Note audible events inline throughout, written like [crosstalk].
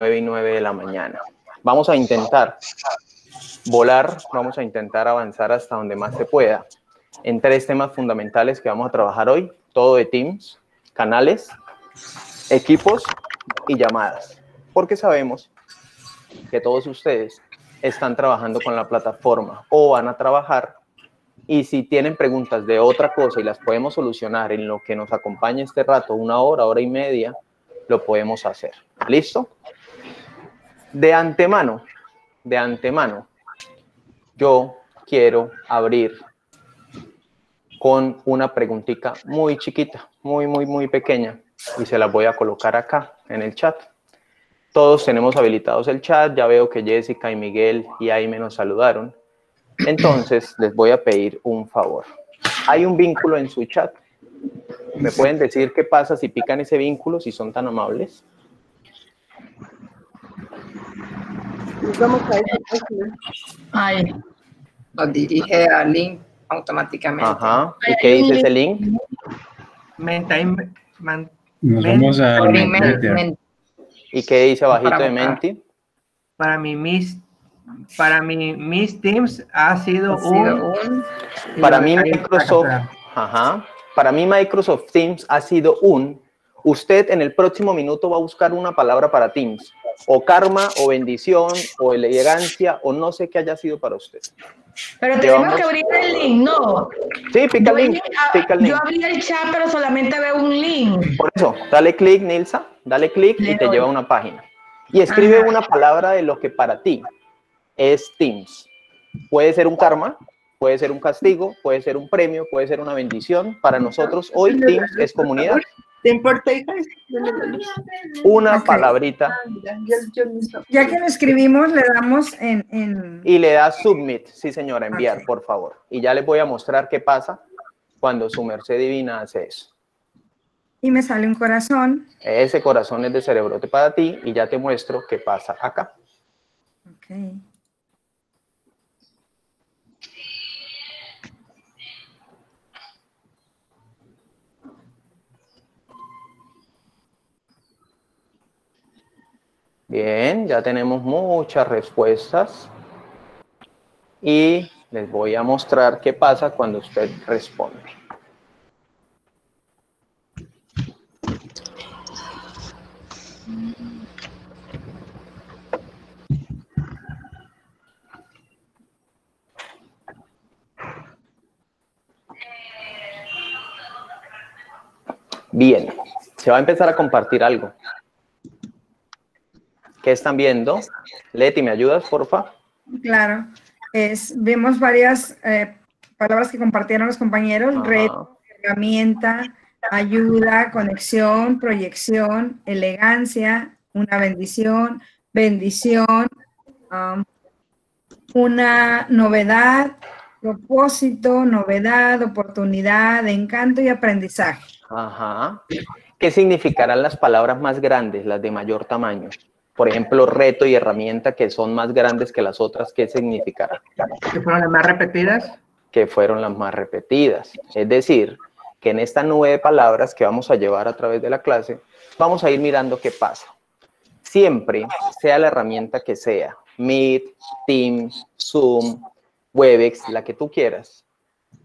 9 y 9 de la mañana. Vamos a intentar volar, vamos a intentar avanzar hasta donde más se pueda en tres temas fundamentales que vamos a trabajar hoy, todo de Teams, canales, equipos y llamadas, porque sabemos que todos ustedes están trabajando con la plataforma o van a trabajar y si tienen preguntas de otra cosa y las podemos solucionar en lo que nos acompaña este rato, una hora, hora y media, lo podemos hacer. ¿Listo? De antemano, de antemano, yo quiero abrir con una preguntita muy chiquita, muy, muy, muy pequeña, y se las voy a colocar acá en el chat. Todos tenemos habilitados el chat, ya veo que Jessica y Miguel y Aime nos saludaron. Entonces, les voy a pedir un favor. Hay un vínculo en su chat. ¿Me pueden decir qué pasa si pican ese vínculo, si son tan amables? Vamos a esa Ahí. Nos dirige al link automáticamente. Ajá. ¿Y qué dice ese link? Menta- man- Nos vamos a Men- ¿Y qué dice abajito Para de. Menti? para mi Miss, para mi Miss Teams ha sido ha sido un... un- Para mí Microsoft, acá. ajá, para mí Microsoft Teams ha sido un, usted en el próximo minuto va a buscar una palabra para Teams, o karma, o bendición, o elegancia, o no sé qué haya sido para usted. Pero Te tenemos vamos- que abrir el link, ¿no? Sí, pica el link, ah, pica el link. yo abrí el chat, pero solamente veo un link. Por eso, dale clic, Nilsa, dale clic y te lleva a una página. Y escribe Ajá. una palabra de lo que para ti es Teams. Puede ser un karma, puede ser un castigo, puede ser un premio, puede ser una bendición. Para nosotros hoy Teams es comunidad. ¿Te importa, hija? Una palabrita Ah. Ya que lo escribimos, le damos en, en- y le das submit. Sí, señora, enviar, Ok. por favor. Y ya les voy a mostrar qué pasa cuando su merced divina hace eso. y me sale un corazón. Ese corazón es de cerebrote para ti y ya te muestro qué pasa acá. Ok. Bien, ya tenemos muchas respuestas. Y les voy a mostrar qué pasa cuando usted responde. Bien, se va a empezar a compartir algo. ¿Qué están viendo? Leti, ¿me ayudas, porfa? Claro. Es, vemos varias eh, palabras que compartieron los compañeros. Ajá. Red, herramienta, ayuda, conexión, proyección, elegancia, una bendición, bendición, um, una novedad, propósito, novedad, oportunidad, encanto y aprendizaje. Ajá. ¿Qué significarán las palabras más grandes, las de mayor tamaño? Por ejemplo, reto y herramienta que son más grandes que las otras, ¿qué significará? que fueron las más repetidas. Que fueron las más repetidas. Es decir, que en esta nube de palabras que vamos a llevar a través de la clase, vamos a ir mirando qué pasa. Siempre, sea la herramienta que sea, Meet, Teams, Zoom, Webex, la que tú quieras,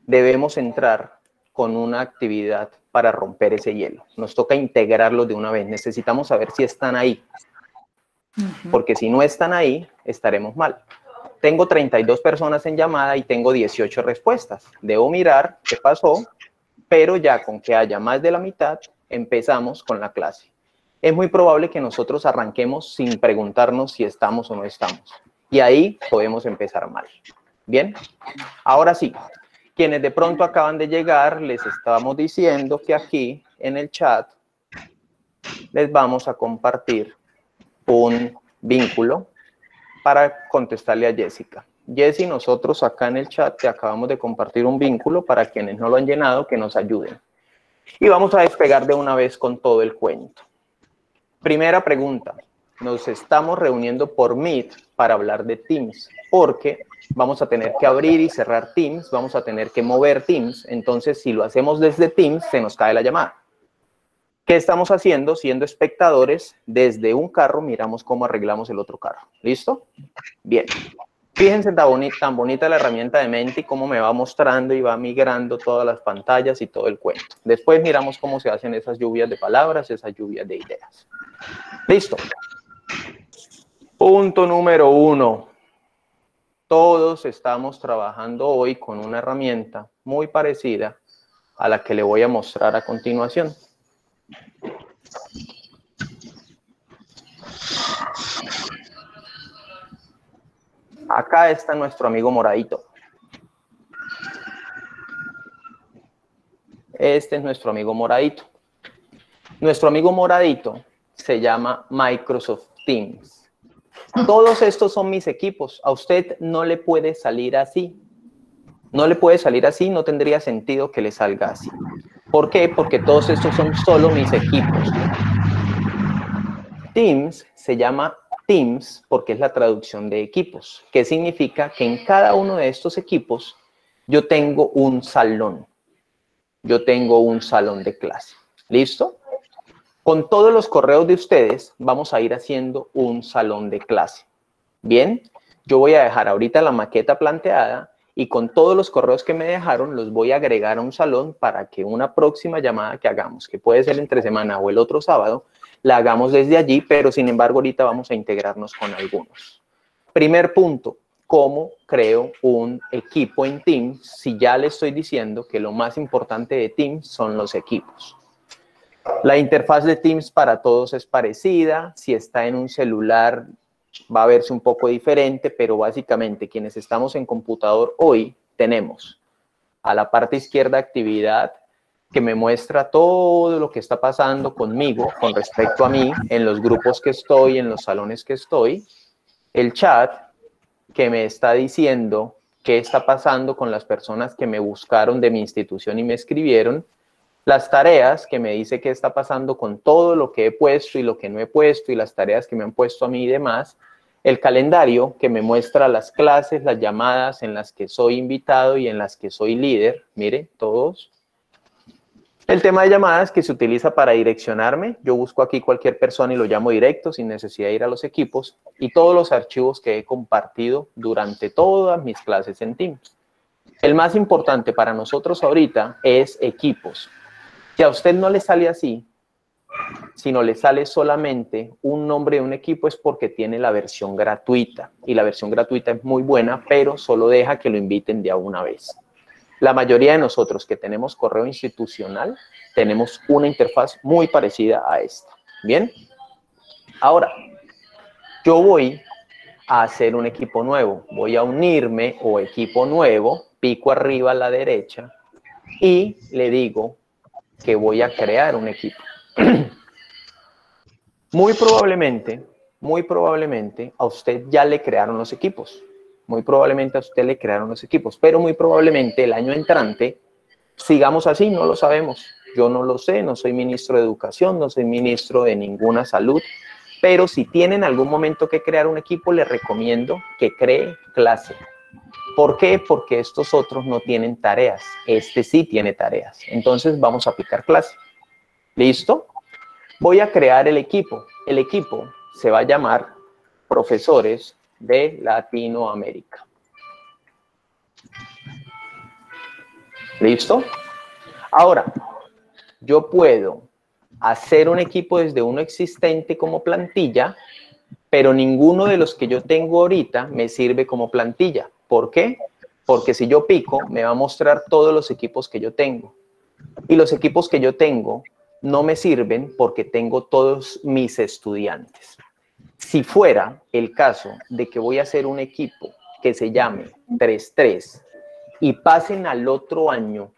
debemos entrar con una actividad para romper ese hielo. Nos toca integrarlos de una vez. Necesitamos saber si están ahí, porque si no están ahí, estaremos mal. Tengo 32 personas en llamada y tengo 18 respuestas. Debo mirar qué pasó, pero ya con que haya más de la mitad, empezamos con la clase. Es muy probable que nosotros arranquemos sin preguntarnos si estamos o no estamos. Y ahí podemos empezar mal. Bien, ahora sí, quienes de pronto acaban de llegar, les estamos diciendo que aquí en el chat les vamos a compartir un vínculo para contestarle a Jessica. Jessy, nosotros acá en el chat te acabamos de compartir un vínculo para quienes no lo han llenado, que nos ayuden. Y vamos a despegar de una vez con todo el cuento. Primera pregunta. Nos estamos reuniendo por Meet para hablar de Teams, porque vamos a tener que abrir y cerrar Teams, vamos a tener que mover Teams, entonces si lo hacemos desde Teams, se nos cae la llamada. ¿Qué ¿Qué estamos haciendo? Siendo espectadores, desde un carro miramos cómo arreglamos el otro carro. ¿Listo? Bien. Fíjense tan bonita, tan bonita la herramienta de Menti, cómo me va mostrando y va migrando todas las pantallas y todo el cuento. Después miramos cómo se hacen esas lluvias de palabras, esas lluvias de ideas. Listo. Punto número uno. Todos estamos trabajando hoy con una herramienta muy parecida a la que le voy a mostrar a continuación. Acá está nuestro amigo Moradito. Este es nuestro amigo Moradito. Nuestro amigo Moradito se llama Microsoft Teams. Todos estos son mis equipos. A usted no le puede salir así. No le puede salir así, no tendría sentido que le salga así. ¿Por qué? Porque todos estos son solo mis equipos. Teams se llama Teams porque es la traducción de equipos, que significa que en cada uno de estos equipos yo tengo un salón. Yo tengo un salón de clase. ¿Listo? Con todos los correos de ustedes vamos a ir haciendo un salón de clase. Bien, yo voy a dejar ahorita la maqueta planteada y con todos los correos que me dejaron los voy a agregar a un salón para que una próxima llamada que hagamos, que puede ser entre semana o el otro sábado, la hagamos desde allí, pero sin embargo ahorita vamos a integrarnos con algunos. Primer punto, ¿cómo creo un equipo en Teams si ya le estoy diciendo que lo más importante de Teams son los equipos? La interfaz de Teams para todos es parecida, si está en un celular va a verse un poco diferente, pero básicamente quienes estamos en computador hoy tenemos a la parte izquierda actividad que me muestra todo lo que está pasando conmigo con respecto a mí, en los grupos que estoy, en los salones que estoy, el chat que me está diciendo qué está pasando con las personas que me buscaron de mi institución y me escribieron, las tareas que me dice qué está pasando con todo lo que he puesto y lo que no he puesto y las tareas que me han puesto a mí y demás, el calendario que me muestra las clases, las llamadas en las que soy invitado y en las que soy líder, mire, todos, el tema de llamadas que se utiliza para direccionarme, yo busco aquí cualquier persona y lo llamo directo sin necesidad de ir a los equipos y todos los archivos que he compartido durante todas mis clases en Teams. El más importante para nosotros ahorita es equipos. Si a usted no le sale así, sino le sale solamente un nombre de un equipo es porque tiene la versión gratuita y la versión gratuita es muy buena, pero solo deja que lo inviten de a una vez. La mayoría de nosotros que tenemos correo institucional tenemos una interfaz muy parecida a esta. Bien, ahora yo voy a hacer un equipo nuevo. Voy a unirme o equipo nuevo, pico arriba a la derecha y le digo que voy a crear un equipo. [clears throat] muy probablemente, muy probablemente a usted ya le crearon los equipos muy probablemente a usted le crearon los equipos, pero muy probablemente el año entrante sigamos así, no lo sabemos. Yo no lo sé, no soy ministro de Educación, no soy ministro de ninguna salud, pero si tienen algún momento que crear un equipo, les recomiendo que cree clase. ¿Por qué? Porque estos otros no tienen tareas. Este sí tiene tareas. Entonces vamos a aplicar clase. ¿Listo? Voy a crear el equipo. El equipo se va a llamar profesores de Latinoamérica. ¿Listo? Ahora, yo puedo hacer un equipo desde uno existente como plantilla, pero ninguno de los que yo tengo ahorita me sirve como plantilla. ¿Por qué? Porque si yo pico, me va a mostrar todos los equipos que yo tengo. Y los equipos que yo tengo no me sirven porque tengo todos mis estudiantes. Si fuera el caso de que voy a hacer un equipo que se llame 3-3 y pasen al otro año,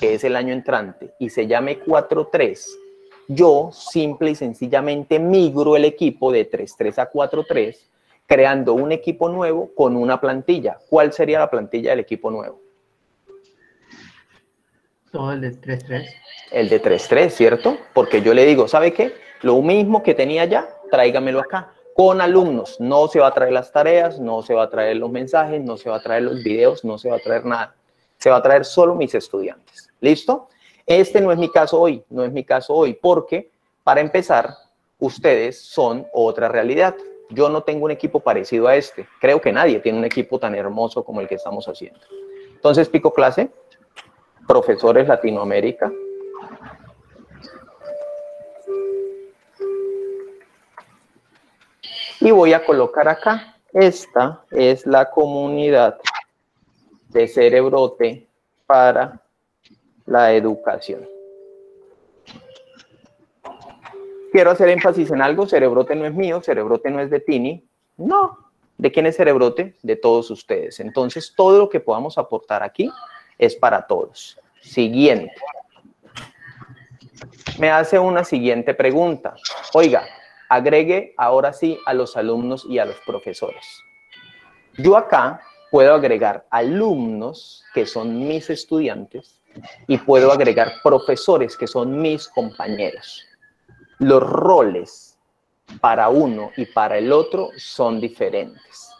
que es el año entrante, y se llame 4-3, yo simple y sencillamente migro el equipo de 3-3 a 4-3, creando un equipo nuevo con una plantilla. ¿Cuál sería la plantilla del equipo nuevo? Todo el de 3-3. El de 3-3, ¿cierto? Porque yo le digo, ¿sabe qué? Lo mismo que tenía ya, tráigamelo acá. Con alumnos, no se va a traer las tareas, no se va a traer los mensajes, no se va a traer los videos, no se va a traer nada. Se va a traer solo mis estudiantes. ¿Listo? Este no es mi caso hoy, no es mi caso hoy, porque para empezar, ustedes son otra realidad. Yo no tengo un equipo parecido a este. Creo que nadie tiene un equipo tan hermoso como el que estamos haciendo. Entonces, pico clase, profesores Latinoamérica. Y voy a colocar acá, esta es la comunidad de Cerebrote para la educación. Quiero hacer énfasis en algo, Cerebrote no es mío, Cerebrote no es de Tini. No, ¿de quién es Cerebrote? De todos ustedes. Entonces, todo lo que podamos aportar aquí es para todos. Siguiente. Me hace una siguiente pregunta. Oiga, agregue ahora sí a los alumnos y a los profesores. Yo acá puedo agregar alumnos, que son mis estudiantes, y puedo agregar profesores, que son mis compañeros los roles para uno y para el otro son diferentes.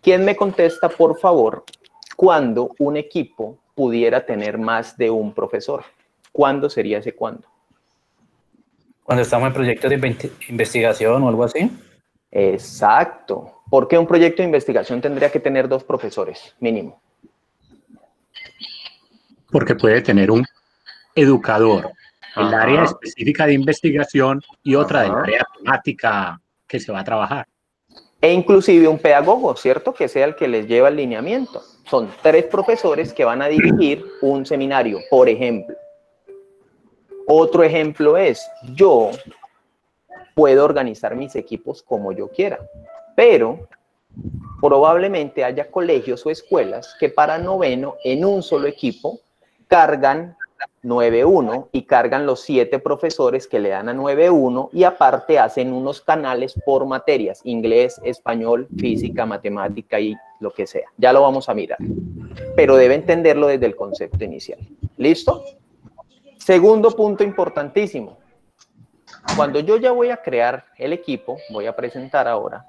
¿Quién me contesta, por favor, cuándo un equipo pudiera tener más de un profesor? ¿Cuándo sería ese cuándo? Cuando estamos en proyectos de investigación o algo así. Exacto. ¿Por qué un proyecto de investigación tendría que tener dos profesores, mínimo? Porque puede tener un educador, el área específica de investigación y otra del área temática que se va a trabajar. E inclusive un pedagogo, ¿cierto? Que sea el que les lleva el lineamiento. Son tres profesores que van a dirigir un seminario, por ejemplo. Otro ejemplo es, yo puedo organizar mis equipos como yo quiera, pero probablemente haya colegios o escuelas que para noveno en un solo equipo cargan 9.1 y cargan los siete profesores que le dan a 9.1 y aparte hacen unos canales por materias, inglés, español, física, matemática y lo que sea. Ya lo vamos a mirar, pero debe entenderlo desde el concepto inicial. ¿Listo? Segundo punto importantísimo. Cuando yo ya voy a crear el equipo, voy a presentar ahora.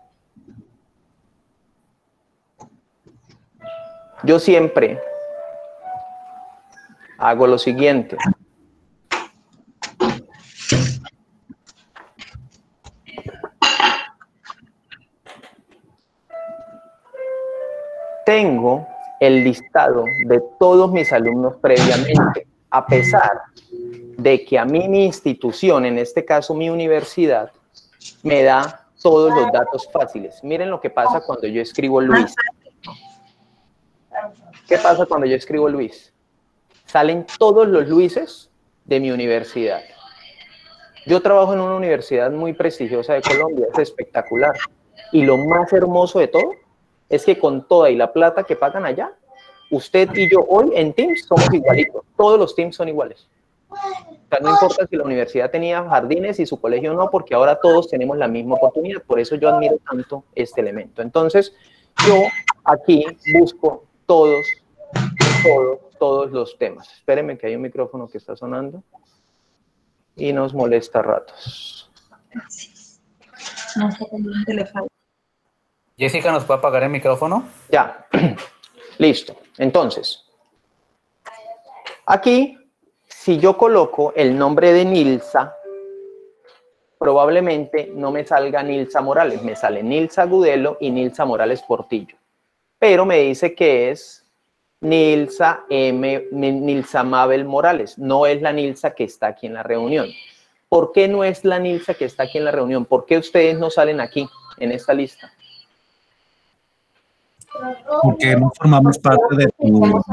Yo siempre hago lo siguiente. Tengo el listado de todos mis alumnos previamente, a pesar de que a mí mi institución, en este caso mi universidad, me da todos los datos fáciles. Miren lo que pasa cuando yo escribo Luis. ¿Qué pasa cuando yo escribo Luis? Salen todos los Luises de mi universidad. Yo trabajo en una universidad muy prestigiosa de Colombia, es espectacular. Y lo más hermoso de todo es que con toda y la plata que pagan allá, usted y yo hoy en Teams somos igualitos. Todos los Teams son iguales. O sea, no importa si la universidad tenía jardines y su colegio no, porque ahora todos tenemos la misma oportunidad. Por eso yo admiro tanto este elemento. Entonces, yo aquí busco todos, todos todos los temas. Espérenme que hay un micrófono que está sonando y nos molesta a ratos. Jessica, ¿nos puede apagar el micrófono? Ya, [clears throat] listo. Entonces, aquí, si yo coloco el nombre de Nilsa, probablemente no me salga Nilsa Morales, me sale Nilsa Gudelo y Nilsa Morales Portillo. Pero me dice que es Nilsa M, Nilsa Mabel Morales, no es la Nilsa que está aquí en la reunión. ¿Por qué no es la Nilsa que está aquí en la reunión? ¿Por qué ustedes no salen aquí en esta lista? Porque no formamos parte de tu... No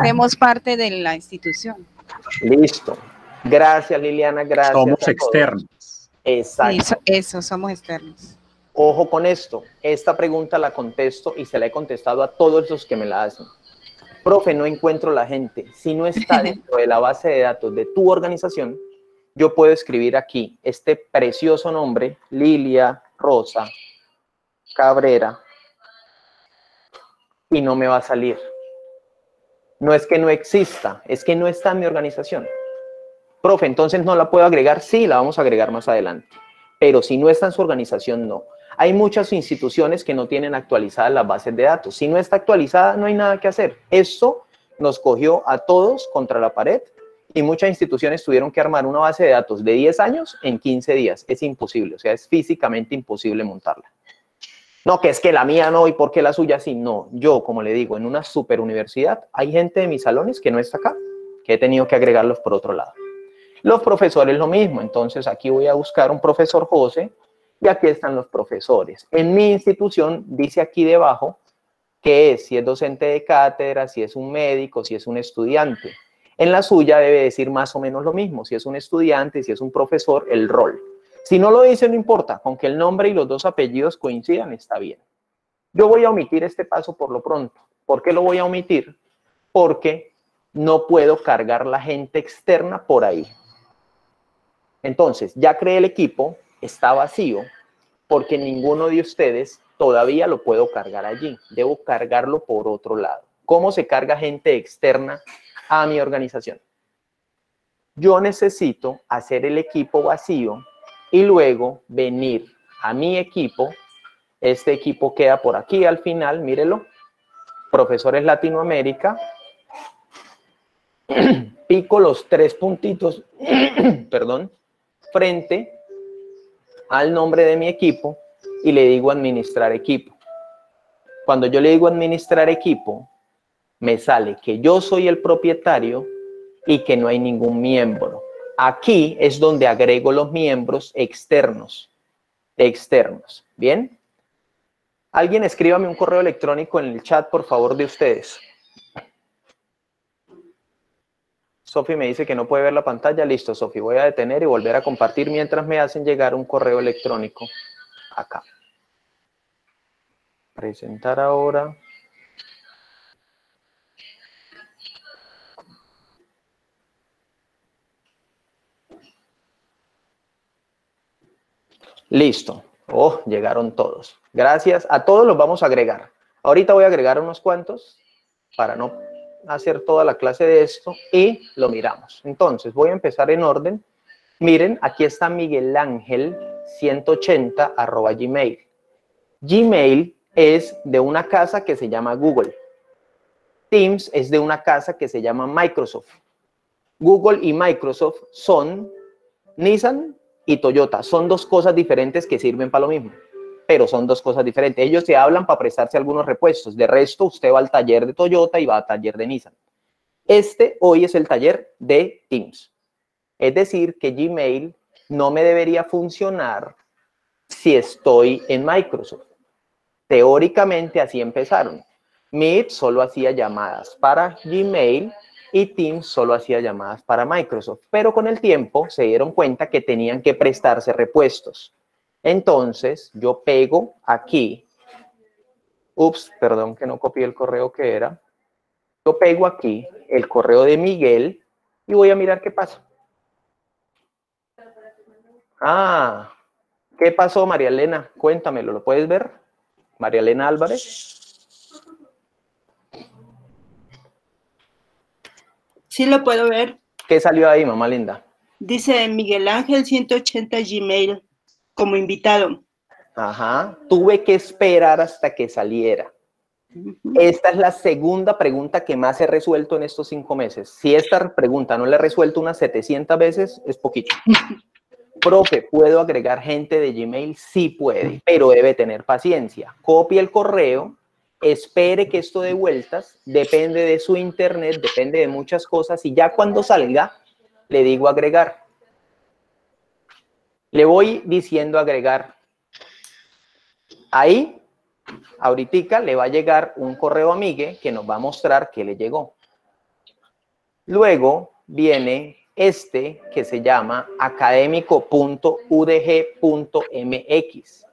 hacemos parte de la institución. Listo. Gracias, Liliana. Gracias. Somos externos. Exacto. Eso, eso, somos externos. Ojo con esto. Esta pregunta la contesto y se la he contestado a todos los que me la hacen profe, no encuentro la gente. Si no está [laughs] dentro de la base de datos de tu organización, yo puedo escribir aquí este precioso nombre, Lilia Rosa Cabrera, y no me va a salir. No es que no exista, es que no está en mi organización. Profe, entonces no la puedo agregar, sí, la vamos a agregar más adelante. Pero si no está en su organización, no. Hay muchas instituciones que no tienen actualizadas las bases de datos. Si no está actualizada, no hay nada que hacer. Esto nos cogió a todos contra la pared y muchas instituciones tuvieron que armar una base de datos de 10 años en 15 días. Es imposible, o sea, es físicamente imposible montarla. No, que es que la mía no y por qué la suya sí. No, yo, como le digo, en una super universidad hay gente de mis salones que no está acá, que he tenido que agregarlos por otro lado. Los profesores lo mismo, entonces aquí voy a buscar un profesor José y aquí están los profesores. En mi institución dice aquí debajo que es, si es docente de cátedra, si es un médico, si es un estudiante. En la suya debe decir más o menos lo mismo, si es un estudiante, si es un profesor, el rol. Si no lo dice, no importa, con que el nombre y los dos apellidos coincidan, está bien. Yo voy a omitir este paso por lo pronto. ¿Por qué lo voy a omitir? Porque no puedo cargar la gente externa por ahí. Entonces, ya creé el equipo, está vacío, porque ninguno de ustedes todavía lo puedo cargar allí. Debo cargarlo por otro lado. ¿Cómo se carga gente externa a mi organización? Yo necesito hacer el equipo vacío y luego venir a mi equipo. Este equipo queda por aquí al final, mírelo. Profesores Latinoamérica. [clears throat] Pico los tres puntitos, [clears throat] perdón, frente al nombre de mi equipo y le digo administrar equipo. Cuando yo le digo administrar equipo, me sale que yo soy el propietario y que no hay ningún miembro. Aquí es donde agrego los miembros externos. Externos. ¿Bien? Alguien escríbame un correo electrónico en el chat, por favor, de ustedes. Sofi me dice que no puede ver la pantalla. Listo, Sofi. Voy a detener y volver a compartir mientras me hacen llegar un correo electrónico acá. Presentar ahora. Listo. Oh, llegaron todos. Gracias. A todos los vamos a agregar. Ahorita voy a agregar unos cuantos para no hacer toda la clase de esto y lo miramos. Entonces, voy a empezar en orden. Miren, aquí está Miguel Ángel 180 arroba Gmail. Gmail es de una casa que se llama Google. Teams es de una casa que se llama Microsoft. Google y Microsoft son Nissan y Toyota. Son dos cosas diferentes que sirven para lo mismo, pero son dos cosas diferentes. Ellos se hablan para prestarse algunos repuestos. De resto, usted va al taller de Toyota y va al taller de Nissan. Este hoy es el taller de Teams. Es decir, que Gmail no me debería funcionar si estoy en Microsoft. Teóricamente así empezaron. Meet solo hacía llamadas para Gmail y Teams solo hacía llamadas para Microsoft. Pero con el tiempo se dieron cuenta que tenían que prestarse repuestos. Entonces yo pego aquí. Ups, perdón que no copié el correo que era. Yo pego aquí el correo de Miguel y voy a mirar qué pasa. Ah, ¿qué pasó, María Elena? Cuéntamelo, ¿lo puedes ver? María Elena Álvarez. Sí lo puedo ver. ¿Qué salió ahí, mamá linda? Dice Miguel Ángel 180 Gmail como invitado. Ajá, tuve que esperar hasta que saliera. Esta es la segunda pregunta que más he resuelto en estos cinco meses. Si esta pregunta no la he resuelto unas 700 veces, es poquito. [laughs] Profe, ¿puedo agregar gente de Gmail? Sí puede, pero debe tener paciencia. Copie el correo, espere que esto de vueltas, depende de su internet, depende de muchas cosas y ya cuando salga, le digo agregar. Le voy diciendo agregar. Ahí, ahorita le va a llegar un correo amigue que nos va a mostrar que le llegó. Luego viene este que se llama académico.udg.mx.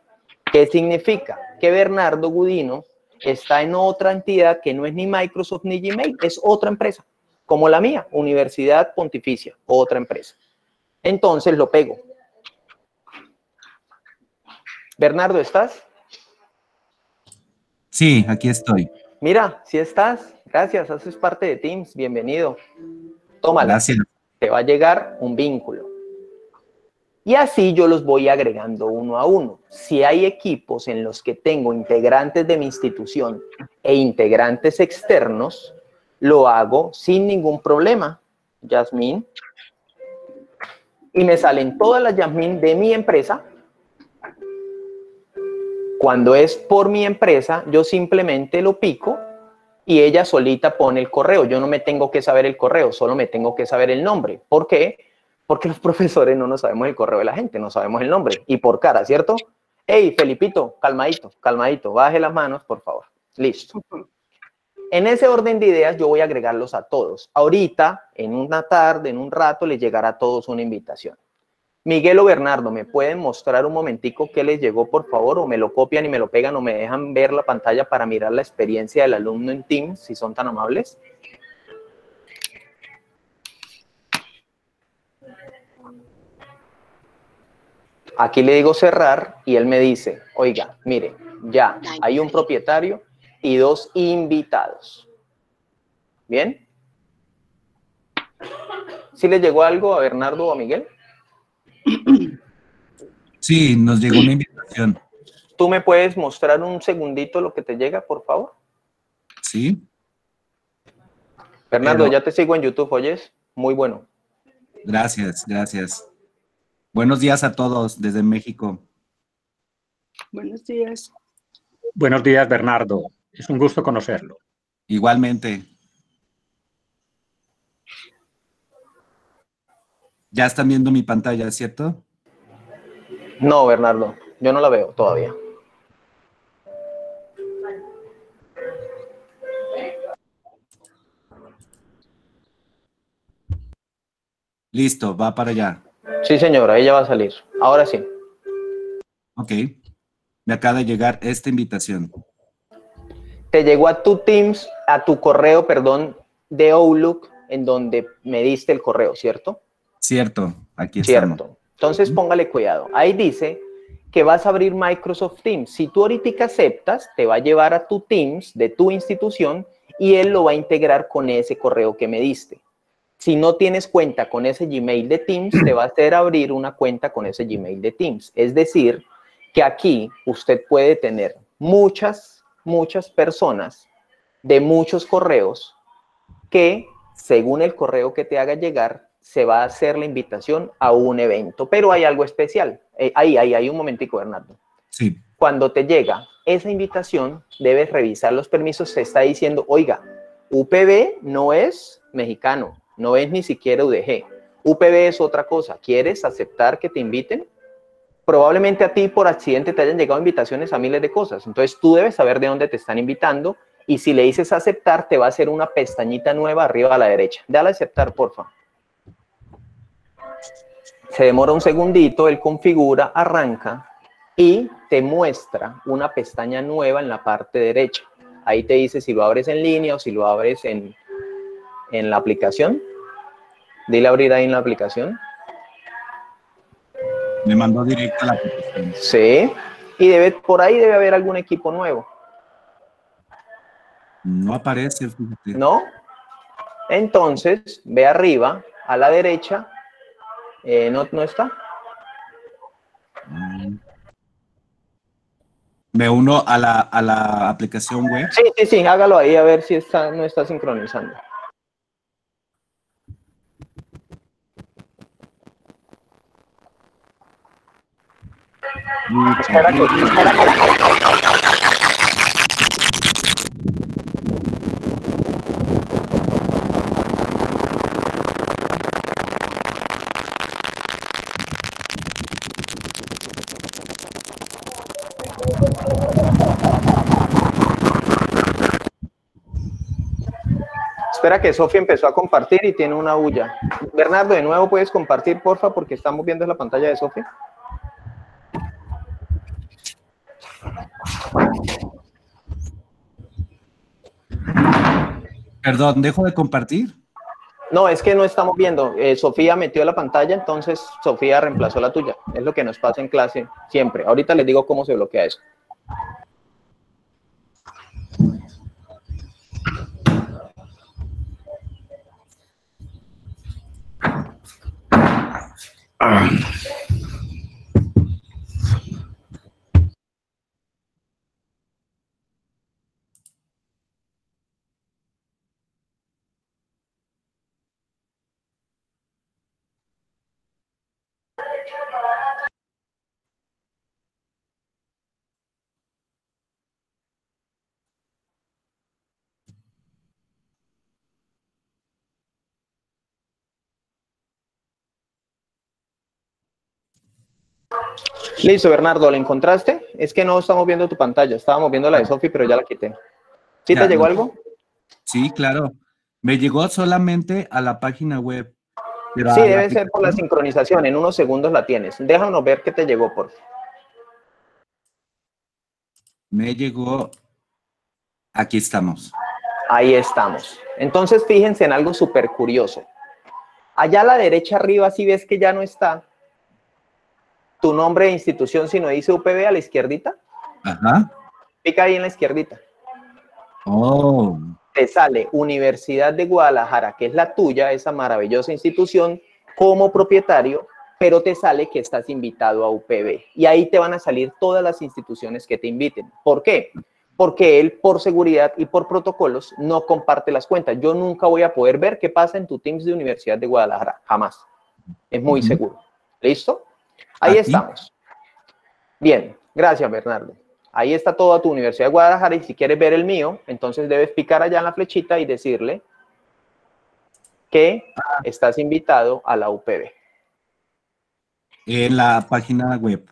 ¿Qué significa? Que Bernardo Gudino está en otra entidad que no es ni Microsoft ni Gmail, es otra empresa, como la mía, Universidad Pontificia, otra empresa. Entonces lo pego. Bernardo, ¿estás? Sí, aquí estoy. Mira, si estás, gracias, haces parte de Teams, bienvenido. Tómala. Gracias. Te va a llegar un vínculo. Y así yo los voy agregando uno a uno. Si hay equipos en los que tengo integrantes de mi institución e integrantes externos, lo hago sin ningún problema. Yasmín, y me salen todas las Yasmín de mi empresa. Cuando es por mi empresa, yo simplemente lo pico y ella solita pone el correo. Yo no me tengo que saber el correo, solo me tengo que saber el nombre. ¿Por qué? Porque los [laughs] profesores no nos sabemos el correo de la gente, no sabemos el nombre. Y por cara, ¿cierto? Hey, Felipito, calmadito, calmadito, baje las manos, por favor. Listo. En ese orden de ideas, yo voy a agregarlos a todos. Ahorita, en una tarde, en un rato, les llegará a todos una invitación. Miguel o Bernardo, ¿me pueden mostrar un momentico qué les llegó, por favor? O me lo copian y me lo pegan o me dejan ver la pantalla para mirar la experiencia del alumno en Teams, si son tan amables. Aquí le digo cerrar y él me dice, oiga, mire, ya hay un propietario y dos invitados. ¿Bien? ¿Sí le llegó algo a Bernardo o a Miguel? Sí, nos llegó una invitación. ¿Tú me puedes mostrar un segundito lo que te llega, por favor? Sí. Bernardo, Pero- ya te sigo en YouTube, ¿oyes? Muy bueno. Gracias, gracias. Buenos días a todos desde México. Buenos días. Buenos días, Bernardo. Es un gusto conocerlo. Igualmente. Ya están viendo mi pantalla, ¿cierto? No, Bernardo, yo no la veo todavía. Listo, va para allá. Sí, señora, ella va a salir. Ahora sí. Ok. Me acaba de llegar esta invitación. Te llegó a tu Teams, a tu correo, perdón, de Outlook, en donde me diste el correo, ¿cierto? Cierto, aquí estamos. Cierto. Entonces póngale cuidado. Ahí dice que vas a abrir Microsoft Teams. Si tú ahorita aceptas, te va a llevar a tu Teams de tu institución y él lo va a integrar con ese correo que me diste. Si no tienes cuenta con ese Gmail de Teams, te va a hacer abrir una cuenta con ese Gmail de Teams. Es decir, que aquí usted puede tener muchas, muchas personas de muchos correos que, según el correo que te haga llegar, se va a hacer la invitación a un evento. Pero hay algo especial. Eh, ahí, ahí, ahí, un momentico, Bernardo. Sí. Cuando te llega esa invitación, debes revisar los permisos. Se está diciendo, oiga, UPB no es mexicano, no es ni siquiera UDG. UPB es otra cosa. ¿Quieres aceptar que te inviten? Probablemente a ti por accidente te hayan llegado invitaciones a miles de cosas. Entonces tú debes saber de dónde te están invitando y si le dices aceptar, te va a hacer una pestañita nueva arriba a la derecha. Dale a aceptar, porfa. Se demora un segundito, él configura, arranca y te muestra una pestaña nueva en la parte derecha. Ahí te dice si lo abres en línea o si lo abres en, en la aplicación. Dile abrir ahí en la aplicación. Me mandó directo a la aplicación. Sí. Y debe, por ahí debe haber algún equipo nuevo. No aparece, fíjate. ¿No? Entonces, ve arriba, a la derecha. Eh, ¿no, ¿No está? Mm. Me uno a la, a la aplicación web. Sí, sí, sí, hágalo ahí a ver si está, no está sincronizando. Espera que- Sofía empezó a compartir y tiene una bulla. Bernardo, de nuevo puedes compartir, porfa, porque estamos viendo la pantalla de Sofía. Perdón, ¿dejo de compartir? No, es que no estamos viendo. Eh, Sofía metió la pantalla, entonces Sofía reemplazó la tuya. Es lo que nos pasa en clase siempre. Ahorita les digo cómo se bloquea eso. Um, Listo, Bernardo, ¿la encontraste? Es que no estamos viendo tu pantalla, estábamos viendo la de Sofi, pero ya la quité. ¿Sí Ya, te llegó no. algo? Sí, claro. Me llegó solamente a la página web. pero Sí, debe ser por la sincronización, en unos segundos la tienes. Déjanos ver qué te llegó, por favor. Me llegó. Aquí estamos. Ahí estamos. Entonces, fíjense en algo súper curioso. Allá a la derecha arriba, si ves que ya no está tu nombre de institución, sino dice UPB a la izquierdita, Ajá. pica ahí en la izquierdita. Oh, Te sale Universidad de Guadalajara, que es la tuya, esa maravillosa institución, como propietario, pero te sale que estás invitado a UPB. Y ahí te van a salir todas las instituciones que te inviten. ¿Por qué? Porque él, por seguridad y por protocolos, no comparte las cuentas. Yo nunca voy a poder ver qué pasa en tu Teams de Universidad de Guadalajara. Jamás. Es muy seguro. ¿Listo? Ahí estamos. Bien, gracias Bernardo. Ahí está toda tu Universidad de Guadalajara y si quieres ver el mío, entonces debes picar allá en la flechita y decirle que estás invitado a la UPB. en la página web.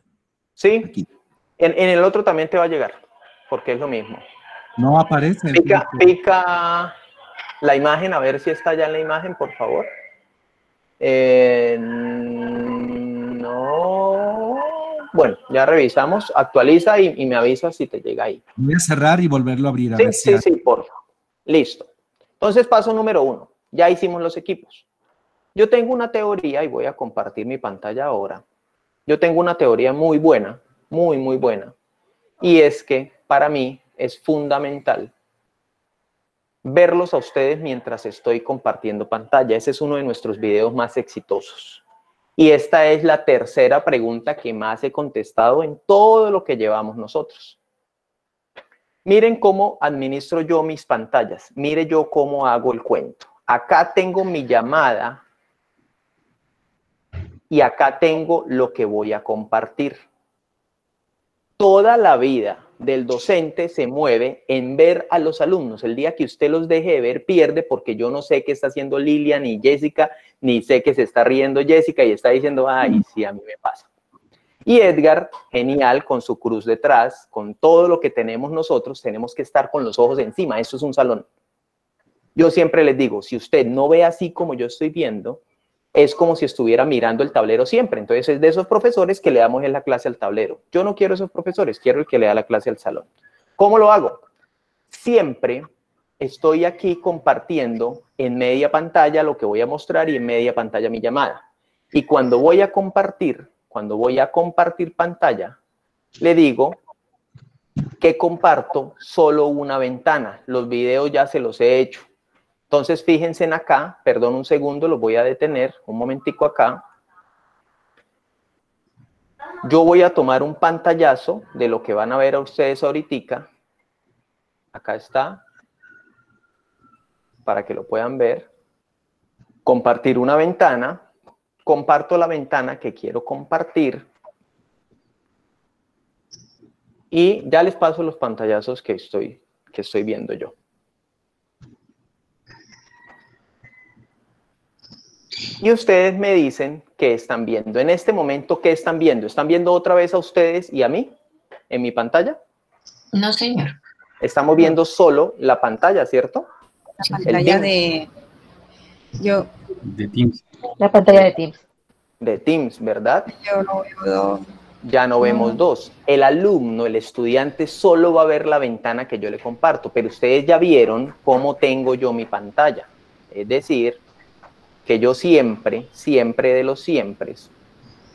¿Sí? Aquí. En, en el otro también te va a llegar, porque es lo mismo. No aparece. Pica, pica la imagen, a ver si está ya en la imagen, por favor. Eh. Bueno, ya revisamos. Actualiza y, y me avisas si te llega ahí. Voy a cerrar y volverlo a abrir. A Sí, ver si sí, sí, por favor. Listo. Entonces, paso número uno. Ya hicimos los equipos. Yo tengo una teoría y voy a compartir mi pantalla ahora. Yo tengo una teoría muy buena, muy, muy buena. Y es que para mí es fundamental verlos a ustedes mientras estoy compartiendo pantalla. Ese es uno de nuestros videos más exitosos. Y esta es la tercera pregunta que más he contestado en todo lo que llevamos nosotros. Miren cómo administro yo mis pantallas. Mire yo cómo hago el cuento. Acá tengo mi llamada y acá tengo lo que voy a compartir. Toda la vida del docente se mueve en ver a los alumnos. El día que usted los deje de ver, pierde porque yo no sé qué está haciendo Lilia ni Jessica, ni sé que se está riendo Jessica y está diciendo, ay, sí, a mí me pasa. Y Edgar, genial, con su cruz detrás, con todo lo que tenemos nosotros, tenemos que estar con los ojos encima. Esto es un salón. Yo siempre les digo, si usted no ve así como yo estoy viendo, es como si estuviera mirando el tablero siempre. Entonces es de esos profesores que le damos en la clase al tablero. Yo no quiero esos profesores, quiero el que le da la clase al salón. ¿Cómo lo hago? Siempre estoy aquí compartiendo en media pantalla lo que voy a mostrar y en media pantalla mi llamada. Y cuando voy a compartir, cuando voy a compartir pantalla, le digo que comparto solo una ventana. Los videos ya se los he hecho. Entonces, fíjense en acá, perdón un segundo, los voy a detener, un momentico acá. Yo voy a tomar un pantallazo de lo que van a ver a ustedes ahorita. Acá está, para que lo puedan ver. Compartir una ventana. Comparto la ventana que quiero compartir. Y ya les paso los pantallazos que estoy, que estoy viendo yo. Y ustedes me dicen qué están viendo. En este momento, ¿qué están viendo? ¿Están viendo otra vez a ustedes y a mí en mi pantalla? No, señor. Estamos viendo solo la pantalla, ¿cierto? La pantalla de... Yo, De Teams. La pantalla de Teams. De Teams, ¿verdad? yo no veo dos. Ya no vemos dos. El alumno, el estudiante, solo va a ver la ventana que yo le comparto, pero ustedes ya vieron cómo tengo yo mi pantalla. Es decir, que yo siempre, siempre de los siempre,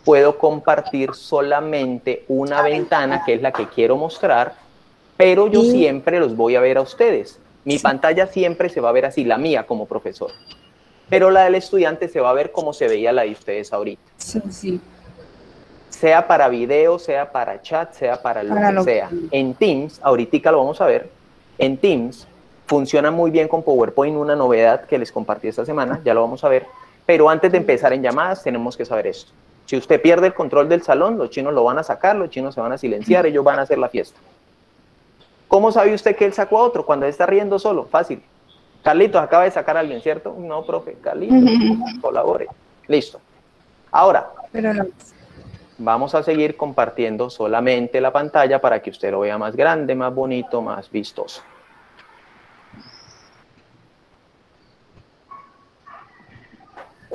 puedo compartir solamente una ventana, que es la que quiero mostrar, pero yo siempre los voy a ver a ustedes. Mi pantalla siempre se va a ver así, la mía como profesor. Pero la del estudiante se va a ver como se veía la de ustedes ahorita Sí, sí. sea para video, sea para chat, sea para lo Para que lo- sea. En Teams, ahorita lo vamos a ver, en Teams funciona muy bien con PowerPoint, una novedad que les compartí esta semana, ya lo vamos a ver, pero antes de empezar en llamadas tenemos que saber esto. Si usted pierde el control del salón, los chinos lo van a sacar, los chinos se van a silenciar, ellos van a hacer la fiesta. ¿Cómo sabe usted que él sacó a otro cuando está riendo solo? Fácil. Carlitos acaba de sacar a alguien, ¿cierto? No, profe, Carlitos, [laughs] colabore. Listo. Ahora, Pero no. vamos a seguir compartiendo solamente la pantalla para que usted lo vea más grande, más bonito, más vistoso.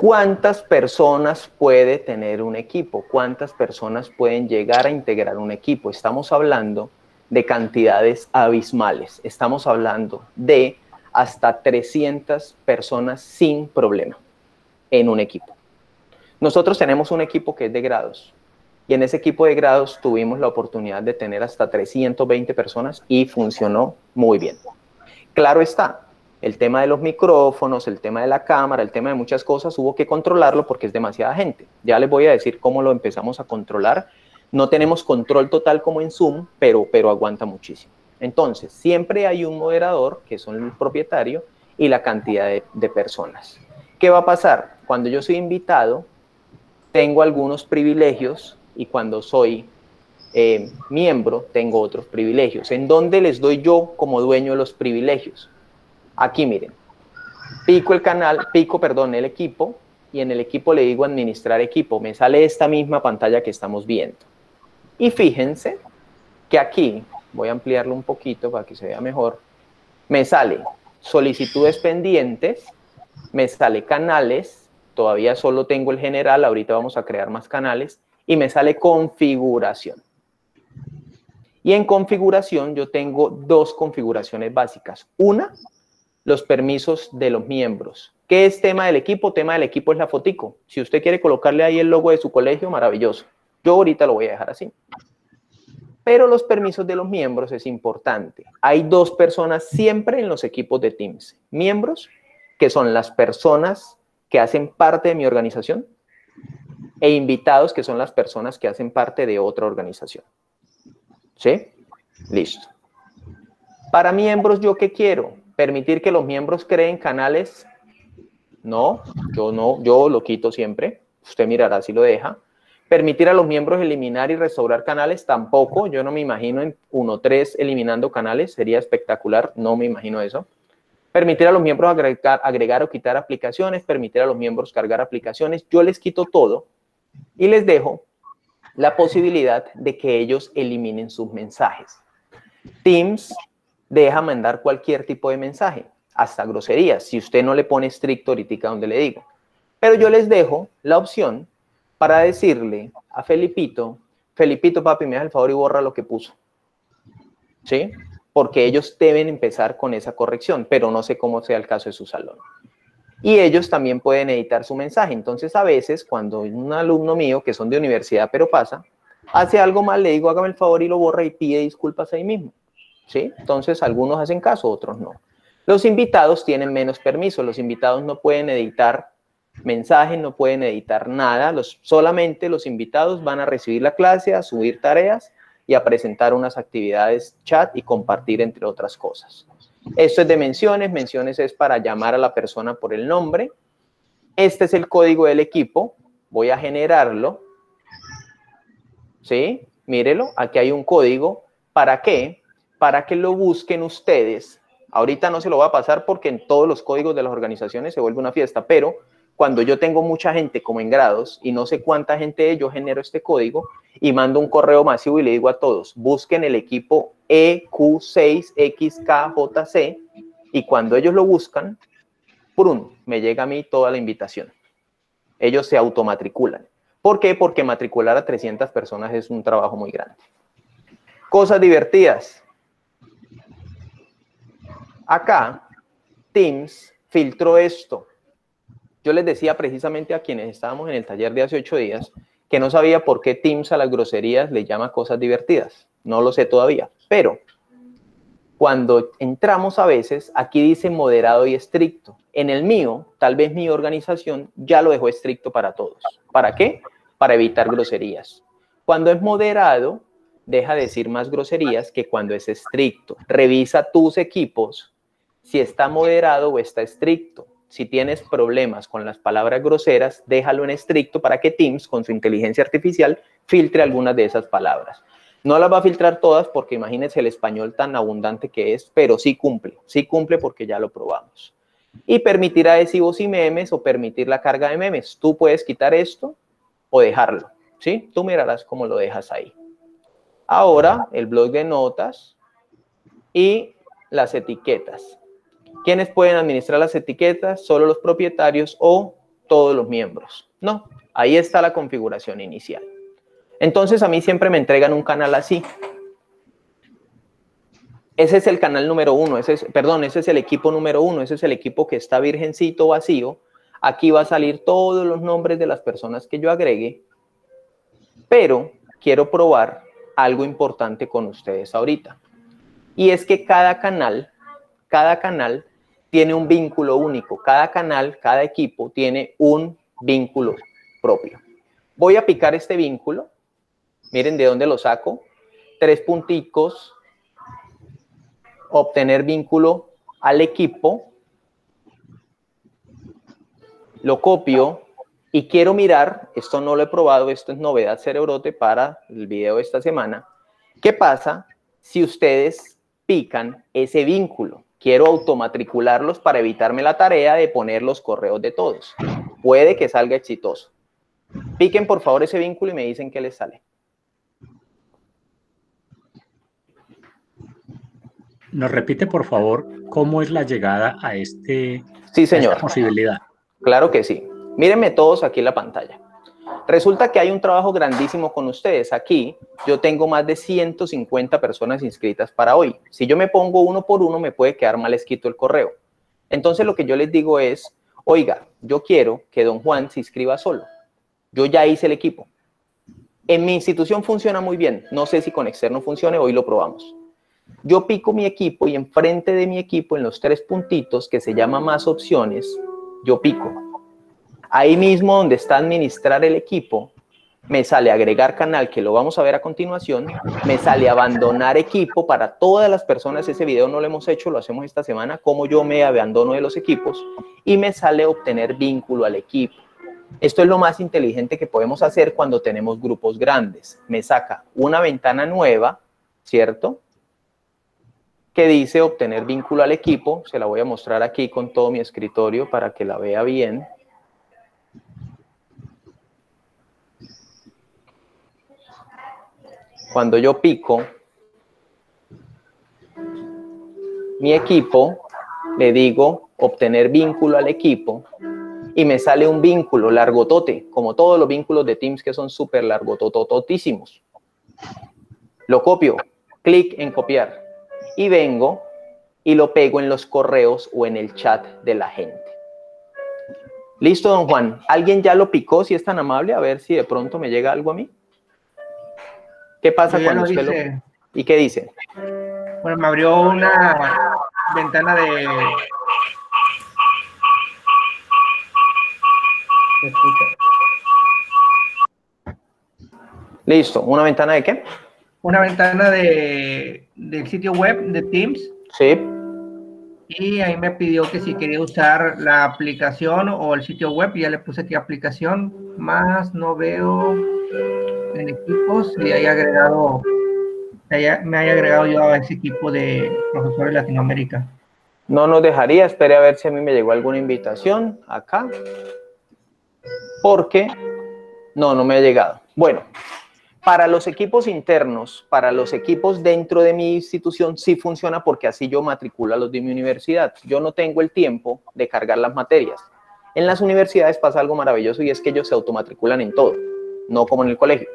¿Cuántas personas puede tener un equipo? ¿Cuántas personas pueden llegar a integrar un equipo? Estamos hablando de cantidades abismales. Estamos hablando de hasta 300 personas sin problema en un equipo. Nosotros tenemos un equipo que es de grados y en ese equipo de grados tuvimos la oportunidad de tener hasta 320 personas y funcionó muy bien. Claro está, el tema de los micrófonos, el tema de la cámara, el tema de muchas cosas, hubo que controlarlo porque es demasiada gente. Ya les voy a decir cómo lo empezamos a controlar. No tenemos control total como en Zoom, pero, pero aguanta muchísimo. Entonces, siempre hay un moderador, que son el propietario, y la cantidad de, personas. ¿Qué va a pasar? Cuando yo soy invitado, tengo algunos privilegios y cuando soy eh, miembro, tengo otros privilegios. ¿En dónde les doy yo como dueño los privilegios? Aquí miren, pico el canal, pico, perdón, el equipo y en el equipo le digo administrar equipo. Me sale esta misma pantalla que estamos viendo. Y fíjense que aquí, voy a ampliarlo un poquito para que se vea mejor, me sale solicitudes pendientes, me sale canales, todavía solo tengo el general, ahorita vamos a crear más canales, y me sale configuración. Y en configuración yo tengo dos configuraciones básicas. Una, los permisos de los miembros. ¿Qué es tema del equipo? Tema del equipo es la fotico. Si usted quiere colocarle ahí el logo de su colegio, maravilloso. Yo ahorita lo voy a dejar así. Pero los permisos de los miembros es importante. Hay dos personas siempre en los equipos de Teams. Miembros, que son las personas que hacen parte de mi organización, e invitados, que son las personas que hacen parte de otra organización. ¿Sí? Listo. Para miembros, ¿yo qué quiero? ¿Permitir que los miembros creen canales? No, yo no, yo lo quito siempre. Usted mirará si lo deja. Permitir a los miembros eliminar y restaurar canales, tampoco. Yo no me imagino en 1.3 eliminando canales, sería espectacular, no me imagino eso. Permitir a los miembros agregar, agregar o quitar aplicaciones, permitir a los miembros cargar aplicaciones, yo les quito todo y les dejo la posibilidad de que ellos eliminen sus mensajes. Teams deja mandar cualquier tipo de mensaje, hasta groserías, si usted no le pone estricto ahorita donde le digo. Pero yo les dejo la opción para decirle a Felipito, Felipito, papi, me das el favor y borra lo que puso. ¿Sí? Porque ellos deben empezar con esa corrección, pero no sé cómo sea el caso de su salón. Y ellos también pueden editar su mensaje. Entonces, a veces, cuando un alumno mío, que son de universidad, pero pasa, hace algo mal, le digo, hágame el favor y lo borra y pide disculpas ahí mismo. ¿Sí? Entonces, algunos hacen caso, otros no. Los invitados tienen menos permiso. Los invitados no pueden editar mensajes, no pueden editar nada. Solamente los invitados van a recibir la clase, a subir tareas y a presentar unas actividades chat y compartir, entre otras cosas. Esto es de menciones. Menciones es para llamar a la persona por el nombre. Este es el código del equipo. Voy a generarlo. ¿Sí? Mírelo. Aquí hay un código. ¿Para qué? Para que lo busquen ustedes. Ahorita no se lo va a pasar porque en todos los códigos de las organizaciones se vuelve una fiesta, pero cuando yo tengo mucha gente como en grados y no sé cuánta gente yo genero este código y mando un correo masivo y le digo a todos, busquen el equipo E EQ6XKJC y cuando ellos lo buscan, ¡prum! me llega a mí toda la invitación. Ellos se automatriculan. ¿Por qué? Porque matricular a 300 personas es un trabajo muy grande. Cosas divertidas. Acá, Teams filtró esto. Yo les decía precisamente a quienes estábamos en el taller de hace ocho días que no sabía por qué Teams a las groserías le llama cosas divertidas. No lo sé todavía, pero cuando entramos a veces, aquí dice moderado y estricto. En el mío, tal vez mi organización ya lo dejó estricto para todos. ¿Para qué? Para evitar groserías. Cuando es moderado, deja de decir más groserías que cuando es estricto. Revisa tus equipos si está moderado o está estricto. si tienes problemas con las palabras groseras, déjalo en estricto para que Teams, con su inteligencia artificial, filtre algunas de esas palabras. No las va a filtrar todas porque imagínense el español tan abundante que es, pero sí cumple, sí cumple porque ya lo probamos. Y permitir adhesivos y memes o permitir la carga de memes. Tú puedes quitar esto o dejarlo, ¿sí? Tú mirarás cómo lo dejas ahí. Ahora, el blog de notas y las etiquetas. ¿Quiénes pueden administrar las etiquetas? Solo los propietarios o todos los miembros. No, ahí está la configuración inicial. Entonces a mí siempre me entregan un canal así. Ese es el canal número uno, ese es, perdón, ese es el equipo número uno, ese es el equipo que está virgencito, vacío. Aquí va a salir todos los nombres de las personas que yo agregue, pero quiero probar algo importante con ustedes ahorita. Y es que cada canal, cada canal tiene un vínculo único. Cada canal, cada equipo tiene un vínculo propio. Voy a picar este vínculo. Miren de dónde lo saco. Tres punticos. Obtener vínculo al equipo. Lo copio y quiero mirar, esto no lo he probado, esto es novedad cerebrote para el video de esta semana. ¿Qué pasa si ustedes pican ese vínculo? Quiero automatricularlos para evitarme la tarea de poner los correos de todos. Puede que salga exitoso. Piquen por favor ese vínculo y me dicen qué les sale. Nos repite por favor cómo es la llegada a este sí, señor. A esta posibilidad. Claro que sí. Mírenme todos aquí en la pantalla. Resulta que hay un trabajo grandísimo con ustedes. Aquí yo tengo más de 150 personas inscritas para hoy. Si yo me pongo uno por uno, me puede quedar mal escrito el correo. Entonces lo que yo les digo es, oiga, yo quiero que don Juan se inscriba solo. Yo ya hice el equipo. En mi institución funciona muy bien. No sé si con externo funcione, hoy lo probamos. Yo pico mi equipo y enfrente de mi equipo, en los tres puntitos que se llama más opciones, yo pico Ahí mismo donde está administrar el equipo, me sale agregar canal, que lo vamos a ver a continuación, me sale abandonar equipo para todas las personas, ese video no lo hemos hecho, lo hacemos esta semana, como yo me abandono de los equipos, y me sale obtener vínculo al equipo. Esto es lo más inteligente que podemos hacer cuando tenemos grupos grandes. Me saca una ventana nueva, ¿cierto? Que dice obtener vínculo al equipo. Se la voy a mostrar aquí con todo mi escritorio para que la vea bien. Cuando yo pico mi equipo, le digo obtener vínculo al equipo y me sale un vínculo largotote, como todos los vínculos de Teams que son súper largotototísimos. Lo copio, clic en copiar y vengo y lo pego en los correos o en el chat de la gente. Listo, don Juan. ¿Alguien ya lo picó, si es tan amable? A ver si de pronto me llega algo a mí. ¿Qué pasa cuando usted lo... ¿Y qué dice? Bueno, me abrió una ventana de... Listo, ¿una ventana de qué? Una ventana de, del sitio web de Teams. Sí. Y ahí me pidió que si quería usar la aplicación o el sitio web, ya le puse aquí aplicación, más no veo en equipos y haya agregado, me haya agregado yo a ese equipo de profesores de Latinoamérica. No nos dejaría, espere a ver si a mí me llegó alguna invitación acá. Porque no, no me ha llegado. Bueno, para los equipos internos, para los equipos dentro de mi institución, sí funciona porque así yo matriculo a los de mi universidad. Yo no tengo el tiempo de cargar las materias. En las universidades pasa algo maravilloso y es que ellos se automatriculan en todo, no como en el colegio.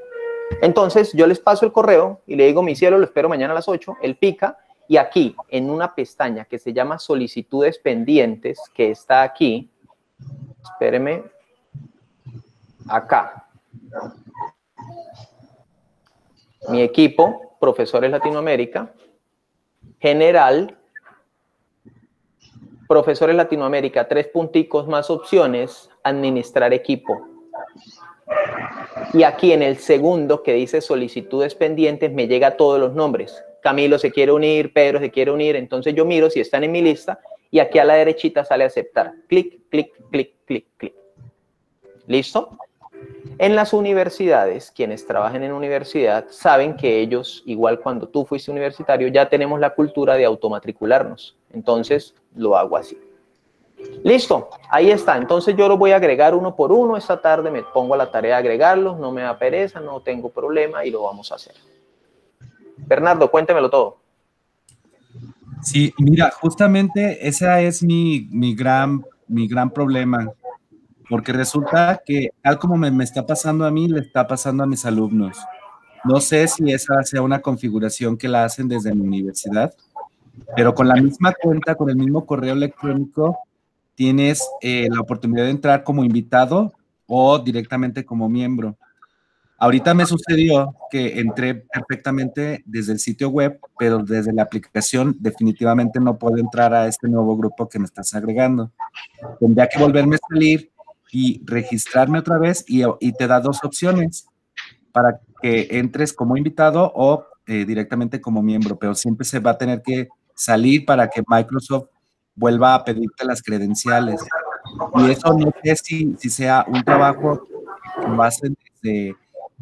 Entonces yo les paso el correo y le digo, mi cielo, lo espero mañana a las 8, él pica y aquí en una pestaña que se llama solicitudes pendientes, que está aquí, espéreme, acá. Mi equipo, profesores Latinoamérica, general, profesores Latinoamérica, tres punticos más opciones, administrar equipo. Y aquí en el segundo que dice solicitudes pendientes me llega todos los nombres. Camilo se quiere unir, Pedro se quiere unir, entonces yo miro si están en mi lista y aquí a la derechita sale aceptar. Clic, clic, clic, clic, clic. ¿Listo? En las universidades, quienes trabajan en universidad saben que ellos, igual cuando tú fuiste universitario, ya tenemos la cultura de automatricularnos. Entonces, lo hago así. Listo, ahí está. Entonces yo lo voy a agregar uno por uno. Esta tarde me pongo a la tarea de agregarlos, no me da pereza, no tengo problema y lo vamos a hacer. Bernardo, cuéntemelo todo. Sí, mira, justamente ese es mi, mi, gran, mi gran problema, porque resulta que tal como me, me está pasando a mí, le está pasando a mis alumnos. No sé si esa sea una configuración que la hacen desde mi universidad, pero con la misma cuenta, con el mismo correo electrónico, tienes eh, la oportunidad de entrar como invitado o directamente como miembro. Ahorita me sucedió que entré perfectamente desde el sitio web, pero desde la aplicación definitivamente no puedo entrar a este nuevo grupo que me estás agregando. Tendría que volverme a salir y registrarme otra vez y, te da dos opciones para que entres como invitado o eh, directamente como miembro, pero siempre se va a tener que salir para que Microsoft vuelva a pedirte las credenciales. Y eso no sé si, si sea un trabajo que lo hacen desde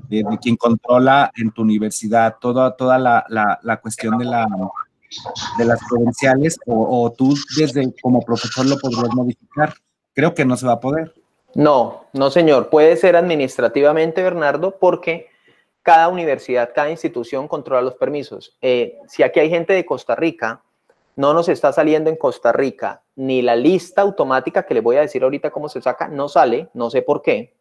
de, de, quien controla en tu universidad toda, toda la, la, la cuestión de, la, de las credenciales o, o, tú desde como profesor lo podrías modificar. Creo que no se va a poder. No, no señor. Puede ser administrativamente, Bernardo, porque cada universidad, cada institución controla los permisos. Eh, si aquí hay gente de Costa Rica, no nos está saliendo en Costa Rica ni la lista automática que les voy a decir ahorita cómo se saca, no sale, no sé por qué,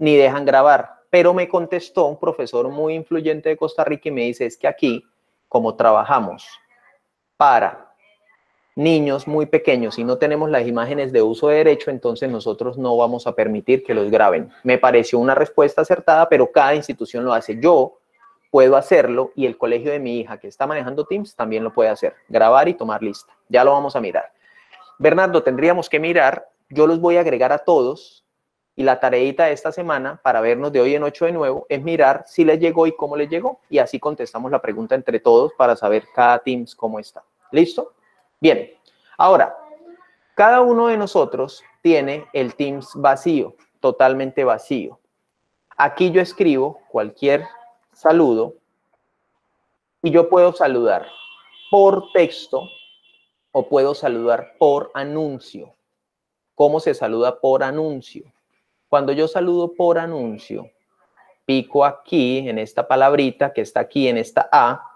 ni dejan grabar. Pero me contestó un profesor muy influyente de Costa Rica y me dice, es que aquí, como trabajamos para niños muy pequeños y no tenemos las imágenes de uso de derecho, entonces nosotros no vamos a permitir que los graben. Me pareció una respuesta acertada, pero cada institución lo hace. Yo puedo hacerlo y el colegio de mi hija que está manejando Teams también lo puede hacer, grabar y tomar lista. Ya lo vamos a mirar. Bernardo, tendríamos que mirar, yo los voy a agregar a todos y la tareita de esta semana para vernos de hoy en 8 de nuevo es mirar si les llegó y cómo les llegó y así contestamos la pregunta entre todos para saber cada Teams cómo está. ¿Listo? Bien. Ahora, cada uno de nosotros tiene el Teams vacío, totalmente vacío. Aquí yo escribo cualquier saludo y yo puedo saludar por texto o puedo saludar por anuncio. ¿Cómo se saluda por anuncio? Cuando yo saludo por anuncio, pico aquí en esta palabrita que está aquí en esta A,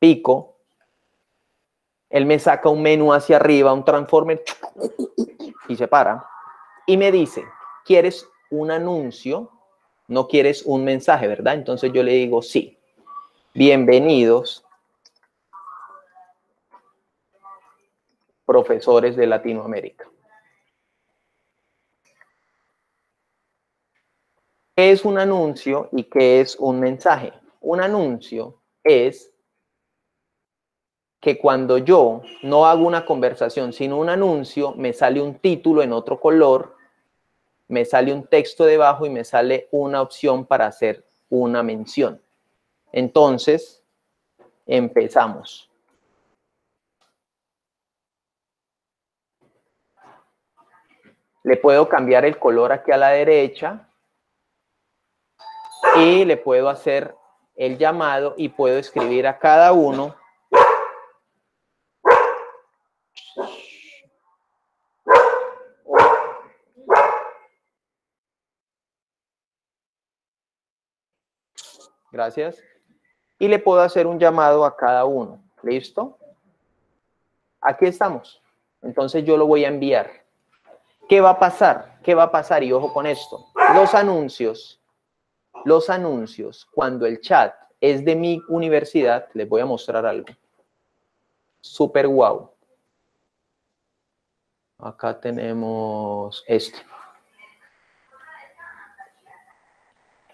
pico, él me saca un menú hacia arriba, un transformer y se para y me dice, ¿quieres un anuncio? No quieres un mensaje, ¿verdad? Entonces yo le digo, sí. Bienvenidos, profesores de Latinoamérica. ¿Qué es un anuncio y qué es un mensaje? Un anuncio es que cuando yo no hago una conversación, sino un anuncio, me sale un título en otro color me sale un texto debajo y me sale una opción para hacer una mención. Entonces, empezamos. Le puedo cambiar el color aquí a la derecha y le puedo hacer el llamado y puedo escribir a cada uno Gracias. Y le puedo hacer un llamado a cada uno. ¿Listo? Aquí estamos. Entonces yo lo voy a enviar. ¿Qué va a pasar? ¿Qué va a pasar? Y ojo con esto. Los anuncios, los anuncios, cuando el chat es de mi universidad, les voy a mostrar algo. Super guau. Acá tenemos esto.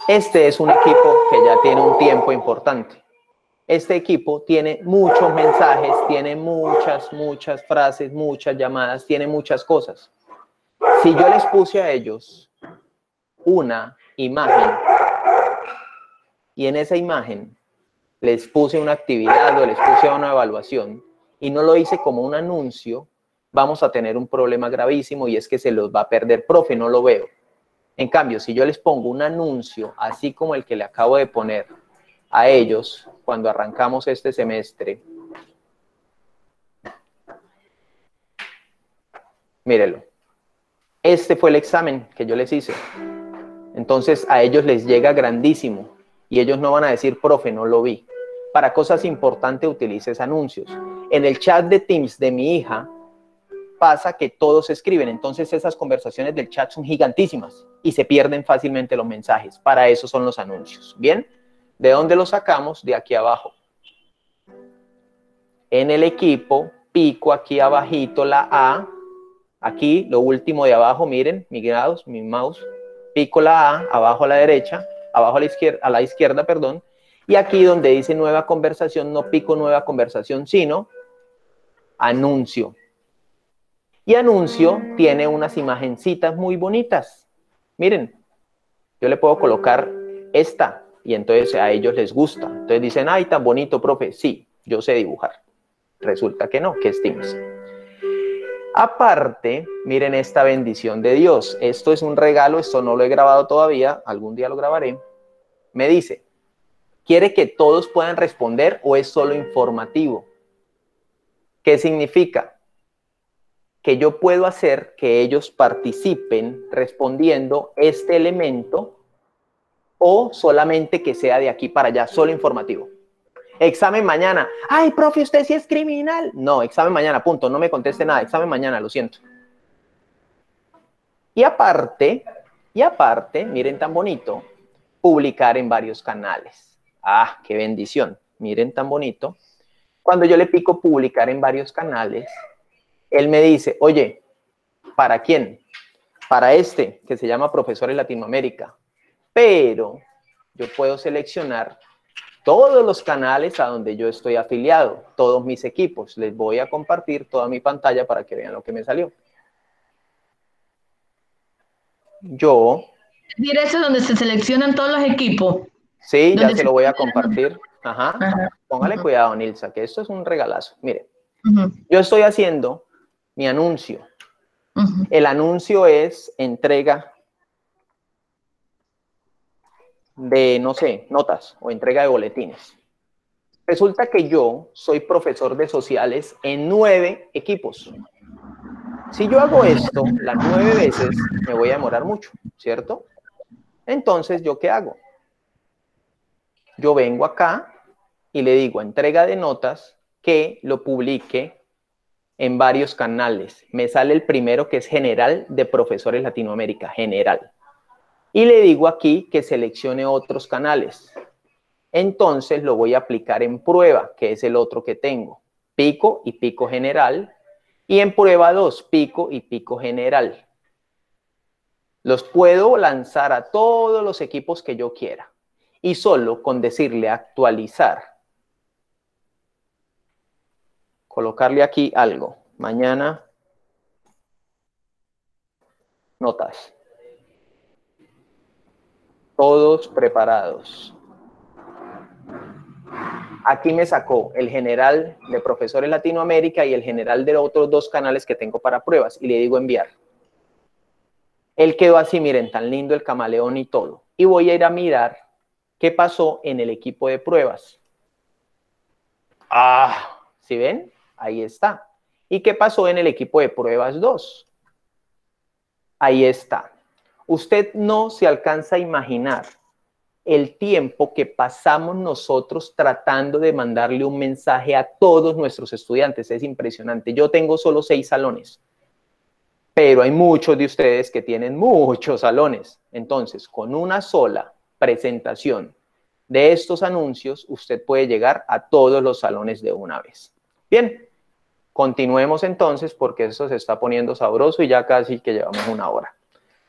Este es un equipo que ya tiene un tiempo importante. Este equipo tiene muchos mensajes, tiene muchas, muchas frases, muchas llamadas, tiene muchas cosas. Si yo les puse a ellos una imagen y en esa imagen les puse una actividad o les puse una evaluación, y no lo hice como un anuncio, vamos a tener un problema gravísimo y es que se los va a perder. Profe, no lo veo. En cambio, si yo les pongo un anuncio, así como el que le acabo de poner a ellos cuando arrancamos este semestre, mírelo. Este fue el examen que yo les hice. Entonces a ellos les llega grandísimo y ellos no van a decir, profe, no lo vi. Para cosas importantes utilices anuncios. En el chat de Teams de mi hija pasa que todos escriben, entonces esas conversaciones del chat son gigantísimas y se pierden fácilmente los mensajes. Para eso son los anuncios. Bien, ¿de dónde los sacamos? De aquí abajo. En el equipo, pico aquí abajito la A. Aquí, lo último de abajo, miren, migrados, mi mouse. Pico la A, abajo a la derecha, abajo a la izquierda, a la izquierda, perdón. Y aquí donde dice nueva conversación, no pico nueva conversación, sino anuncio. Y anuncio tiene unas imagencitas muy bonitas. Miren, yo le puedo colocar esta y entonces a ellos les gusta. Entonces dicen, ay, tan bonito, profe. Sí, yo sé dibujar. Resulta que no, que es. Aparte, miren esta bendición de Dios. Esto es un regalo, esto no lo he grabado todavía, algún día lo grabaré. Me dice, ¿quiere que todos puedan responder o es solo informativo? ¿Qué significa? Que yo puedo hacer que ellos participen respondiendo este elemento o solamente que sea de aquí para allá, solo informativo. Examen mañana. Ay, profe, usted sí es criminal. No, examen mañana, punto. No me conteste nada. Examen mañana, lo siento. Y aparte, y aparte, miren tan bonito, publicar en varios canales. Ah, qué bendición. Miren tan bonito. Cuando yo le pico publicar en varios canales, él me dice, oye, ¿para quién? Para este, que se llama Profesores Latinoamérica. Pero yo puedo seleccionar todos los canales a donde yo estoy afiliado, todos mis equipos. Les voy a compartir toda mi pantalla para que vean lo que me salió. Yo... ¿Es eso donde se seleccionan todos los equipos? Sí, ya se lo voy a compartir. Ajá. Póngale cuidado, Nilsa, que esto es un regalazo. Mire, yo estoy haciendo mi anuncio. El anuncio es entrega de, no sé, notas o entrega de boletines. Resulta que yo soy profesor de sociales en nueve equipos. Si yo hago esto las nueve veces, me voy a demorar mucho, ¿cierto? Entonces, ¿yo qué hago? Yo vengo acá y le digo entrega de notas que lo publique en varios canales. Me sale el primero que es general de profesores Latinoamérica, general. Y le digo aquí que seleccione otros canales. Entonces lo voy a aplicar en prueba, que es el otro que tengo. Pico y pico general. Y en prueba 2, pico y pico general. Los puedo lanzar a todos los equipos que yo quiera. Y solo con decirle actualizar colocarle aquí algo. Mañana, notas. Todos preparados. Aquí me sacó el general de profesores Latinoamérica y el general de otros dos canales que tengo para pruebas y le digo enviar. Él quedó así, miren, tan lindo el camaleón y todo. Y voy a ir a mirar qué pasó en el equipo de pruebas. Ah, ¿sí ven? Ahí está. ¿Y qué pasó en el equipo de pruebas 2? Ahí está. Usted no se alcanza a imaginar el tiempo que pasamos nosotros tratando de mandarle un mensaje a todos nuestros estudiantes. Es impresionante. Yo tengo solo seis salones, pero hay muchos de ustedes que tienen muchos salones. Entonces, con una sola presentación de estos anuncios, usted puede llegar a todos los salones de una vez. Bien, continuemos entonces porque eso se está poniendo sabroso y ya casi que llevamos una hora.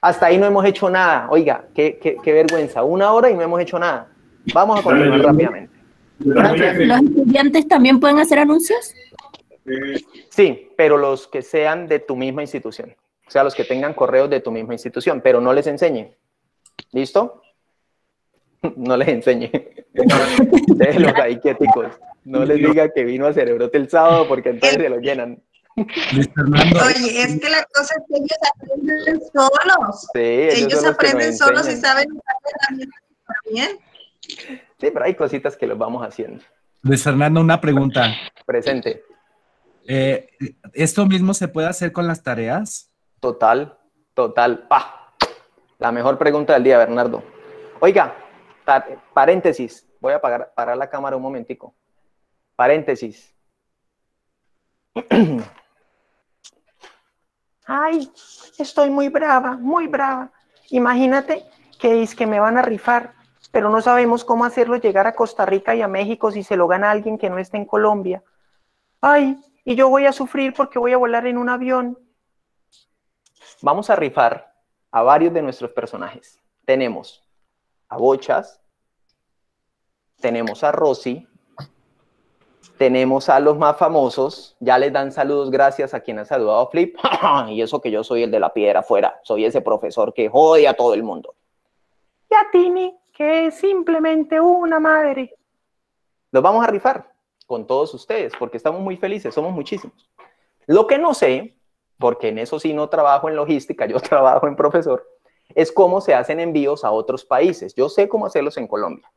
Hasta ahí no hemos hecho nada. Oiga, qué, qué, vergüenza. Una hora y no hemos hecho nada. Vamos a continuar rápidamente. ¿Los estudiantes también pueden hacer anuncios? Sí, pero los que sean de tu misma institución. O sea, los que tengan correos de tu misma institución, pero no les enseñe. ¿Listo? [laughs] No les enseñe. [laughs] Déjenlos ahí quieticos. No les diga que vino a Cerebrote el sábado porque entonces se lo llenan. Luis Fernando, Oye, es que la cosa es que ellos aprenden solos. Sí, ellos, Ellos son los que nos aprenden solos y saben también. Sí, pero hay cositas que los vamos haciendo. Luis Fernando, una pregunta. Presente. Eh, ¿Esto mismo se puede hacer con las tareas? Total, total. ¡Pah! La mejor pregunta del día, Bernardo. Oiga, paréntesis. Voy a parar la cámara un momentico. Paréntesis. [clears throat] Ay, estoy muy brava, muy brava. Imagínate que es que me van a rifar, pero no sabemos cómo hacerlo llegar a Costa Rica y a México si se lo gana alguien que no esté en Colombia. Ay, y yo voy a sufrir porque voy a volar en un avión. Vamos a rifar a varios de nuestros personajes. Tenemos a Bochas, tenemos a Rosy, tenemos a los más famosos, ya les dan saludos gracias a quien ha saludado a Flip, [laughs] y eso que yo soy el de la piedra afuera, soy ese profesor que jode a todo el mundo. Y a Tini, que es simplemente una madre. Los vamos a rifar con todos ustedes, porque estamos muy felices, somos muchísimos. Lo que no sé, porque en eso sí no trabajo en logística, [laughs] yo trabajo en profesor, es cómo se hacen envíos a otros países. Yo sé cómo hacerlos en Colombia.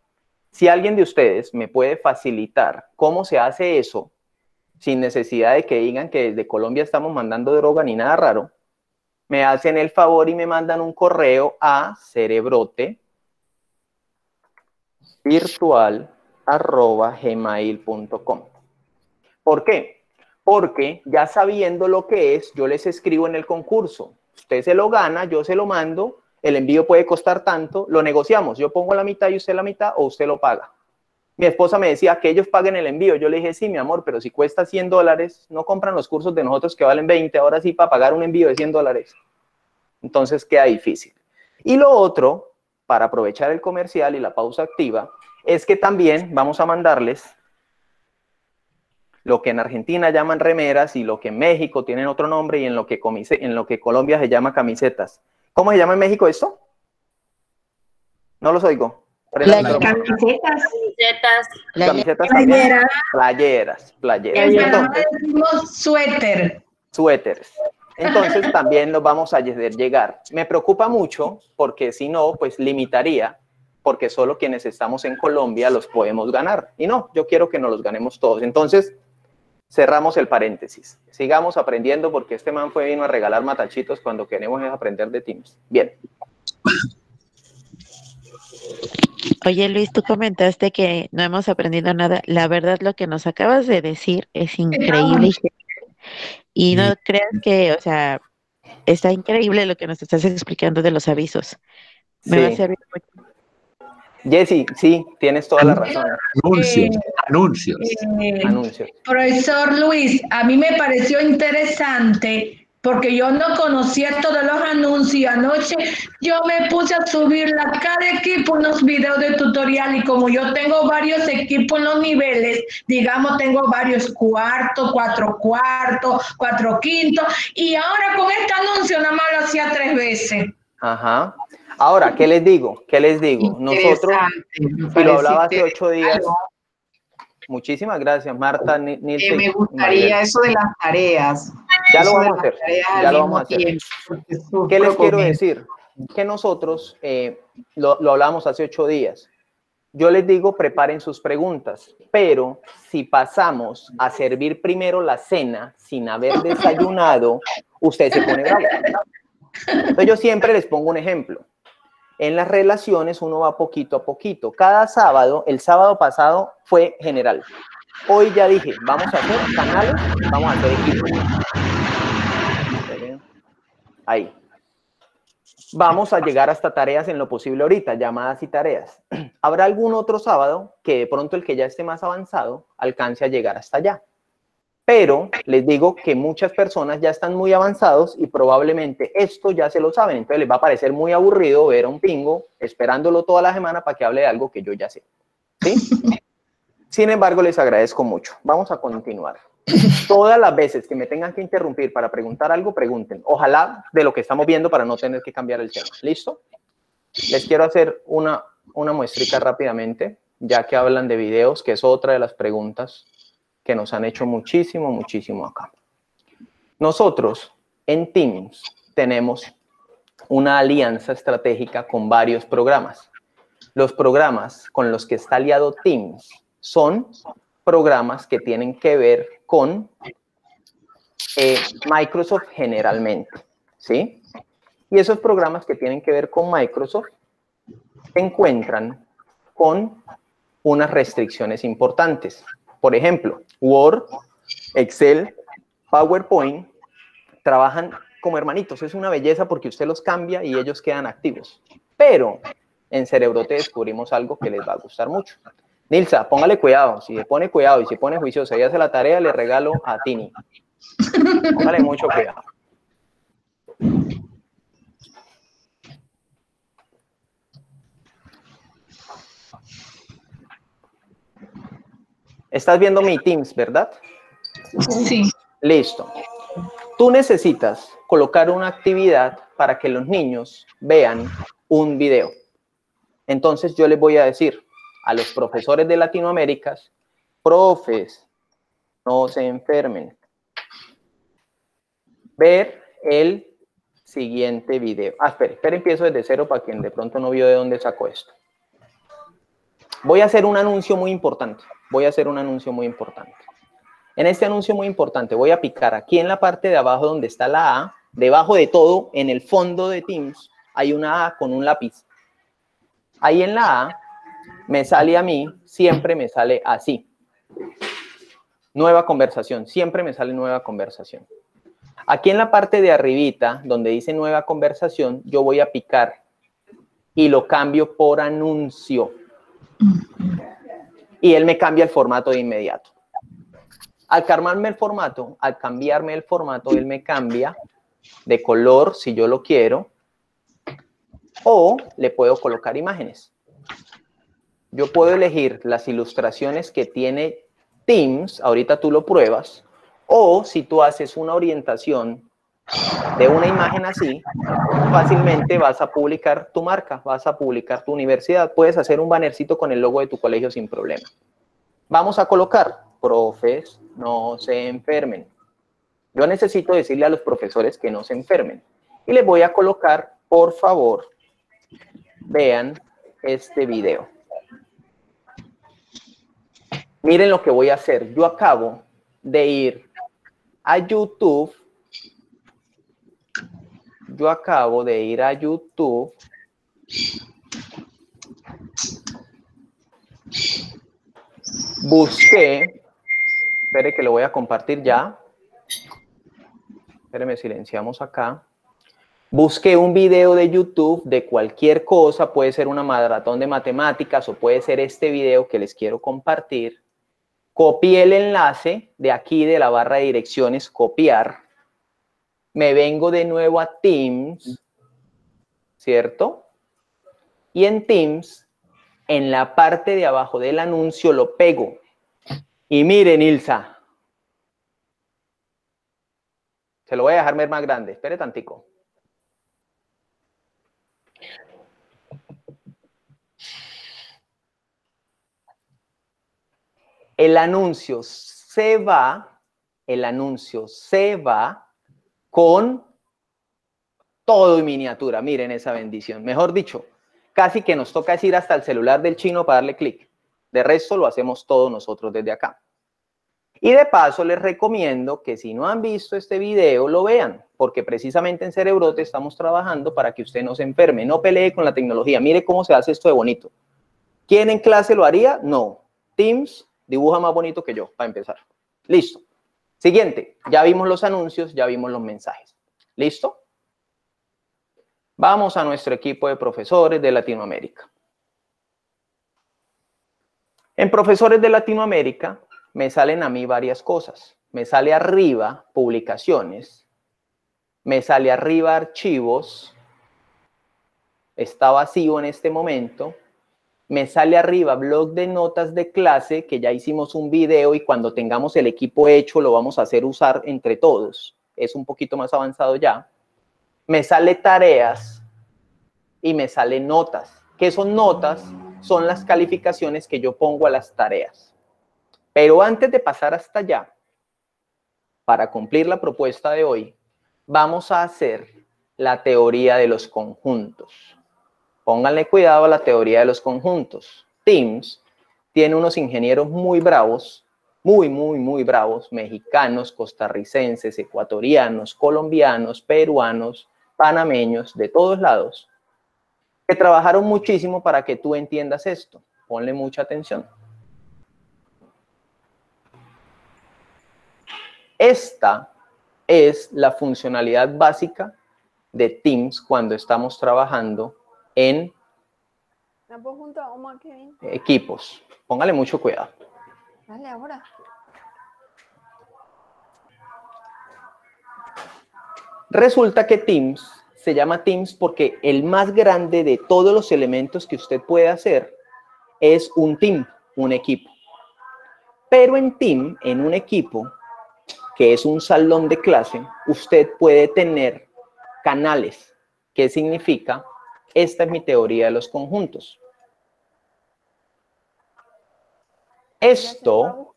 Si alguien de ustedes me puede facilitar cómo se hace eso, sin necesidad de que digan que desde Colombia estamos mandando droga ni nada raro, me hacen el favor y me mandan un correo a cerebrote virtual. ¿Por qué? Porque ya sabiendo lo que es, yo les escribo en el concurso. Usted se lo gana, yo se lo mando, el envío puede costar tanto, lo negociamos. Yo pongo la mitad y usted la mitad o usted lo paga. Mi esposa me decía que ellos paguen el envío. Yo le dije, sí, mi amor, pero si cuesta 100 dólares, no compran los cursos de nosotros que valen 20. Ahora sí, para pagar un envío de 100 dólares. Entonces queda difícil. Y lo otro, para aprovechar el comercial y la pausa activa, es que también vamos a mandarles lo que en Argentina llaman remeras y lo que en México tienen otro nombre y en lo que, en lo que Colombia se llama camisetas. ¿Cómo se llama en México esto? No los oigo. El micrófono. Camisetas. Camisetas Playeras. Playeras, playeras. Entonces, decimos suéter. suéteres. Entonces también los vamos a llegar. Me preocupa mucho porque si no, pues limitaría, porque solo quienes estamos en Colombia los podemos ganar. Y no, yo quiero que nos los ganemos todos. Entonces, cerramos el paréntesis. Sigamos aprendiendo porque este man fue vino a regalar matachitos cuando queremos es aprender de Teams. Bien. Oye Luis, tú comentaste que no hemos aprendido nada. La verdad, lo que nos acabas de decir es increíble. y genial. Y no creas que, o sea, está increíble lo que nos estás explicando de los avisos. Me va a servir mucho. Jessy, sí, tienes toda la razón. Anuncios, anuncios. Eh, Anuncios. Profesor Luis, a mí me pareció interesante porque yo no conocía todos los anuncios. Anoche yo me puse a subir a cada equipo unos videos de tutorial y como yo tengo varios equipos en los niveles, digamos, tengo varios cuartos, cuatro cuartos, cuatro quintos, y ahora con este anuncio nada más lo hacía tres veces. Ajá. Ahora, ¿qué les digo? ¿Qué les digo? Nosotros, si lo hablaba hace ocho días, Muchísimas gracias, Marta. Ni- que Nielsen, me gustaría eso de las tareas. Ya lo vamos a hacer. Ya lo vamos a hacer. tiempo, ¿Qué les quiero decir? Que nosotros, eh, lo, lo hablamos hace ocho días, yo les digo preparen sus preguntas, pero si pasamos a servir primero la cena sin haber desayunado, usted se pone bravo. Entonces yo siempre les pongo un ejemplo. En las relaciones uno va poquito a poquito. Cada sábado, el sábado pasado fue general. Hoy ya dije, vamos a hacer canales, vamos a hacer equipos. Ahí. Vamos a llegar hasta tareas en lo posible ahorita, llamadas y tareas. [clears throat] Habrá algún otro sábado que de pronto el que ya esté más avanzado alcance a llegar hasta allá. Pero les digo que muchas personas ya están muy avanzados y probablemente esto ya se lo saben. Entonces les va a parecer muy aburrido ver a un pingo esperándolo toda la semana para que hable de algo que yo ya sé. ¿Sí? [laughs] Sin embargo, les agradezco mucho. Vamos a continuar. Todas las veces que me tengan que interrumpir para preguntar algo, pregunten. Ojalá de lo que estamos viendo para no tener que cambiar el tema. ¿Listo? Les quiero hacer una una muestrita rápidamente, ya que hablan de videos, que es otra de las preguntas que nos han hecho muchísimo, muchísimo acá. Nosotros en Teams tenemos una alianza estratégica con varios programas. Los programas con los que está aliado Teams son programas que tienen que ver con eh, Microsoft generalmente, ¿sí? Y esos programas que tienen que ver con Microsoft se encuentran con unas restricciones importantes. Por ejemplo, Word, Excel, PowerPoint trabajan como hermanitos. Es una belleza porque usted los cambia y ellos quedan activos. Pero en Cerebrote descubrimos algo que les va a gustar mucho. Nilsa, póngale cuidado. Si se pone cuidado y se pone juiciosa y hace la tarea, le regalo a Tini. Póngale mucho cuidado. Estás viendo mi Teams, ¿verdad? Sí. Listo. Tú necesitas colocar una actividad para que los niños vean un video. Entonces yo les voy a decir a los profesores de Latinoamérica, profes, no se enfermen. Ver el siguiente video. Ah, espera, espera, empiezo desde cero para quien de pronto no vio de dónde sacó esto. Voy a hacer un anuncio muy importante. Voy a hacer un anuncio muy importante. En este anuncio muy importante voy a picar aquí en la parte de abajo donde está la A, debajo de todo, en el fondo de Teams, hay una A con un lápiz. Ahí en la A me sale a mí, siempre me sale así. Nueva conversación, siempre me sale nueva conversación. Aquí en la parte de arribita, donde dice nueva conversación, yo voy a picar y lo cambio por anuncio. Y él me cambia el formato de inmediato. Al cambiarme el formato, al cambiarme el formato, él me cambia de color si yo lo quiero o le puedo colocar imágenes. Yo puedo elegir las ilustraciones que tiene Teams, ahorita tú lo pruebas, o si tú haces una orientación de una imagen así, fácilmente vas a publicar tu marca, vas a publicar tu universidad, puedes hacer un bannercito con el logo de tu colegio sin problema. Vamos a colocar, profes, no se enfermen. Yo necesito decirle a los profesores que no se enfermen. Y les voy a colocar, por favor, vean este video. Miren lo que voy a hacer. Yo acabo de ir a YouTube. Yo acabo de ir a YouTube. Busqué. Espere que lo voy a compartir ya. Espéreme, silenciamos acá. Busqué un video de YouTube de cualquier cosa, puede ser una maratón de matemáticas o puede ser este video que les quiero compartir. Copié el enlace de aquí de la barra de direcciones, copiar. Me vengo de nuevo a Teams, ¿cierto? Y en Teams, en la parte de abajo del anuncio lo pego. Y miren, Ilsa. Se lo voy a dejar ver más grande. Espere tantico. el anuncio se va, el anuncio se va con todo en miniatura. Miren esa bendición. Mejor dicho, casi que nos toca decir hasta el celular del chino para darle clic. De resto lo hacemos todos nosotros desde acá. Y de paso les recomiendo que si no han visto este video lo vean, porque precisamente en Cerebrote estamos trabajando para que usted no se enferme, no pelee con la tecnología. Mire cómo se hace esto de bonito. ¿Quién en clase lo haría? No. Teams dibuja más bonito que yo, para empezar. Listo. Siguiente, ya vimos los anuncios, ya vimos los mensajes. ¿Listo? Vamos a nuestro equipo de profesores de Latinoamérica. En profesores de Latinoamérica me salen a mí varias cosas. Me sale arriba publicaciones, me sale arriba archivos, está vacío en este momento, me sale arriba blog de notas de clase, que ya hicimos un video y cuando tengamos el equipo hecho lo vamos a hacer usar entre todos. Es un poquito más avanzado ya. Me sale tareas y me sale notas, ¿Qué son notas? Son las calificaciones que yo pongo a las tareas. Pero antes de pasar hasta allá, para cumplir la propuesta de hoy, vamos a hacer la teoría de los conjuntos. Pónganle cuidado a la teoría de los conjuntos. Teams tiene unos ingenieros muy bravos, muy, muy, muy bravos, mexicanos, costarricenses, ecuatorianos, colombianos, peruanos, panameños, de todos lados, que trabajaron muchísimo para que tú entiendas esto. Ponle mucha atención. Esta es la funcionalidad básica de Teams cuando estamos trabajando en equipos. Póngale mucho cuidado. Dale, ahora. Resulta que Teams se llama Teams porque el más grande de todos los elementos que usted puede hacer es un team, un equipo. Pero en team, en un equipo, que es un salón de clase, usted puede tener canales. ¿Qué significa? Esta es mi teoría de los conjuntos. Esto,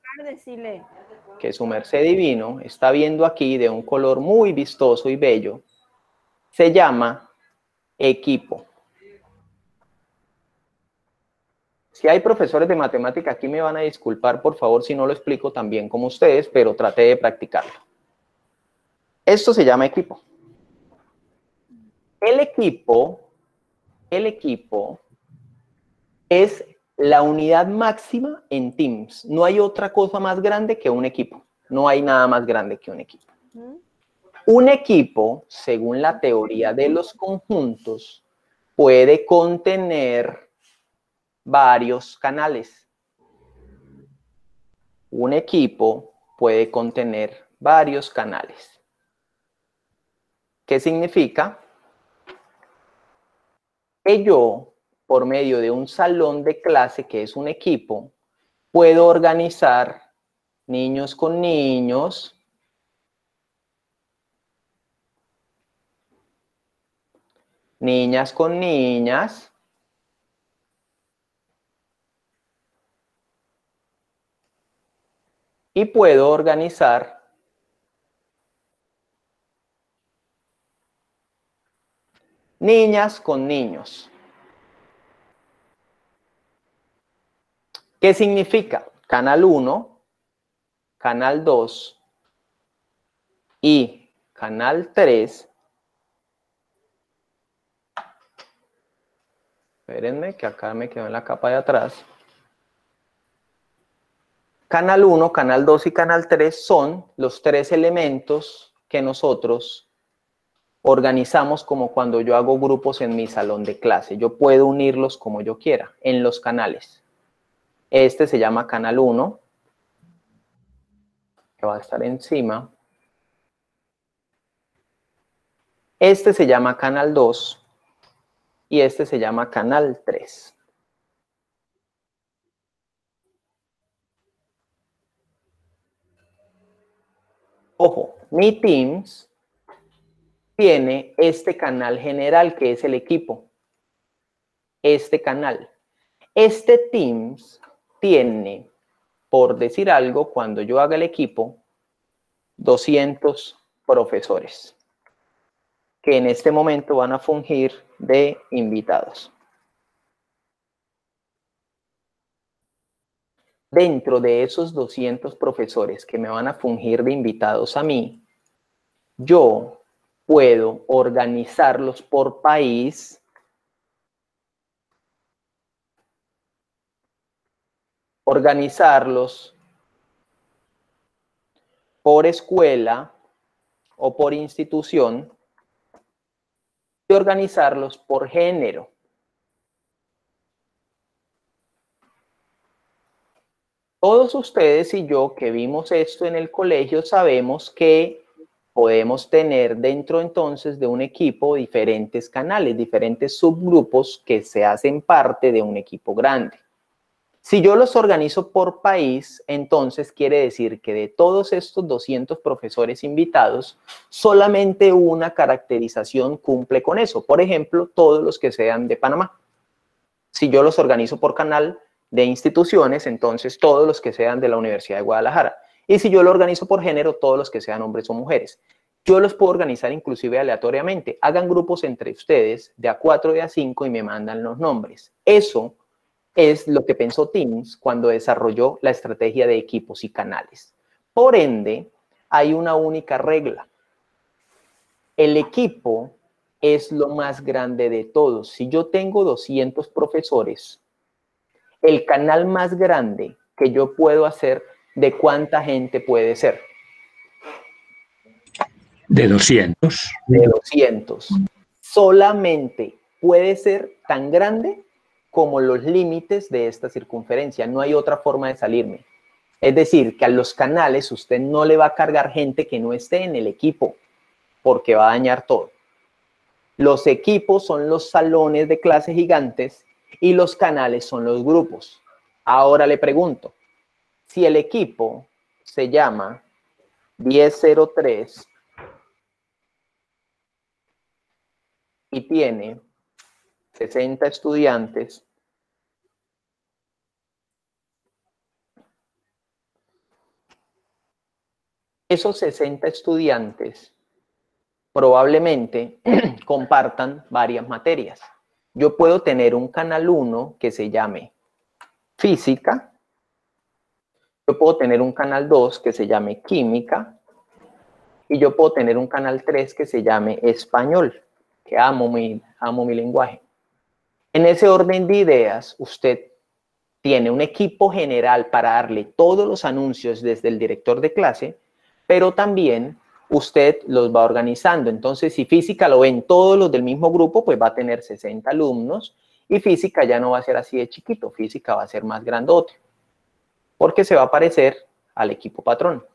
que su merced divino está viendo aquí de un color muy vistoso y bello, se llama equipo. Si hay profesores de matemática aquí me van a disculpar, por favor, si no lo explico tan bien como ustedes, pero traté de practicarlo. Esto se llama equipo. El equipo, el equipo es la unidad máxima en Teams. No hay otra cosa más grande que un equipo. No hay nada más grande que un equipo. Un equipo, según la teoría de los conjuntos, puede contener varios canales. Un equipo puede contener varios canales. ¿Qué significa? Que yo por medio de un salón de clase que es un equipo, puedo organizar niños con niños, niñas con niñas, y puedo organizar niñas con niños. ¿Qué significa? Canal 1, canal 2 y canal 3. Espérenme que acá me quedo en la capa de atrás. Canal 1, canal 2 y canal 3 son los tres elementos que nosotros organizamos como cuando yo hago grupos en mi salón de clase. Yo puedo unirlos como yo quiera en los canales. Este se llama canal 1, que va a estar encima. Este se llama canal 2 y este se llama canal 3. Ojo, mi Teams tiene este canal general que es el equipo. Este canal. Este Teams tiene, por decir algo, cuando yo haga el equipo, 200 profesores que en este momento van a fungir de invitados. Dentro de esos 200 profesores que me van a fungir de invitados a mí, yo puedo organizarlos por país, organizarlos por escuela o por institución y organizarlos por género. Todos ustedes y yo que vimos esto en el colegio sabemos que podemos tener dentro entonces de un equipo diferentes canales, diferentes subgrupos que se hacen parte de un equipo grande. Si yo los organizo por país, entonces quiere decir que de todos estos 200 profesores invitados, solamente una caracterización cumple con eso. Por ejemplo, todos los que sean de Panamá. Si yo los organizo por canal de instituciones, entonces todos los que sean de la Universidad de Guadalajara. Y si yo lo organizo por género, todos los que sean hombres o mujeres. Yo los puedo organizar inclusive aleatoriamente. Hagan grupos entre ustedes de a 4 de a 5 y me mandan los nombres. Eso es lo que pensó Teams cuando desarrolló la estrategia de equipos y canales. Por ende, hay una única regla. El equipo es lo más grande de todos. Si yo tengo 200 profesores, el canal más grande que yo puedo hacer, ¿de cuánta gente puede ser? De 200. De 200. Solamente puede ser tan grande como los límites de esta circunferencia. No hay otra forma de salirme. Es decir, que a los canales usted no le va a cargar gente que no esté en el equipo, porque va a dañar todo. Los equipos son los salones de clase gigantes y los canales son los grupos. Ahora le pregunto, si el equipo se llama 1003 y tiene 60 estudiantes, esos 60 estudiantes probablemente [clears throat] compartan varias materias. Yo puedo tener un canal 1 que se llame física, yo puedo tener un canal 2 que se llame química, y yo puedo tener un canal 3 que se llame español, que amo mi, amo mi lenguaje. En ese orden de ideas, usted tiene un equipo general para darle todos los anuncios desde el director de clase, pero también usted los va organizando. Entonces, si física lo ven todos los del mismo grupo, pues va a tener 60 alumnos y física ya no va a ser así de chiquito, física va a ser más grandote, porque se va a parecer al equipo patrón.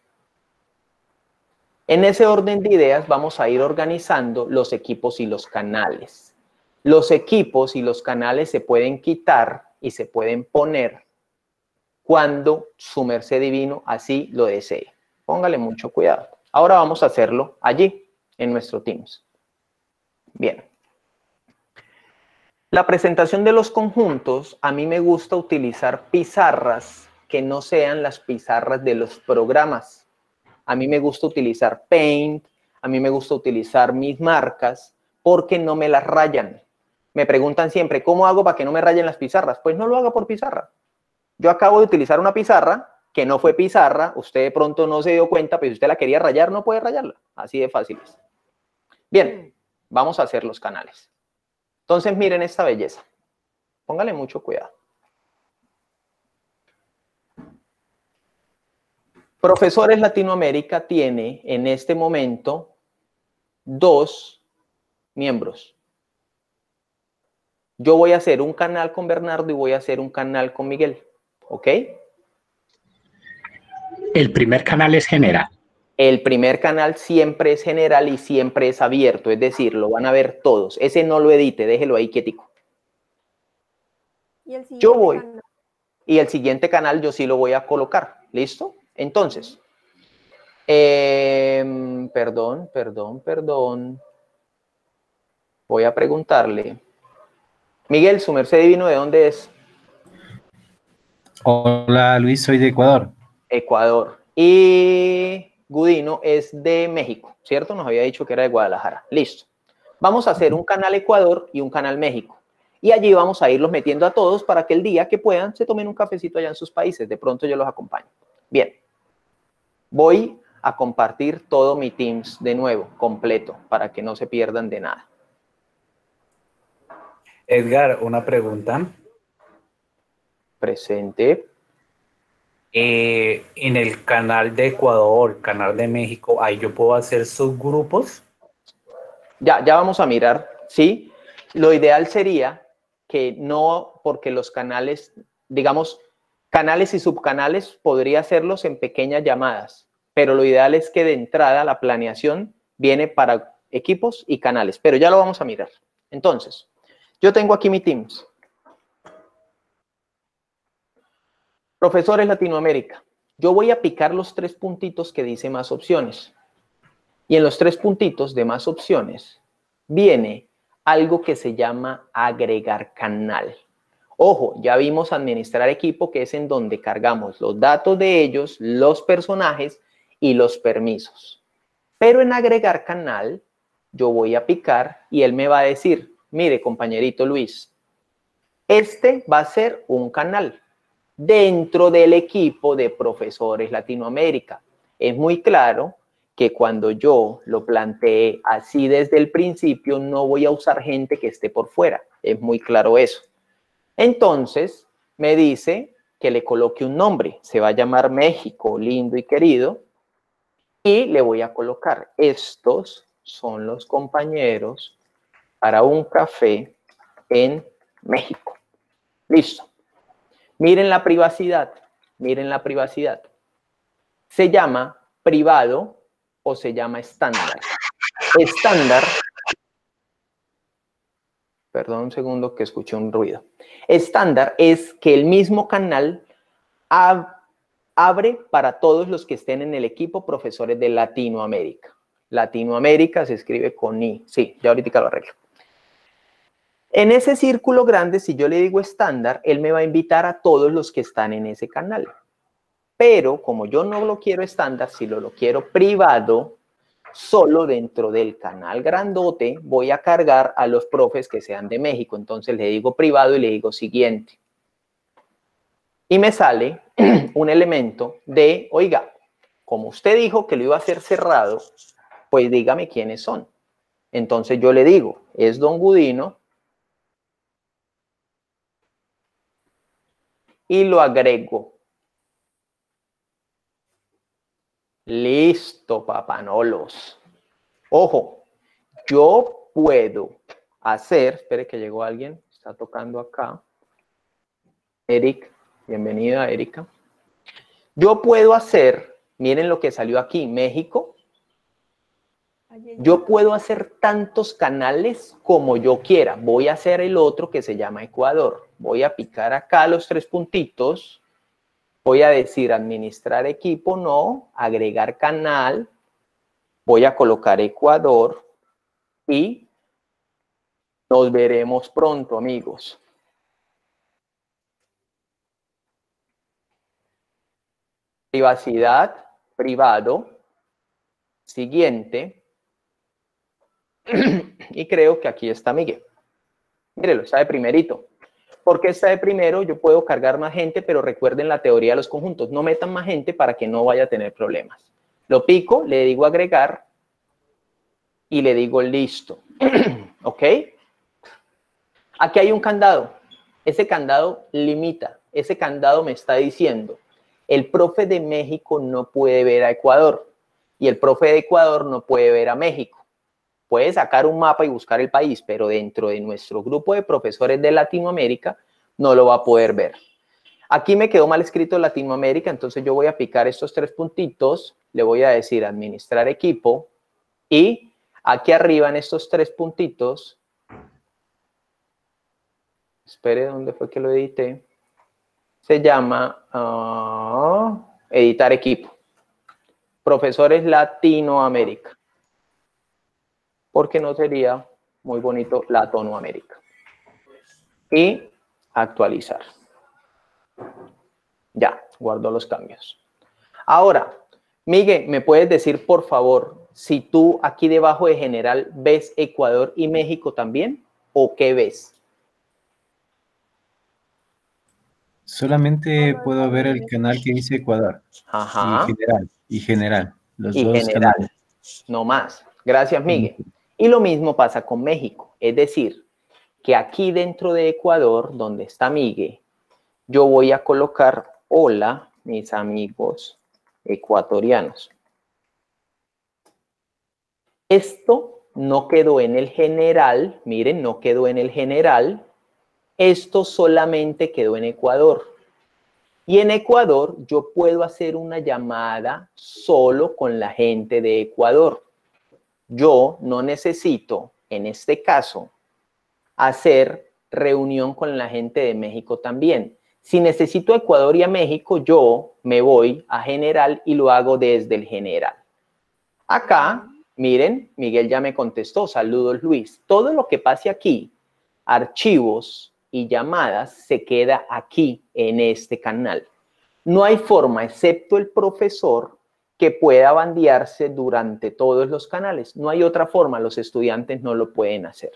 En ese orden de ideas vamos a ir organizando los equipos y los canales. Los equipos y los canales se pueden quitar y se pueden poner cuando su merced divino así lo desee. Póngale mucho cuidado. Ahora vamos a hacerlo allí, en nuestro Teams. Bien. La presentación de los conjuntos, a mí me gusta utilizar pizarras que no sean las pizarras de los programas. A mí me gusta utilizar Paint, a mí me gusta utilizar mis marcas porque no me las rayan. Me preguntan siempre, ¿cómo hago para que no me rayen las pizarras? Pues no lo haga por pizarra. Yo acabo de utilizar una pizarra que no fue pizarra, usted de pronto no se dio cuenta, pero si usted la quería rayar, no puede rayarla. Así de fácil es. Bien, vamos a hacer los canales. Entonces miren esta belleza. Póngale mucho cuidado. Profesores Latinoamérica tiene en este momento dos miembros. Yo voy a hacer un canal con Bernardo y voy a hacer un canal con Miguel. ¿Ok? El primer canal es general. El primer canal siempre es general y siempre es abierto, es decir, lo van a ver todos. Ese no lo edite, déjelo ahí quietico. yo voy. Y el siguiente canal yo sí lo voy a colocar. ¿Listo? Entonces, em, perdón, perdón, perdón. Voy a preguntarle. Miguel, su merced divino, ¿de dónde es? Hola Luis, soy de Ecuador. Ecuador. Y Gudino es de México, ¿cierto? Nos había dicho que era de Guadalajara. Listo. Vamos a hacer un canal Ecuador y un canal México. Y allí vamos a irlos metiendo a todos para que el día que puedan se tomen un cafecito allá en sus países. De pronto yo los acompaño. Bien. Voy a compartir todo mi Teams de nuevo, completo, para que no se pierdan de nada. Edgar, una pregunta. Presente. Eh, en el canal de Ecuador, canal de México, ahí yo puedo hacer subgrupos. Ya, ya vamos a mirar, ¿sí? Lo ideal sería que no, porque los canales, digamos, canales y subcanales, podría hacerlos en pequeñas llamadas, pero lo ideal es que de entrada la planeación viene para equipos y canales, pero ya lo vamos a mirar. Entonces, yo tengo aquí mi Teams. Profesores Latinoamérica, yo voy a picar los tres puntitos que dice más opciones. Y en los tres puntitos de más opciones viene algo que se llama agregar canal. Ojo, ya vimos administrar equipo, que es en donde cargamos los datos de ellos, los personajes y los permisos. Pero en agregar canal, yo voy a picar y él me va a decir, mire compañerito Luis, este va a ser un canal dentro del equipo de profesores Latinoamérica. Es muy claro que cuando yo lo planteé así desde el principio, no voy a usar gente que esté por fuera. Es muy claro eso. Entonces, me dice que le coloque un nombre. Se va a llamar México, lindo y querido. Y le voy a colocar, estos son los compañeros para un café en México. Listo. Miren la privacidad, miren la privacidad. Se llama privado o se llama estándar. Estándar, perdón un segundo que escuché un ruido. Estándar es que el mismo canal abre para todos los que estén en el equipo profesores de Latinoamérica. Latinoamérica se escribe con I. Sí, ya ahorita lo arreglo. En ese círculo grande, si yo le digo estándar, él me va a invitar a todos los que están en ese canal. Pero como yo no lo quiero estándar, si lo, lo quiero privado, solo dentro del canal grandote voy a cargar a los profes que sean de México. Entonces le digo privado y le digo siguiente. Y me sale [clears throat] un elemento de, oiga, como usted dijo que lo iba a hacer cerrado, pues dígame quiénes son. Entonces yo le digo, es don Gudino, y lo agrego. Listo, papanolos. Ojo, yo puedo hacer, espere que llegó alguien, está tocando acá. Eric, bienvenida Erika. Yo puedo hacer, miren lo que salió aquí, México. Yo puedo hacer tantos canales como yo quiera. Voy a hacer el otro que se llama Ecuador. Voy a picar acá los tres puntitos Voy a decir administrar equipo, no, agregar canal, voy a colocar Ecuador y nos veremos pronto, amigos. Privacidad, privado. Siguiente. [clears throat] y creo que aquí está Miguel. Mírelo, está de primerito. Porque está de primero, yo puedo cargar más gente, pero recuerden la teoría de los conjuntos. No metan más gente para que no vaya a tener problemas. Lo pico, le digo agregar y le digo listo. [clears throat] ¿Ok? Aquí hay un candado. Ese candado limita. Ese candado me está diciendo, el profe de México no puede ver a Ecuador y el profe de Ecuador no puede ver a México. Puede sacar un mapa y buscar el país, pero dentro de nuestro grupo de profesores de Latinoamérica no lo va a poder ver. Aquí me quedó mal escrito Latinoamérica, entonces yo voy a picar estos tres puntitos, le voy a decir administrar equipo y aquí arriba en estos tres puntitos, espere, ¿dónde fue que lo edité? Se llama ah, editar equipo. Profesores Latinoamérica porque no sería muy bonito Latinoamérica. Y actualizar. Ya, guardo los cambios. Ahora, Miguel, ¿me puedes decir, por favor, si tú aquí debajo de general ves Ecuador y México también? ¿O qué ves? Solamente puedo ver el canal que dice Ecuador. Ajá. Y general. Y general. Los y dos general. canales. No más. Gracias, Miguel. Y lo mismo pasa con México. Es decir, que aquí dentro de Ecuador, donde está Miguel, yo voy a colocar hola, mis amigos ecuatorianos. Esto no quedó en el general, miren, no quedó en el general. Esto solamente quedó en Ecuador. Y en Ecuador yo puedo hacer una llamada solo con la gente de Ecuador yo no necesito, en este caso, hacer reunión con la gente de México también. Si necesito Ecuador y a México, yo me voy a general y lo hago desde el general. Acá, miren, Miguel ya me contestó, saludos Luis. Todo lo que pase aquí, archivos, y llamadas se queda aquí en este canal. No hay forma, excepto el profesor, que pueda bandearse durante todos los canales. No hay otra forma, los estudiantes no lo pueden hacer.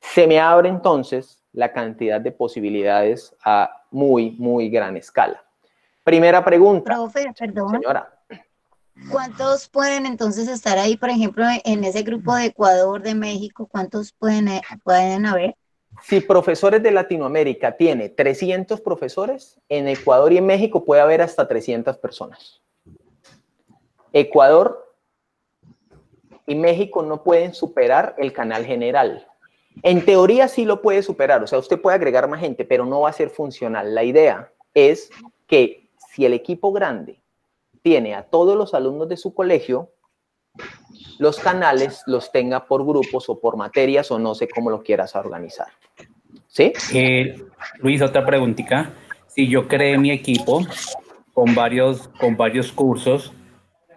Se me abre entonces la cantidad de posibilidades a muy, muy gran escala. Primera pregunta. Profe, perdón. Señora. ¿Cuántos pueden entonces estar ahí, por ejemplo, en ese grupo de Ecuador, de México? ¿Cuántos pueden, eh, pueden haber? Si profesores de Latinoamérica tiene 300 profesores, en Ecuador y en México puede haber hasta 300 personas. Ecuador y México no pueden superar el canal general. En teoría sí lo puede superar, o sea, usted puede agregar más gente, pero no va a ser funcional. La idea es que si el equipo grande tiene a todos los alumnos de su colegio, los canales los tenga por grupos o por materias o no sé cómo lo quieras organizar. ¿Sí? Eh, Luis, otra preguntita. Si yo creé mi equipo con varios, con varios cursos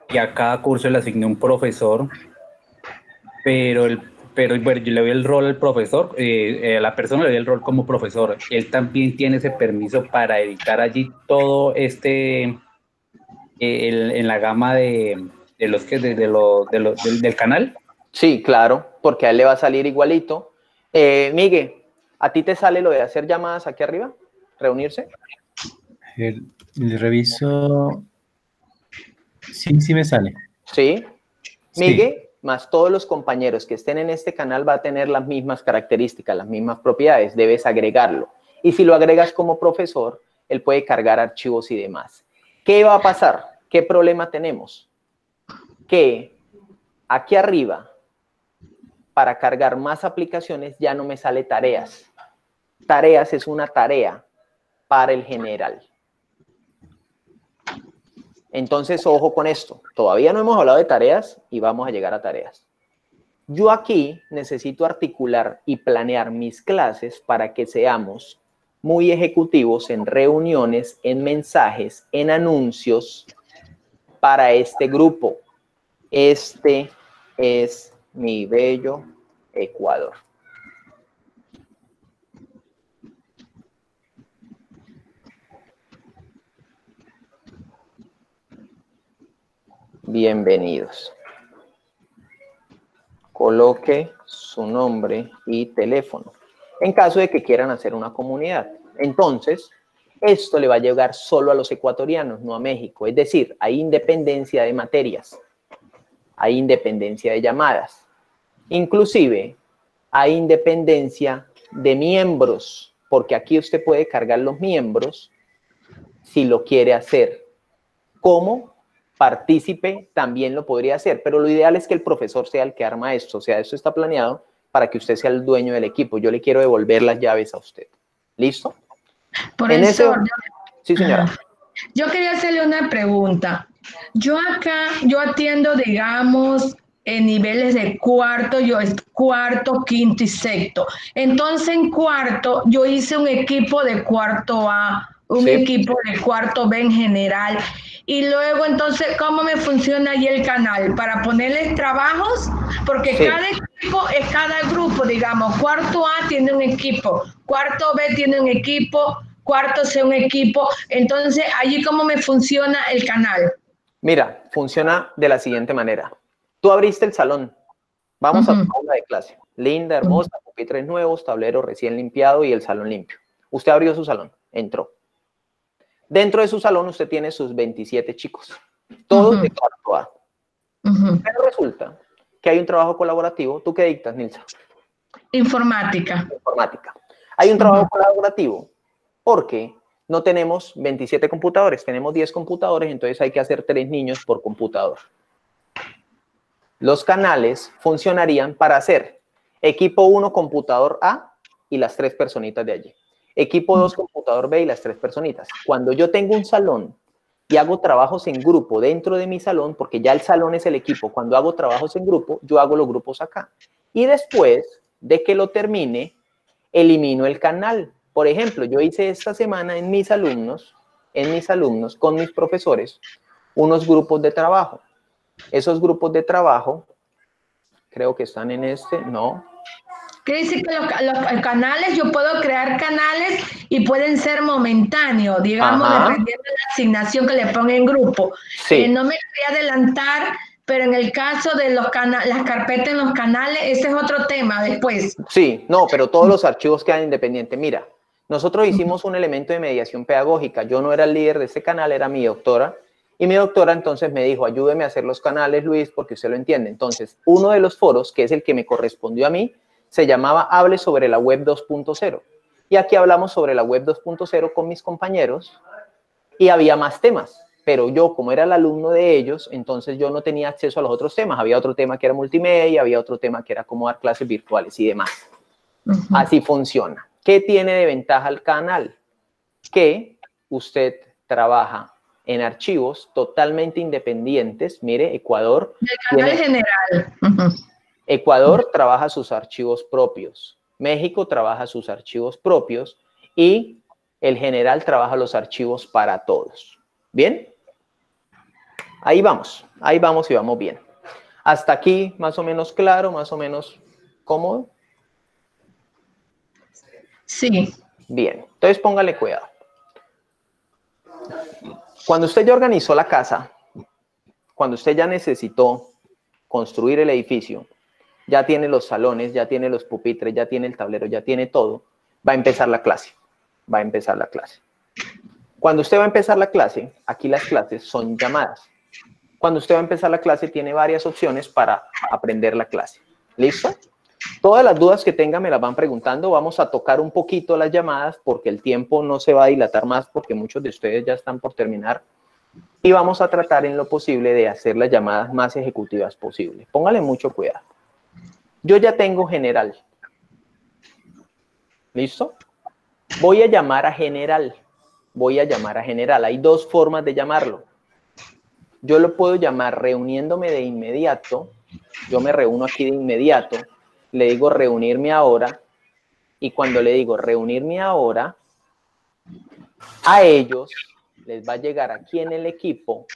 y a cada curso le asigné un profesor, pero el pero bueno, yo le doy el rol al profesor, eh, a la persona le doy el rol como profesor. Él también tiene ese permiso para editar allí todo este, eh, en la gama de, de los que, de, de lo, de lo, del, del, canal. Sí, claro, porque a él le va a salir igualito. Eh, Miguel, ¿a ti te sale lo de hacer llamadas aquí arriba? ¿Reunirse? El, el reviso. Sí, sí me sale. Sí. Miguel, más todos los compañeros que estén en este canal va a tener las mismas características, las mismas propiedades, debes agregarlo. Y si lo agregas como profesor, él puede cargar archivos y demás. ¿Qué va a pasar? ¿Qué problema tenemos? Que aquí arriba, para cargar más aplicaciones, ya no me sale tareas. Tareas es una tarea para el general. Entonces, ojo con esto. Todavía no hemos hablado de tareas y vamos a llegar a tareas. Yo aquí necesito articular y planear mis clases para que seamos muy ejecutivos en reuniones, en mensajes, en anuncios para este grupo. Este es mi bello Ecuador. Bienvenidos. Coloque su nombre y teléfono en caso de que quieran hacer una comunidad. Entonces, esto le va a llegar solo a los ecuatorianos, no a México. Es decir, hay independencia de materias, hay independencia de llamadas, inclusive hay independencia de miembros, porque aquí usted puede cargar los miembros si lo quiere hacer. ¿Cómo? Partícipe también lo podría hacer, pero lo ideal es que el profesor sea el que arma esto, o sea, esto está planeado para que usted sea el dueño del equipo. Yo le quiero devolver las llaves a usted. ¿Listo? Por en eso, ese... Sí, señora. Yo quería hacerle una pregunta. Yo acá, yo atiendo, digamos, en niveles de cuarto, yo es cuarto, quinto y sexto. Entonces, en cuarto, yo hice un equipo de cuarto A, un sí. equipo de cuarto B en general. Y luego, entonces, ¿cómo me funciona ahí el canal? Para ponerles trabajos, porque sí. cada equipo es cada grupo, digamos. Cuarto A tiene un equipo, cuarto B tiene un equipo, cuarto C un equipo. Entonces, allí cómo me funciona el canal. Mira, funciona de la siguiente manera. Tú abriste el salón. Vamos uh -huh. a tu aula de clase. Linda, hermosa, pupitres nuevos, tablero recién limpiado y el salón limpio. Usted abrió su salón, entró. Dentro de su salón usted tiene sus 27 chicos, todos uh -huh. de cuarto A. Uh -huh. Pero resulta que hay un trabajo colaborativo. ¿Tú qué dictas, Nilsa? Informática. Informática. Hay un trabajo uh -huh. colaborativo porque no tenemos 27 computadores, tenemos 10 computadores, entonces hay que hacer tres niños por computador. Los canales funcionarían para hacer equipo 1, computador A y las tres personitas de allí. Equipo 2, computador B y las tres personitas. Cuando yo tengo un salón y hago trabajos en grupo dentro de mi salón, porque ya el salón es el equipo, cuando hago trabajos en grupo, yo hago los grupos acá. Y después de que lo termine, elimino el canal. Por ejemplo, yo hice esta semana en mis alumnos, en mis alumnos, con mis profesores, unos grupos de trabajo. Esos grupos de trabajo, creo que están en este, no. Quiere decir que los, los canales, yo puedo crear canales y pueden ser momentáneos, digamos, Ajá. dependiendo de la asignación que le ponga en grupo. Sí. Eh, no me quería adelantar, pero en el caso de los las carpetas en los canales, ese es otro tema después. Sí, no, pero todos los archivos quedan independientes. Mira, nosotros hicimos un elemento de mediación pedagógica. Yo no era el líder de ese canal, era mi doctora. Y mi doctora entonces me dijo, ayúdeme a hacer los canales, Luis, porque usted lo entiende. Entonces, uno de los foros, que es el que me correspondió a mí, se llamaba Hable sobre la web 2.0. Y aquí hablamos sobre la web 2.0 con mis compañeros y había más temas. Pero yo, como era el alumno de ellos, entonces yo no tenía acceso a los otros temas. Había otro tema que era multimedia, había otro tema que era cómo dar clases virtuales y demás. Así funciona. ¿Qué tiene de ventaja el canal? Que usted trabaja en archivos totalmente independientes. Mire, Ecuador. El canal tiene- general. Ujú. Ecuador trabaja sus archivos propios. México trabaja sus archivos propios y el general trabaja los archivos para todos. ¿Bien? Ahí vamos, ahí vamos y vamos bien. Hasta aquí, más o menos claro, más o menos cómodo. Sí. Bien, entonces póngale cuidado. Cuando usted ya organizó la casa, cuando usted ya necesitó construir el edificio, ya tiene los salones, ya tiene los pupitres, ya tiene el tablero, ya tiene todo, va a empezar la clase. Va a empezar la clase. Cuando usted va a empezar la clase, aquí las clases son llamadas. Cuando usted va a empezar la clase, tiene varias opciones para aprender la clase. ¿Listo? Todas las dudas que tenga me las van preguntando. Vamos a tocar un poquito las llamadas porque el tiempo no se va a dilatar más porque muchos de ustedes ya están por terminar. Y vamos a tratar en lo posible de hacer las llamadas más ejecutivas posible. Póngale mucho cuidado. Yo ya tengo general. ¿Listo? Voy a llamar a general. Voy a llamar a general. Hay dos formas de llamarlo. Yo lo puedo llamar reuniéndome de inmediato. Yo me reúno aquí de inmediato. Le digo reunirme ahora. Y cuando le digo reunirme ahora, a ellos les va a llegar aquí en el equipo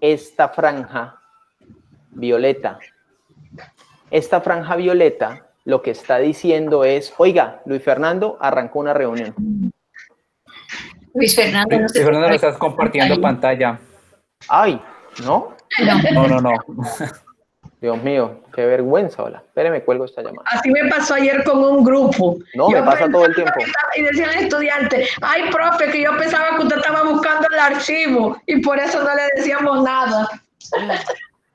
esta franja violeta. Esta franja violeta lo que está diciendo es, oiga, Luis Fernando arrancó una reunión. Luis Fernando, no Luis Fernando, estás compartiendo pantalla. Ay, ¿no? No, no, no. [laughs] Dios mío, qué vergüenza, hola. Espéreme, cuelgo esta llamada. Así me pasó ayer con un grupo. No, me pasa todo el tiempo. Y decían el estudiante, ay, profe, que yo pensaba que usted estaba buscando el archivo y por eso no le decíamos nada.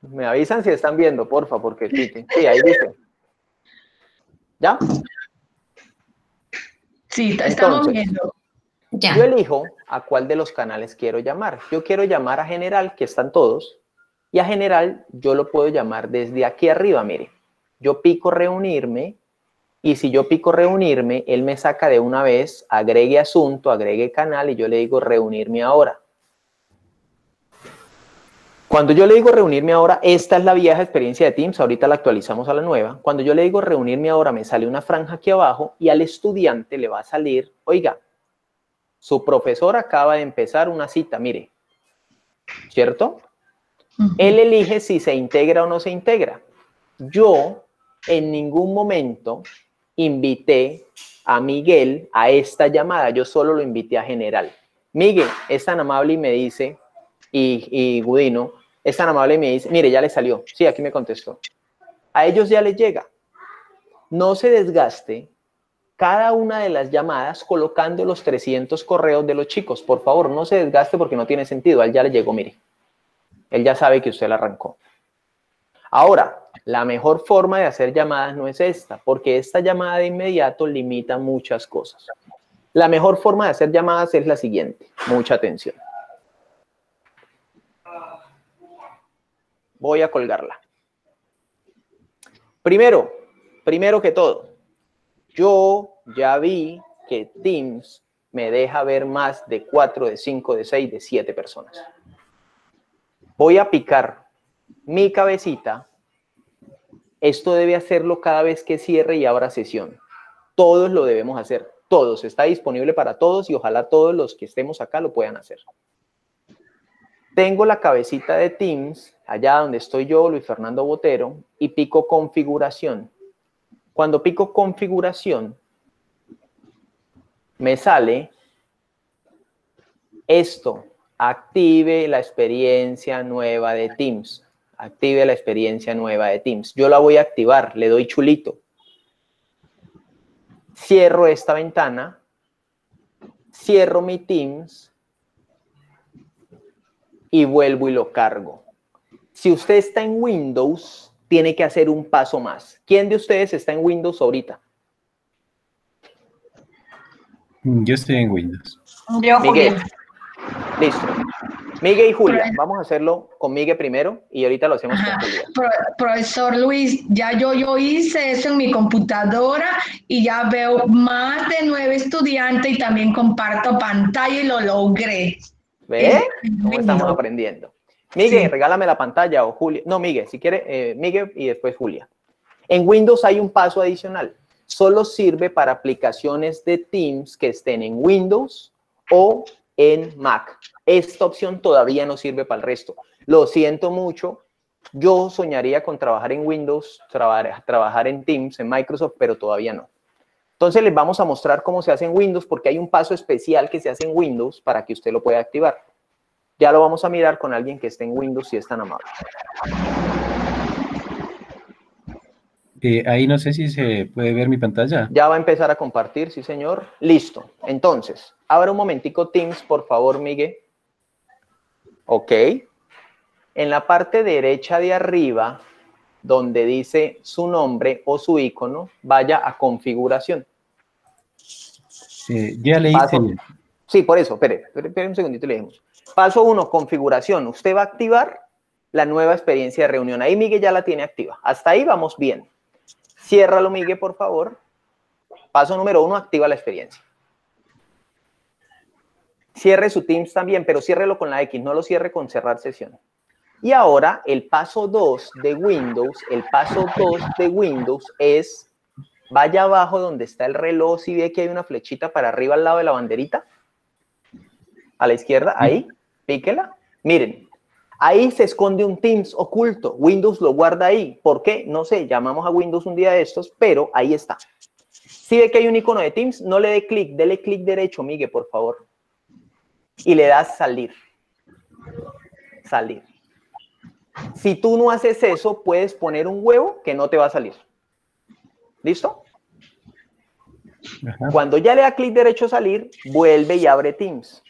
Me avisan si están viendo, porfa, porque sí, sí, ahí dice. ¿Ya? Sí, estamos Entonces, viendo. Yo elijo a cuál de los canales quiero llamar. Yo quiero llamar a general, que están todos, y a general yo lo puedo llamar desde aquí arriba, mire. Yo pico reunirme, y si yo pico reunirme, él me saca de una vez, agregue asunto, agregue canal, y yo le digo reunirme ahora. Cuando yo le digo reunirme ahora, esta es la vieja experiencia de Teams, ahorita la actualizamos a la nueva. Cuando yo le digo reunirme ahora, me sale una franja aquí abajo y al estudiante le va a salir, oiga, su profesor acaba de empezar una cita, mire, ¿cierto? Él elige si se integra o no se integra. Yo en ningún momento invité a Miguel a esta llamada, yo solo lo invité a general. Miguel es tan amable y me dice, y, y Gudino es tan amable y me dice, mire, ya le salió, sí, aquí me contestó. A ellos ya les llega. No se desgaste cada una de las llamadas colocando los 300 correos de los chicos. Por favor, no se desgaste porque no tiene sentido. A él ya le llegó, mire. Él ya sabe que usted la arrancó. Ahora, la mejor forma de hacer llamadas no es esta, porque esta llamada de inmediato limita muchas cosas. La mejor forma de hacer llamadas es la siguiente. Mucha atención. Voy a colgarla. Primero, primero que todo, yo ya vi que Teams me deja ver más de 4, de 5, de 6, de 7 personas. Voy a picar mi cabecita. Esto debe hacerlo cada vez que cierre y abra sesión. Todos lo debemos hacer. Todos. Está disponible para todos y ojalá todos los que estemos acá lo puedan hacer. Tengo la cabecita de Teams, allá donde estoy yo, Luis Fernando Botero, y pico configuración. Cuando pico configuración, me sale esto, active la experiencia nueva de Teams. Active la experiencia nueva de Teams. Yo la voy a activar, le doy chulito. Cierro esta ventana, cierro mi Teams y vuelvo y lo cargo. Si usted está en Windows, tiene que hacer un paso más. ¿Quién de ustedes está en Windows ahorita? Yo estoy en Windows. Yo, Miguel. Julia. Listo. Miguel y Julia. Vamos a hacerlo con Miguel primero y ahorita lo hacemos con Julia. Pro- profesor Luis, ya yo, yo hice eso en mi computadora y ya veo más de nueve estudiantes y también comparto pantalla y lo logré. ¿Ve? ¿Cómo estamos aprendiendo? Miguel, Sí. regálame la pantalla o Julia. No, Miguel, si quiere, eh, Miguel y después Julia. En Windows hay un paso adicional. Solo sirve para aplicaciones de Teams que estén en Windows o en Mac. Esta opción todavía no sirve para el resto. Lo siento mucho. Yo soñaría con trabajar en Windows, trabajar en Teams, en Microsoft, pero todavía no. Entonces les vamos a mostrar cómo se hace en Windows porque hay un paso especial que se hace en Windows para que usted lo pueda activar. Ya lo vamos a mirar con alguien que esté en Windows si es tan amable. Eh, ahí no sé si se puede ver mi pantalla. Ya va a empezar a compartir, sí señor. Listo. Entonces, abra un momentico Teams, por favor, Miguel. Ok. En la parte derecha de arriba, donde dice su nombre o su icono, vaya a configuración. Eh, ya le Paso- hice. Sí, por eso, espere, espere, espere un segundito y le dijimos. Paso uno, configuración. Usted va a activar la nueva experiencia de reunión. Ahí Miguel ya la tiene activa. Hasta ahí vamos bien. Ciérralo, Miguel, por favor. Paso número uno, activa la experiencia. Cierre su Teams también, pero ciérrelo con la X, no lo cierre con cerrar sesión. Y ahora el paso 2 de Windows, el paso 2 de Windows es, vaya abajo donde está el reloj, si ve que hay una flechita para arriba al lado de la banderita, a la izquierda, ahí, píquela. Miren, ahí se esconde un Teams oculto, Windows lo guarda ahí. ¿Por qué? No sé, llamamos a Windows un día de estos, pero ahí está. Si ve que hay un icono de Teams, no le dé clic, dele clic derecho, Miguel, por favor. Y le das salir. Salir. Si tú no haces eso, puedes poner un huevo que no te va a salir. ¿Listo? Cuando ya le da clic derecho salir, vuelve y abre Teams.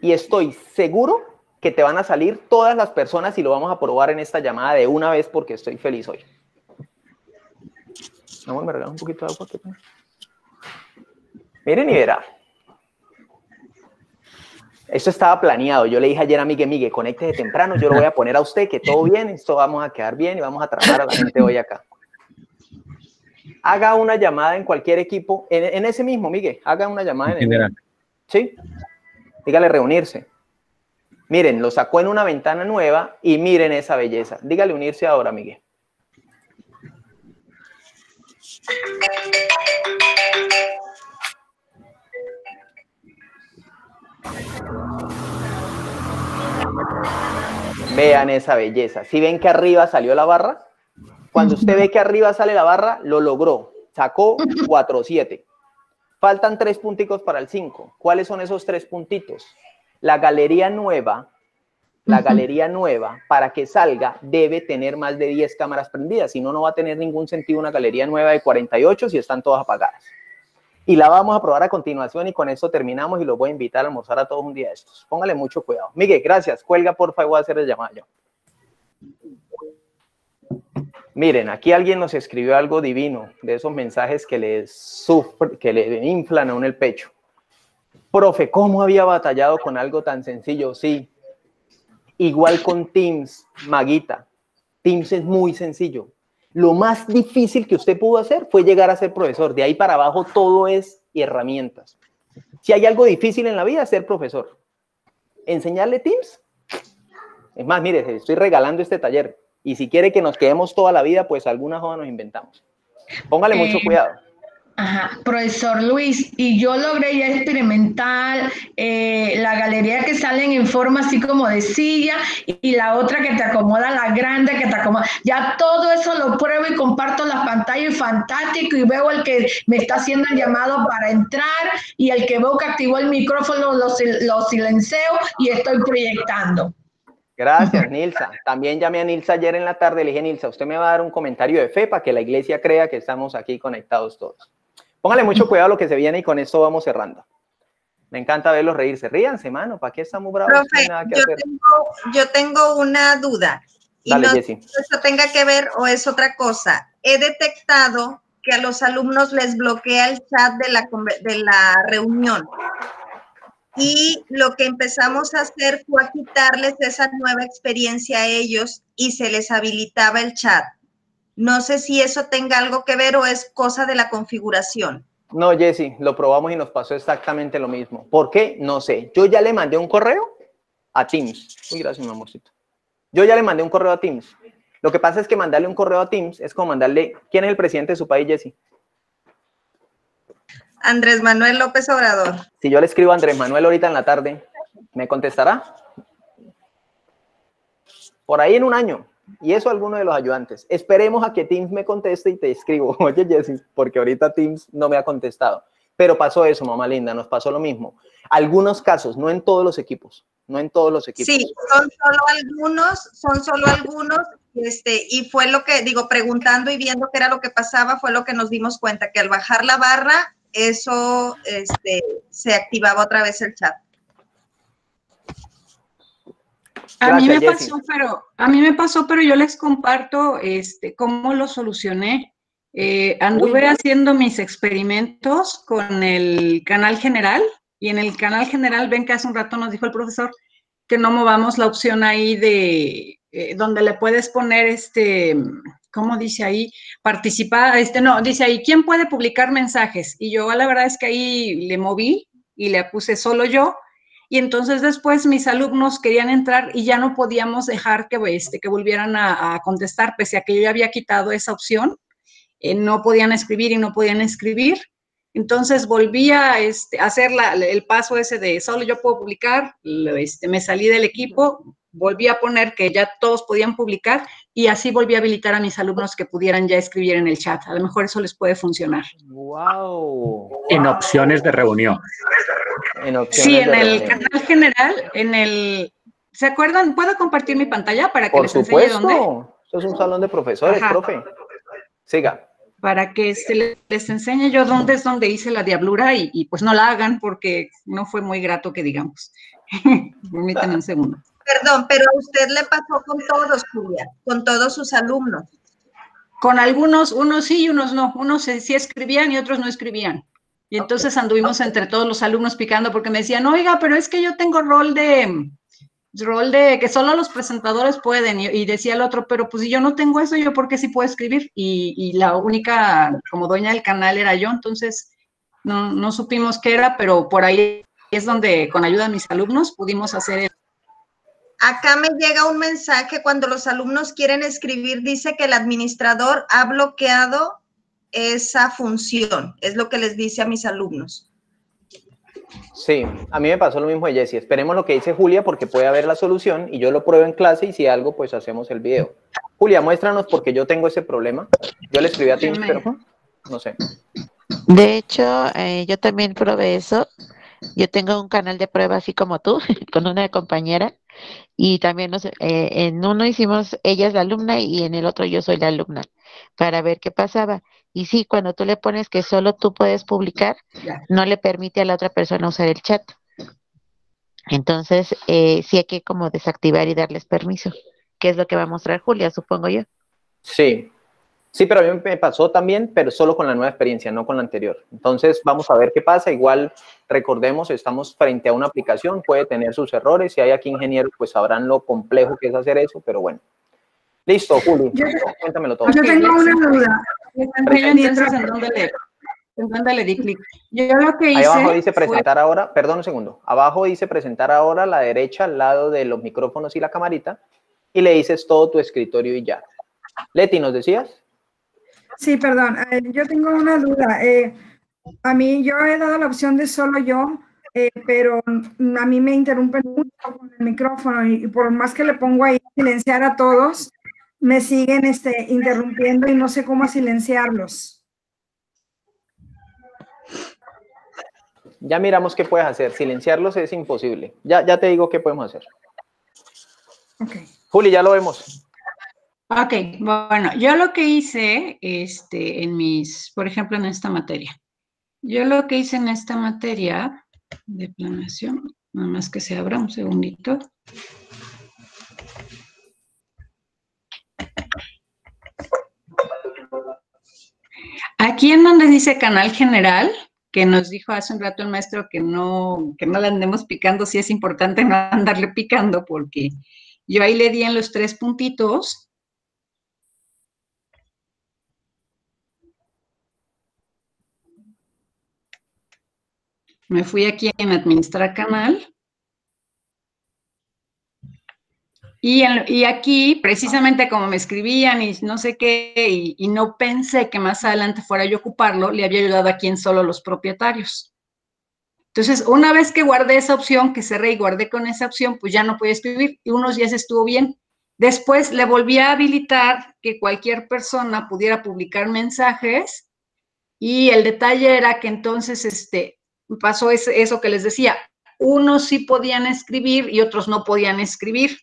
Y estoy seguro que te van a salir todas las personas y lo vamos a probar en esta llamada de una vez porque estoy feliz hoy. Amor, ¿me regalas un poquito de agua? Qué. Miren y verá. Esto estaba planeado. Yo le dije ayer a Miguel, Miguel, conecte de temprano, yo lo voy a poner a usted, que todo bien, esto vamos a quedar bien y vamos a tratar a la gente hoy acá. Haga una llamada en cualquier equipo, en, en ese mismo, Miguel, haga una llamada en el General. ¿Sí? Dígale reunirse. Miren, lo sacó en una ventana nueva y miren esa belleza. Dígale unirse ahora, Miguel. Vean esa belleza. Si ven que arriba salió la barra, cuando usted ve que arriba sale la barra, lo logró. Sacó 4 7. Faltan tres punticos para el 5. ¿Cuáles son esos tres puntitos? La galería nueva, la galería nueva, para que salga, debe tener más de 10 cámaras prendidas. Si no, no va a tener ningún sentido una galería nueva de 48 si están todas apagadas. Y la vamos a probar a continuación y con esto terminamos y los voy a invitar a almorzar a todos un día de estos. Póngale mucho cuidado. Miguel, gracias. Cuelga, por favor, voy a hacer el llamado yo. Miren, aquí alguien nos escribió algo divino, de esos mensajes que le, que le inflan aún el pecho. Profe, ¿cómo había batallado con algo tan sencillo? Sí. Igual con Teams, Maguita. Teams es muy sencillo. Lo más difícil que usted pudo hacer fue llegar a ser profesor. De ahí para abajo todo es herramientas. Si hay algo difícil en la vida, ser profesor. Enseñarle Teams. Es más, mire, estoy regalando este taller. Y si quiere que nos quedemos toda la vida, pues alguna joda nos inventamos. Póngale mucho Eh, cuidado. Ajá, profesor Luis, y yo logré ya experimentar eh, la galería que salen en forma así como de silla y la otra que te acomoda, la grande que te acomoda. Ya todo eso lo pruebo y comparto la pantalla y fantástico y veo el que me está haciendo el llamado para entrar y el que veo que activó el micrófono lo, lo silencio y estoy proyectando. Gracias, [laughs] Nilsa. También llamé a Nilsa ayer en la tarde. Le dije, Nilsa, usted me va a dar un comentario de fe para que la iglesia crea que estamos aquí conectados todos. Póngale mucho cuidado a lo que se viene y con esto vamos cerrando. Me encanta verlos reírse. Ríanse, mano. ¿Para qué estamos bravos? No Profe, que yo tengo, yo tengo una duda. Y Dale, no sé si eso tenga que ver o es otra cosa. He detectado que a los alumnos les bloquea el chat de la, conve- de la reunión. Y lo que empezamos a hacer fue a quitarles esa nueva experiencia a ellos y se les habilitaba el chat. No sé si eso tenga algo que ver o es cosa de la configuración. No, Jessy, lo probamos y nos pasó exactamente lo mismo. ¿Por qué? No sé. Yo ya le mandé un correo a Teams. Uy, gracias, mi amorcito. Yo ya le mandé un correo a Teams. Lo que pasa es que mandarle un correo a Teams es como mandarle, ¿quién es el presidente de su país, Jessy? Andrés Manuel López Obrador. Si yo le escribo a Andrés Manuel ahorita en la tarde, ¿me contestará? Por ahí en un año. Y eso alguno de los ayudantes. Esperemos a que Teams me conteste y te escribo. [laughs] Oye, Jessy, porque ahorita Teams no me ha contestado. Pero pasó eso, mamá linda, nos pasó lo mismo. Algunos casos, no en todos los equipos, no en todos los equipos. Sí, son solo algunos, son solo algunos, este, y fue lo que, digo, preguntando y viendo qué era lo que pasaba, fue lo que nos dimos cuenta, que al bajar la barra, eso, este, se activaba otra vez el chat. A mí me pasó, pero a mí me pasó, pero yo les comparto este cómo lo solucioné. Eh, anduve haciendo mis experimentos con el canal general y en el canal general ven que hace un rato nos dijo el profesor que no movamos la opción ahí de eh, donde le puedes poner este, ¿cómo dice ahí? Participar, este no, dice ahí, ¿quién puede publicar mensajes? Y yo la verdad es que ahí le moví y le puse solo yo y entonces después mis alumnos querían entrar y ya no podíamos dejar que, este, que volvieran a, contestar, pese a que yo ya había quitado esa opción. eh, no podían escribir y no podían escribir. Entonces volví a este, hacer la- el paso ese de solo yo puedo publicar, este, me salí del equipo, volví a poner que ya todos podían publicar y así volví a habilitar a mis alumnos que pudieran ya escribir en el chat. A lo mejor eso les puede funcionar. ¡Wow! En opciones de reunión. En opciones Sí, en de el reunión. canal general, en el... ¿Se acuerdan? ¿Puedo compartir mi pantalla para que Por les enseñe dónde? Eso es un salón de profesores, Ajá. profe. Siga. Para que se le- les enseñe yo dónde es donde hice la diablura y, y pues no la hagan porque no fue muy grato que digamos. [laughs] Permítanme un segundo. Perdón, pero a usted le pasó con todos, Julia, con todos sus alumnos. Con algunos, unos sí y unos no. Unos sí escribían y otros no escribían. Y entonces anduvimos entre todos los alumnos picando porque me decían, oiga, pero es que yo tengo rol de, rol de que solo los presentadores pueden. Y, y decía el otro, pero pues si yo no tengo eso, ¿yo por qué sí puedo escribir? Y, y la única como dueña del canal era yo, entonces no, no supimos qué era, pero por ahí es donde con ayuda de mis alumnos pudimos hacer el Acá me llega un mensaje cuando los alumnos quieren escribir, dice que el administrador ha bloqueado esa función. Es lo que les dice a mis alumnos. Sí, a mí me pasó lo mismo de Jessy. Esperemos lo que dice Julia porque puede haber la solución y yo lo pruebo en clase y si algo, pues hacemos el video. Julia, muéstranos porque yo tengo ese problema. Yo le escribí a Teams, pero no sé. De hecho, eh, yo también probé eso. Yo tengo un canal de prueba así como tú, [laughs] con una compañera, y también nos, eh, en uno hicimos ella es la alumna y en el otro yo soy la alumna, para ver qué pasaba. Y sí, cuando tú le pones que solo tú puedes publicar, no le permite a la otra persona usar el chat. Entonces, eh, sí hay que como desactivar y darles permiso, que es lo que va a mostrar Julia, supongo yo. Sí, sí, pero a mí me pasó también, pero solo con la nueva experiencia, no con la anterior. Entonces, vamos a ver qué pasa. Igual, recordemos, estamos frente a una aplicación, puede tener sus errores. Si hay aquí ingenieros, pues sabrán lo complejo que es hacer eso, pero bueno. Listo, Juli, cuéntamelo todo. Yo tengo una duda. Entonces en dónde le, en dónde le di clic. Yo lo que hice Ahí abajo dice fue- presentar ahora, perdón un segundo, abajo dice presentar ahora a la derecha al lado de los micrófonos y la camarita y le dices todo tu escritorio y ya. Leti, ¿nos decías? Sí, perdón, eh, yo tengo una duda. eh, a mí yo he dado la opción de solo yo, eh, pero a mí me interrumpen mucho con el micrófono y, y por más que le pongo ahí silenciar a todos, me siguen este, interrumpiendo y no sé cómo silenciarlos. Ya miramos qué puedes hacer. Silenciarlos es imposible. Ya, ya te digo qué podemos hacer. Juli, ya lo vemos. Ok, bueno, yo lo que hice, este, en mis, por ejemplo, en esta materia, yo lo que hice en esta materia de planeación, nada más que se abra un segundito. Aquí en donde dice canal general, que nos dijo hace un rato el maestro que no, que no le andemos picando, sí es importante no andarle picando, porque yo ahí le di en los tres puntitos. Me fui aquí en administrar canal. Y, y aquí, precisamente como me escribían y no sé qué, y, y no pensé que más adelante fuera yo ocuparlo, le había ayudado aquí en solo los propietarios. Entonces, una vez que guardé esa opción, que cerré y guardé con esa opción, pues ya no podía escribir y unos días estuvo bien. Después le volví a habilitar que cualquier persona pudiera publicar mensajes y el detalle era que entonces este, pasó eso que les decía, unos sí podían escribir y otros no podían escribir.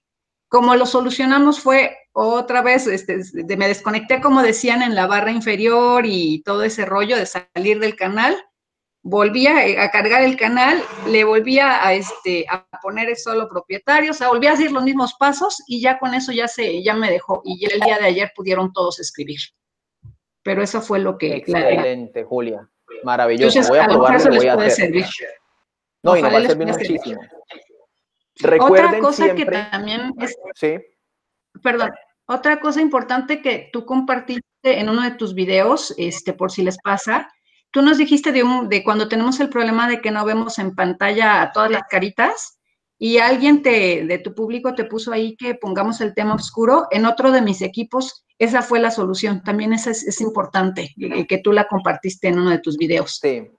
Como lo solucionamos fue otra vez, este, de- me desconecté como decían en la barra inferior y todo ese rollo de salir del canal, volví a, a cargar el canal, le volvía a, este, a poner el solo propietario, o sea, volví a hacer los mismos pasos y ya con eso ya, se, ya me dejó y ya el día de ayer pudieron todos escribir. Pero eso fue lo que... la- Excelente, Julia. Maravilloso. Entonces, voy a probarlo lo voy a hacer. servir. No, y nos va Ojalá a servir muchísimo. Otra Recuerden cosa siempre. que también es, Sí. perdón, otra cosa importante que tú compartiste en uno de tus videos, este, por si les pasa, tú nos dijiste de, un, de cuando tenemos el problema de que no vemos en pantalla a todas las caritas y alguien te, de tu público te puso ahí que pongamos el tema oscuro. En otro de mis equipos, esa fue la solución. También esa es, es importante, eh, que tú la compartiste en uno de tus videos. Sí.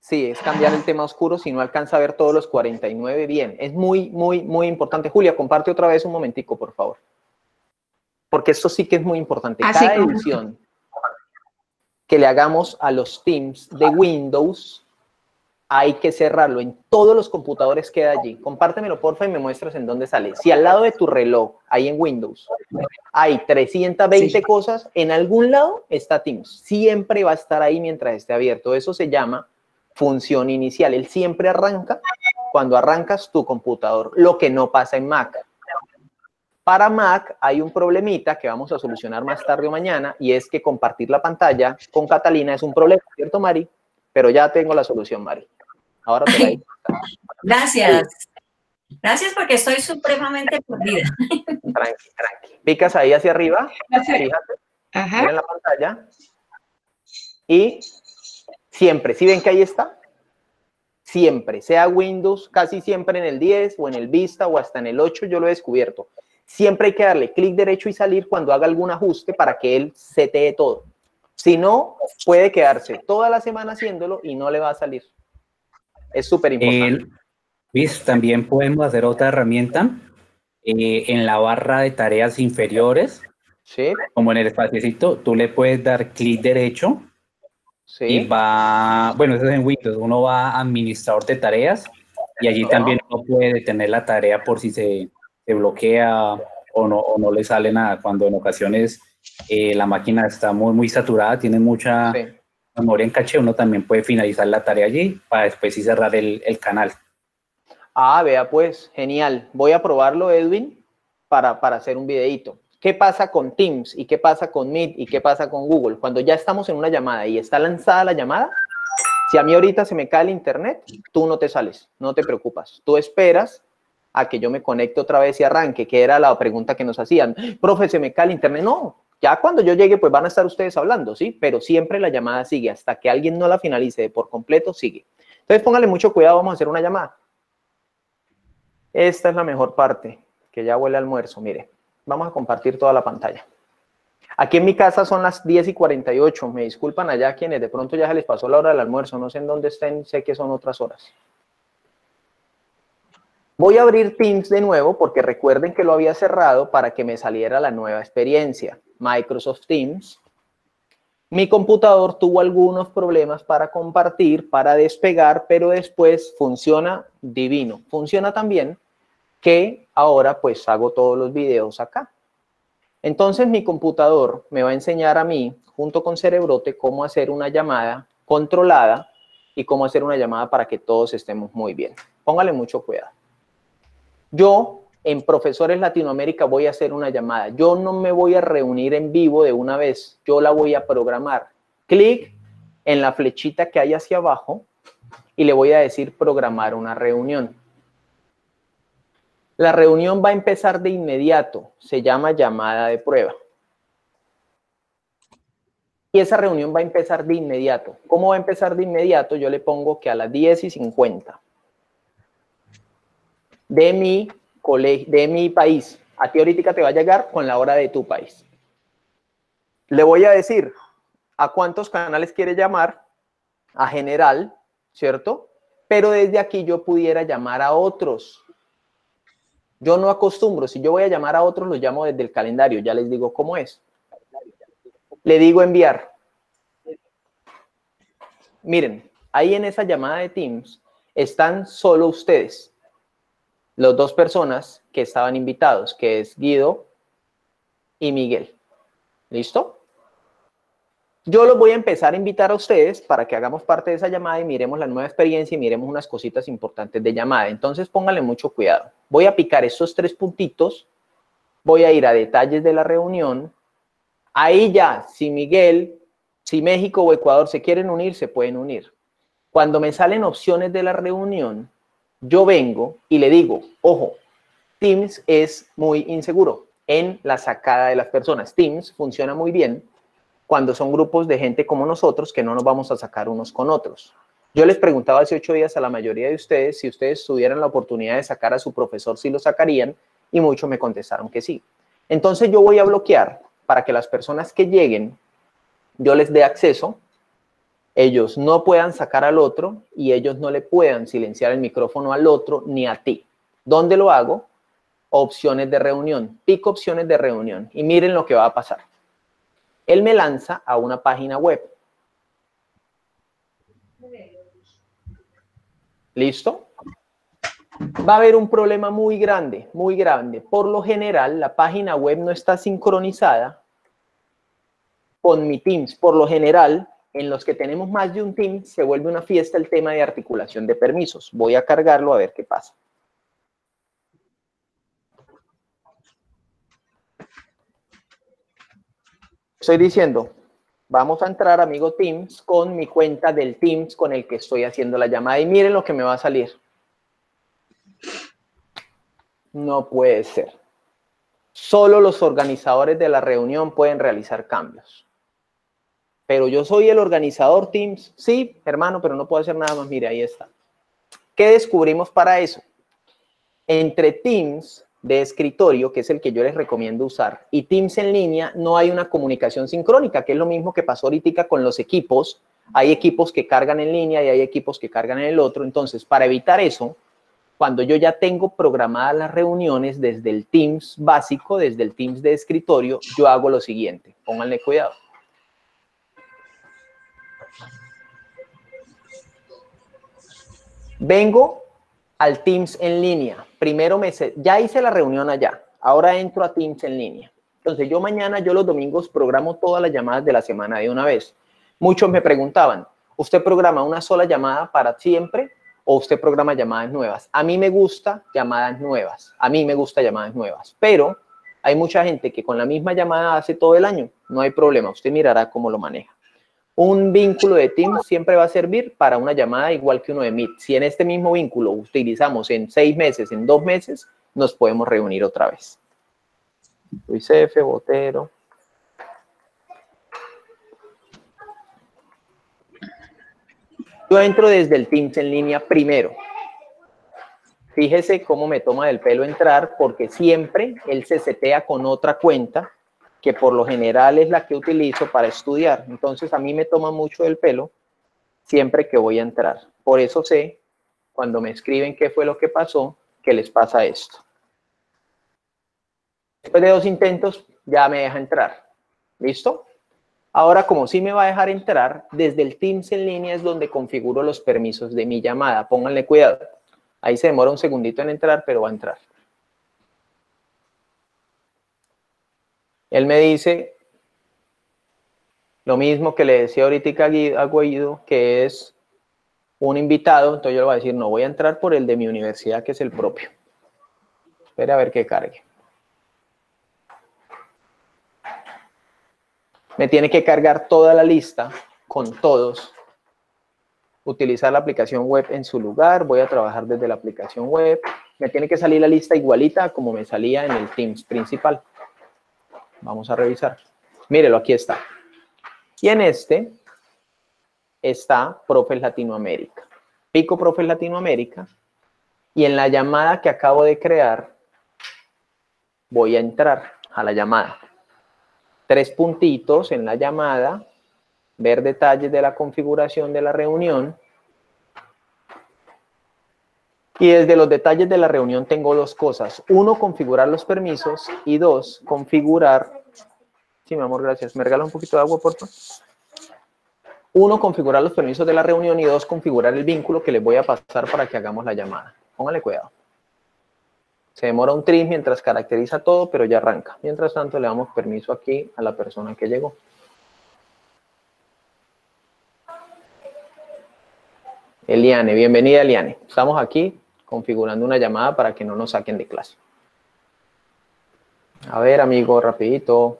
Sí, es cambiar el tema oscuro si no alcanza a ver todos los 49 bien. Es muy, muy, muy importante. Julia, comparte otra vez un momentico, por favor. Porque esto sí que es muy importante. Ah, Cada edición que le hagamos a los Teams de Windows, hay que cerrarlo. En todos los computadores queda allí. Compártemelo, porfa, y me muestras en dónde sale. Si al lado de tu reloj, ahí en Windows, hay 320 cosas, en algún lado está Teams. Siempre va a estar ahí mientras esté abierto. Eso se llama función inicial. Él siempre arranca cuando arrancas tu computador, lo que no pasa en Mac. Para Mac hay un problemita que vamos a solucionar más tarde o mañana y es que compartir la pantalla con Catalina es un problema, ¿cierto, Mari? Pero ya tengo la solución, Mari. Ahora te la digo. Gracias. Gracias porque estoy supremamente perdida. Tranqui, tranqui. Picas ahí hacia arriba, fíjate, Ajá. mira en la pantalla y siempre, ¿sí ven que ahí está? Siempre, sea Windows, casi siempre en el 10 o en el Vista o hasta en el 8, yo lo he descubierto. Siempre hay que darle clic derecho y salir cuando haga algún ajuste para que él setee todo. Si no, puede quedarse toda la semana haciéndolo y no le va a salir. Es súper importante. Luis, también podemos hacer otra herramienta eh, en la barra de tareas inferiores, como en el espaciocito, tú le puedes dar clic derecho y va, bueno, eso es en Windows, uno va a administrador de tareas y allí también uno puede detener la tarea por si se, se bloquea o no, o no le sale nada, cuando en ocasiones eh, la máquina está muy, muy saturada, tiene mucha memoria en caché, uno también puede finalizar la tarea allí para después sí cerrar el, el canal. Ah, vea pues, genial. Voy a probarlo, Edwin, para, para hacer un videito. ¿Qué pasa con Teams y qué pasa con Meet y qué pasa con Google? Cuando ya estamos en una llamada y está lanzada la llamada, si a mí ahorita se me cae el internet, tú no te sales, no te preocupas. Tú esperas a que yo me conecte otra vez y arranque, que era la pregunta que nos hacían. Profe, se me cae el internet. No, ya cuando yo llegue, pues van a estar ustedes hablando, ¿sí? Pero siempre la llamada sigue, hasta que alguien no la finalice por completo, sigue. Entonces póngale mucho cuidado, vamos a hacer una llamada. Esta es la mejor parte, que ya huele a almuerzo, mire. Vamos a compartir toda la pantalla. Aquí en mi casa son las 10 y 48. Me disculpan allá quienes de pronto ya se les pasó la hora del almuerzo. No sé en dónde estén, sé que son otras horas. Voy a abrir Teams de nuevo porque recuerden que lo había cerrado para que me saliera la nueva experiencia. Microsoft Teams. Mi computador tuvo algunos problemas para compartir, para despegar, pero después funciona divino. Funciona también que ahora pues hago todos los videos acá. Entonces mi computador me va a enseñar a mí, junto con Cerebrote, cómo hacer una llamada controlada y cómo hacer una llamada para que todos estemos muy bien. Póngale mucho cuidado. Yo en Profesores Latinoamérica voy a hacer una llamada. Yo no me voy a reunir en vivo de una vez. Yo la voy a programar. Clic en la flechita que hay hacia abajo y le voy a decir programar una reunión. La reunión va a empezar de inmediato. Se llama llamada de prueba. Y esa reunión va a empezar de inmediato. ¿Cómo va a empezar de inmediato? Yo le pongo que a las 10 y 50 de mi, colegio, de mi país. A ti ahorita te va a llegar con la hora de tu país. Le voy a decir a cuántos canales quiere llamar, a general, ¿cierto? Pero desde aquí yo pudiera llamar a otros. Yo no acostumbro, si yo voy a llamar a otros, los llamo desde el calendario, ya les digo cómo es. Le digo enviar. Miren, ahí en esa llamada de Teams están solo ustedes, las dos personas que estaban invitados, que es Guido y Miguel. ¿Listo? Yo los voy a empezar a invitar a ustedes para que hagamos parte de esa llamada y miremos la nueva experiencia y miremos unas cositas importantes de llamada. Entonces pónganle mucho cuidado. Voy a picar estos tres puntitos, voy a ir a detalles de la reunión. Ahí ya, si Miguel, si México o Ecuador se quieren unir, se pueden unir. Cuando me salen opciones de la reunión, yo vengo y le digo, ojo, Teams es muy inseguro en la sacada de las personas. Teams funciona muy bien cuando son grupos de gente como nosotros que no nos vamos a sacar unos con otros. Yo les preguntaba hace ocho días a la mayoría de ustedes si ustedes tuvieran la oportunidad de sacar a su profesor, si lo sacarían, y muchos me contestaron que sí. Entonces yo voy a bloquear para que las personas que lleguen, yo les dé acceso, ellos no puedan sacar al otro y ellos no le puedan silenciar el micrófono al otro ni a ti. ¿Dónde lo hago? Opciones de reunión. Pico opciones de reunión y miren lo que va a pasar él me lanza a una página web. ¿Listo? Va a haber un problema muy grande, muy grande. Por lo general, la página web no está sincronizada con mi Teams. Por lo general, en los que tenemos más de un team, se vuelve una fiesta el tema de articulación de permisos. Voy a cargarlo a ver qué pasa. Estoy diciendo, vamos a entrar, amigo Teams, con mi cuenta del Teams con el que estoy haciendo la llamada. Y miren lo que me va a salir. No puede ser. Solo los organizadores de la reunión pueden realizar cambios. Pero yo soy el organizador Teams. Sí, hermano, pero no puedo hacer nada más. Mire, ahí está. ¿Qué descubrimos para eso? Entre Teams de escritorio, que es el que yo les recomiendo usar, y Teams en línea, no hay una comunicación sincrónica, que es lo mismo que pasó ahorita con los equipos. Hay equipos que cargan en línea y hay equipos que cargan en el otro. Entonces, para evitar eso, cuando yo ya tengo programadas las reuniones desde el Teams básico, desde el Teams de escritorio, yo hago lo siguiente. Pónganle cuidado. Vengo al Teams en línea. Primero me ya hice la reunión allá, ahora entro a Teams en línea. Entonces yo mañana, yo los domingos programo todas las llamadas de la semana de una vez. Muchos me preguntaban, ¿usted programa una sola llamada para siempre o usted programa llamadas nuevas? A mí me gusta llamadas nuevas, a mí me gusta llamadas nuevas, pero hay mucha gente que con la misma llamada hace todo el año, no hay problema, usted mirará cómo lo maneja. Un vínculo de Teams siempre va a servir para una llamada igual que uno de Meet. Si en este mismo vínculo utilizamos en seis meses, en dos meses, nos podemos reunir otra vez. Luis F. Botero. Yo entro desde el Teams en línea primero. Fíjese cómo me toma del pelo entrar porque siempre él se setea con otra cuenta que por lo general es la que utilizo para estudiar. Entonces a mí me toma mucho el pelo siempre que voy a entrar. Por eso sé, cuando me escriben qué fue lo que pasó, que les pasa esto. Después de dos intentos, ya me deja entrar. ¿Listo? Ahora, como sí me va a dejar entrar, desde el Teams en línea es donde configuro los permisos de mi llamada. Pónganle cuidado. Ahí se demora un segundito en entrar, pero va a entrar. Él me dice lo mismo que le decía ahorita a Guido, que es un invitado, entonces yo le voy a decir, no voy a entrar por el de mi universidad, que es el propio. Espera a ver qué cargue. Me tiene que cargar toda la lista con todos. Utilizar la aplicación web en su lugar. Voy a trabajar desde la aplicación web. Me tiene que salir la lista igualita como me salía en el Teams principal. Vamos a revisar. Mírelo, aquí está. Y en este está Profes Latinoamérica. Pico Profes Latinoamérica. Y en la llamada que acabo de crear, voy a entrar a la llamada. Tres puntitos en la llamada, ver detalles de la configuración de la reunión. Y desde los detalles de la reunión tengo dos cosas. Uno, configurar los permisos. Y dos, configurar... Sí, mi amor, gracias. ¿Me regala un poquito de agua, por favor? Uno, configurar los permisos de la reunión. Y dos, configurar el vínculo que les voy a pasar para que hagamos la llamada. Póngale cuidado. Se demora un tris mientras caracteriza todo, pero ya arranca. Mientras tanto, le damos permiso aquí a la persona que llegó. Eliane, bienvenida Eliane. Estamos aquí configurando una llamada para que no nos saquen de clase. A ver, amigo, rapidito.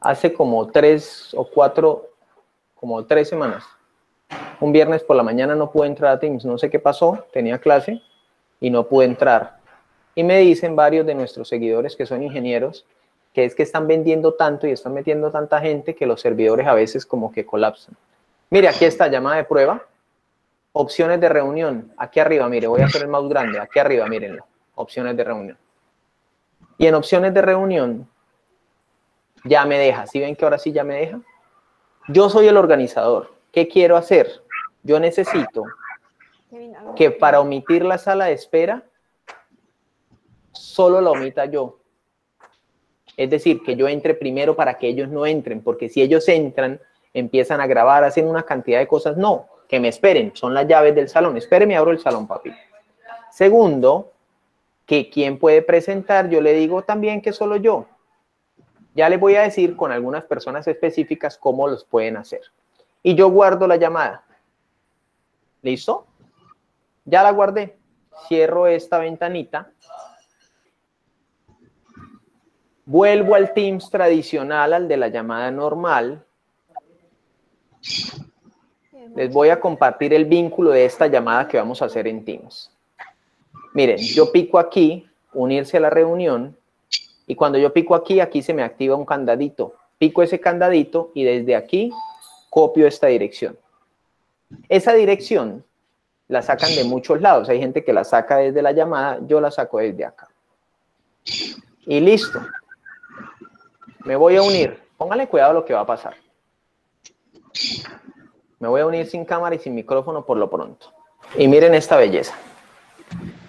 Hace como tres o cuatro, como tres semanas un viernes por la mañana no pude entrar a Teams, no sé qué pasó, tenía clase y no pude entrar. Y me dicen varios de nuestros seguidores que son ingenieros que es que están vendiendo tanto y están metiendo tanta gente que los servidores a veces como que colapsan. Mire, aquí está llamada de prueba. Opciones de reunión. Aquí arriba, mire, voy a hacer el mouse grande. Aquí arriba, mírenlo. Opciones de reunión. Y en opciones de reunión ya me deja. ¿Sí ven que ahora sí ya me deja? Yo soy el organizador. ¿Qué quiero hacer? Yo necesito que para omitir la sala de espera, solo la omita yo. Es decir, que yo entre primero para que ellos no entren, porque si ellos entran, empiezan a grabar, hacen una cantidad de cosas. No, que me esperen, son las llaves del salón. Espéreme, abro el salón, papi. Segundo, que quien puede presentar, yo le digo también que solo yo. Ya les voy a decir con algunas personas específicas cómo los pueden hacer y yo guardo la llamada. ¿Listo? Ya la guardé. Cierro esta ventanita. Vuelvo al Teams tradicional, al de la llamada normal. Les voy a compartir el vínculo de esta llamada que vamos a hacer en Teams. Miren, yo pico aquí, unirse a la reunión, y cuando yo pico aquí, aquí se me activa un candadito. Pico ese candadito y desde aquí copio esta dirección. Esa dirección la sacan de muchos lados. Hay gente que la saca desde la llamada, yo la saco desde acá. Y listo. Me voy a unir. Póngale cuidado a lo que va a pasar. Me voy a unir sin cámara y sin micrófono por lo pronto. Y miren esta belleza.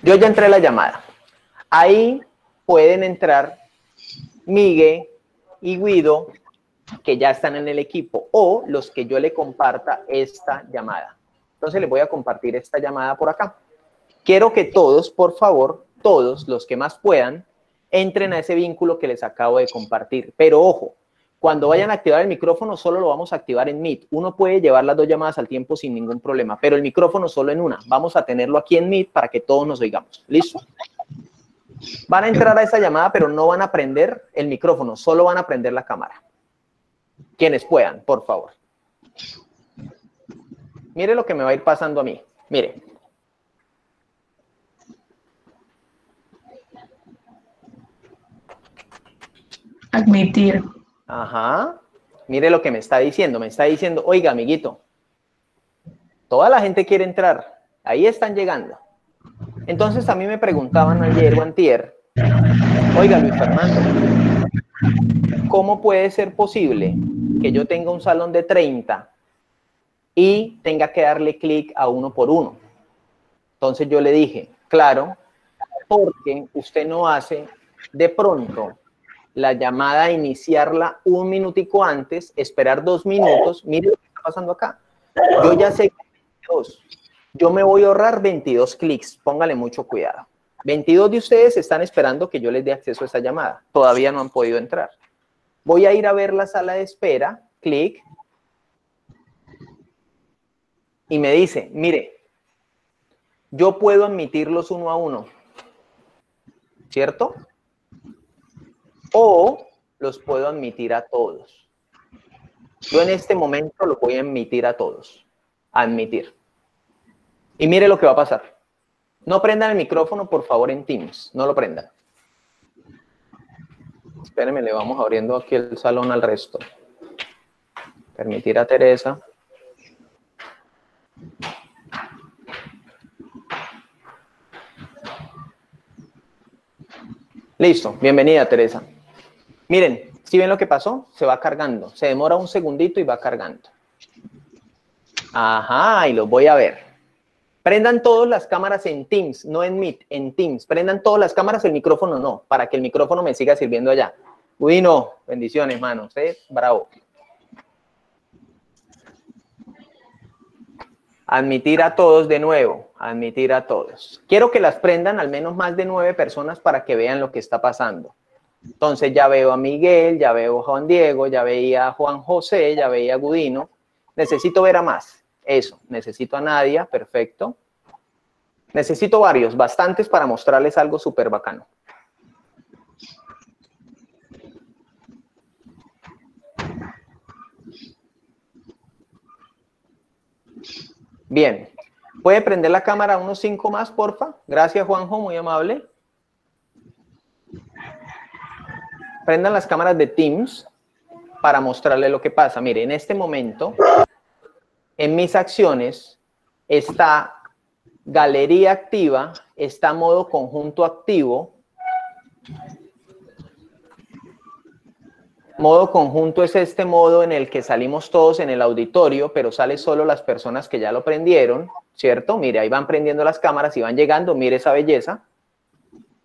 Yo ya entré la llamada. Ahí pueden entrar Miguel y Guido que ya están en el equipo o los que yo le comparta esta llamada. Entonces les voy a compartir esta llamada por acá. Quiero que todos, por favor, todos los que más puedan, entren a ese vínculo que les acabo de compartir. Pero ojo, cuando vayan a activar el micrófono, solo lo vamos a activar en Meet. Uno puede llevar las dos llamadas al tiempo sin ningún problema, pero el micrófono solo en una. Vamos a tenerlo aquí en Meet para que todos nos oigamos. ¿Listo? Van a entrar a esa llamada, pero no van a prender el micrófono, solo van a prender la cámara. Quienes puedan, por favor. Mire lo que me va a ir pasando a mí. Mire. Admitir. Ajá. Mire lo que me está diciendo. Me está diciendo, oiga, amiguito, toda la gente quiere entrar. Ahí están llegando. Entonces a mí me preguntaban ayer o antier, oiga, Luis Fernando, ¿cómo puede ser posible que yo tenga un salón de 30 y tenga que darle clic a uno por uno? Entonces yo le dije, claro, porque usted no hace de pronto la llamada, iniciarla un minutico antes, esperar dos minutos. Mire lo que está pasando acá. Yo ya sé que 22. Yo me voy a ahorrar 22 clics. Póngale mucho cuidado. 22 de ustedes están esperando que yo les dé acceso a esa llamada. Todavía no han podido entrar. Voy a ir a ver la sala de espera. Clic. Y me dice, mire, yo puedo admitirlos uno a uno. ¿Cierto? o los puedo admitir a todos. Yo en este momento lo voy a admitir a todos. Admitir. Y mire lo que va a pasar. No prendan el micrófono, por favor, en Teams. No lo prendan. Espérenme, le vamos abriendo aquí el salón al resto. Permitir a Teresa. Listo, bienvenida Teresa. Miren, si ven lo que pasó, se va cargando. Se demora un segundito y va cargando. Ajá, y los voy a ver. Prendan todas las cámaras en Teams, no en Meet, en Teams. Prendan todas las cámaras, el micrófono no, para que el micrófono me siga sirviendo allá. Uy, no, bendiciones, hermano. bravo. Admitir a todos de nuevo, admitir a todos. Quiero que las prendan al menos más de nueve personas para que vean lo que está pasando. Entonces ya veo a Miguel, ya veo a Juan Diego, ya veía a Juan José, ya veía a Gudino. Necesito ver a más. Eso, necesito a Nadia, perfecto. Necesito varios, bastantes para mostrarles algo súper bacano. Bien, ¿puede prender la cámara unos cinco más, porfa? Gracias, Juanjo, muy amable. prendan las cámaras de Teams para mostrarle lo que pasa. Mire, en este momento, en mis acciones, está galería activa, está modo conjunto activo. Modo conjunto es este modo en el que salimos todos en el auditorio, pero sale solo las personas que ya lo prendieron, ¿cierto? Mire, ahí van prendiendo las cámaras y van llegando, mire esa belleza.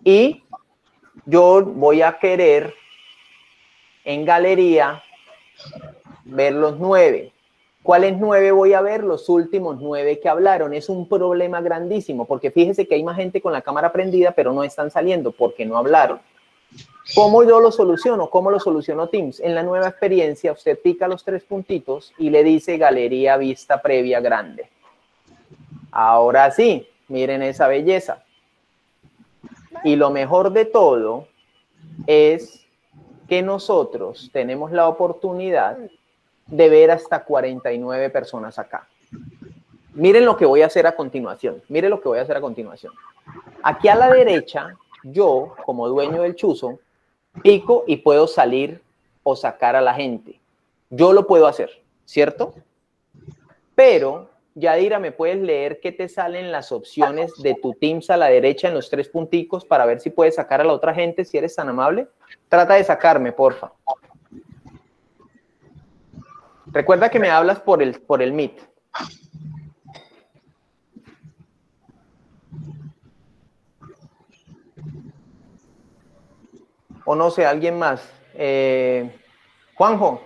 Y yo voy a querer en galería ver los nueve. ¿Cuáles nueve voy a ver? Los últimos nueve que hablaron. Es un problema grandísimo porque fíjese que hay más gente con la cámara prendida, pero no están saliendo porque no hablaron. ¿Cómo yo lo soluciono? ¿Cómo lo soluciono Teams? En la nueva experiencia, usted pica los tres puntitos y le dice galería vista previa grande. Ahora sí, miren esa belleza. Y lo mejor de todo es que nosotros tenemos la oportunidad de ver hasta 49 personas acá. Miren lo que voy a hacer a continuación. Miren lo que voy a hacer a continuación. Aquí a la derecha, yo, como dueño del chuzo, pico y puedo salir o sacar a la gente. Yo lo puedo hacer, ¿cierto? Pero Yadira, ¿me puedes leer qué te salen las opciones de tu Teams a la derecha en los tres punticos para ver si puedes sacar a la otra gente, si eres tan amable? Trata de sacarme, porfa. Recuerda que me hablas por el, por el Meet. O no sé, alguien más. Eh, Juanjo,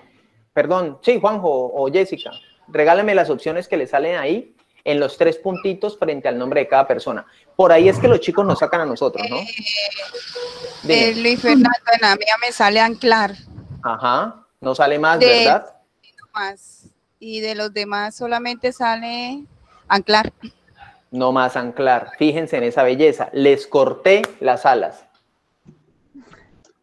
perdón, sí, Juanjo o Jessica regálame las opciones que le salen ahí en los tres puntitos frente al nombre de cada persona. Por ahí es que los chicos nos sacan a nosotros, ¿no? Eh, Luis Fernando, en la mía me sale anclar. Ajá, no sale más, ¿verdad? Más. Y de los demás solamente sale anclar. No más anclar. Fíjense en esa belleza. Les corté las alas.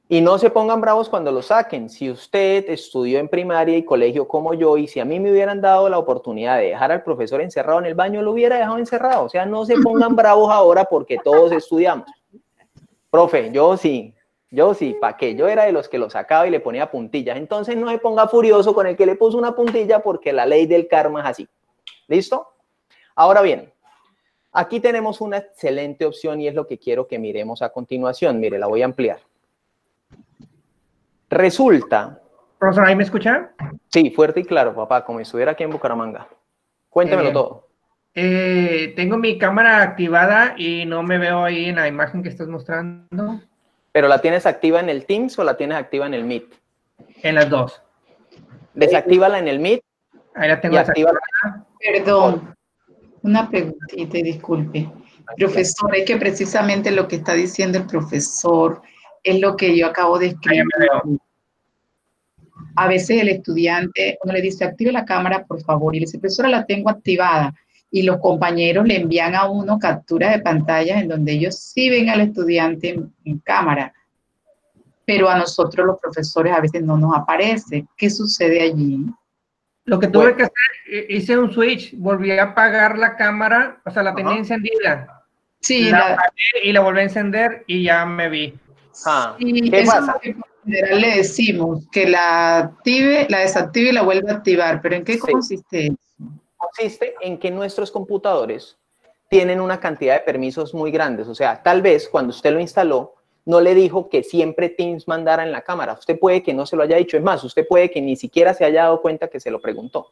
Y no se pongan bravos cuando lo saquen. Si usted estudió en primaria y colegio como yo, y si a mí me hubieran dado la oportunidad de dejar al profesor encerrado en el baño, lo hubiera dejado encerrado. O sea, no se pongan bravos ahora porque todos estudiamos. Profe, yo sí, Yo sí, ¿para qué? Yo era de los que lo sacaba y le ponía puntillas. Entonces no se ponga furioso con el que le puso una puntilla porque la ley del karma es así. ¿Listo? Ahora bien, aquí tenemos una excelente opción y es lo que quiero que miremos a continuación. Mire, la voy a ampliar. Resulta... Profesor, ¿ahí me escucha? Sí, fuerte y claro, papá, como si estuviera aquí en Bucaramanga. Cuéntemelo Eh, todo. Eh, tengo mi cámara activada y no me veo ahí en la imagen que estás mostrando. ¿Pero la tienes activa en el Teams o la tienes activa en el Meet? En las dos. Desactívala en el Meet. Ahí la tengo y actívala. Perdón, una preguntita, y disculpe. Profesor, es que precisamente lo que está diciendo el profesor es lo que yo acabo de escribir. A veces el estudiante, uno le dice, active la cámara, por favor, y le dice, profesora, la tengo activada. Y los compañeros le envían a uno capturas de pantallas en donde ellos sí ven al estudiante en, en cámara. Pero a nosotros los profesores a veces no nos aparece. ¿Qué sucede allí? Lo que tuve que hacer, eh, hice un switch, volví a apagar la cámara, o sea, la tenía encendida. Sí, la la- apagué y la volví a encender y ya me vi. Ah, Y ¿Qué eso pasa? es lo que por lo general le decimos, que la active, la desactive y la vuelva a activar. ¿Pero en qué consiste eso? Consiste en que nuestros computadores tienen una cantidad de permisos muy grandes. O sea, tal vez cuando usted lo instaló, no le dijo que siempre Teams mandara en la cámara. Usted puede que no se lo haya dicho. Es más, usted puede que ni siquiera se haya dado cuenta que se lo preguntó.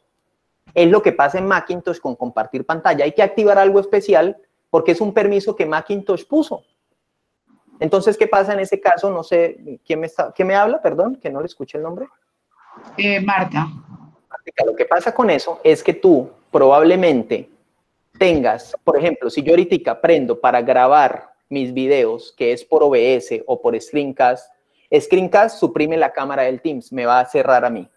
Es lo que pasa en Macintosh con compartir pantalla. Hay que activar algo especial porque es un permiso que Macintosh puso. Entonces, ¿qué pasa en ese caso? No sé, ¿quién me, está, ¿quién me habla? Perdón, que no le escuché el nombre. Eh, Marta. Lo que pasa con eso es que tú probablemente tengas, por ejemplo, si yo ahorita prendo para grabar mis videos, que es por OBS o por Screencast, Screencast suprime la cámara del Teams, me va a cerrar a mí.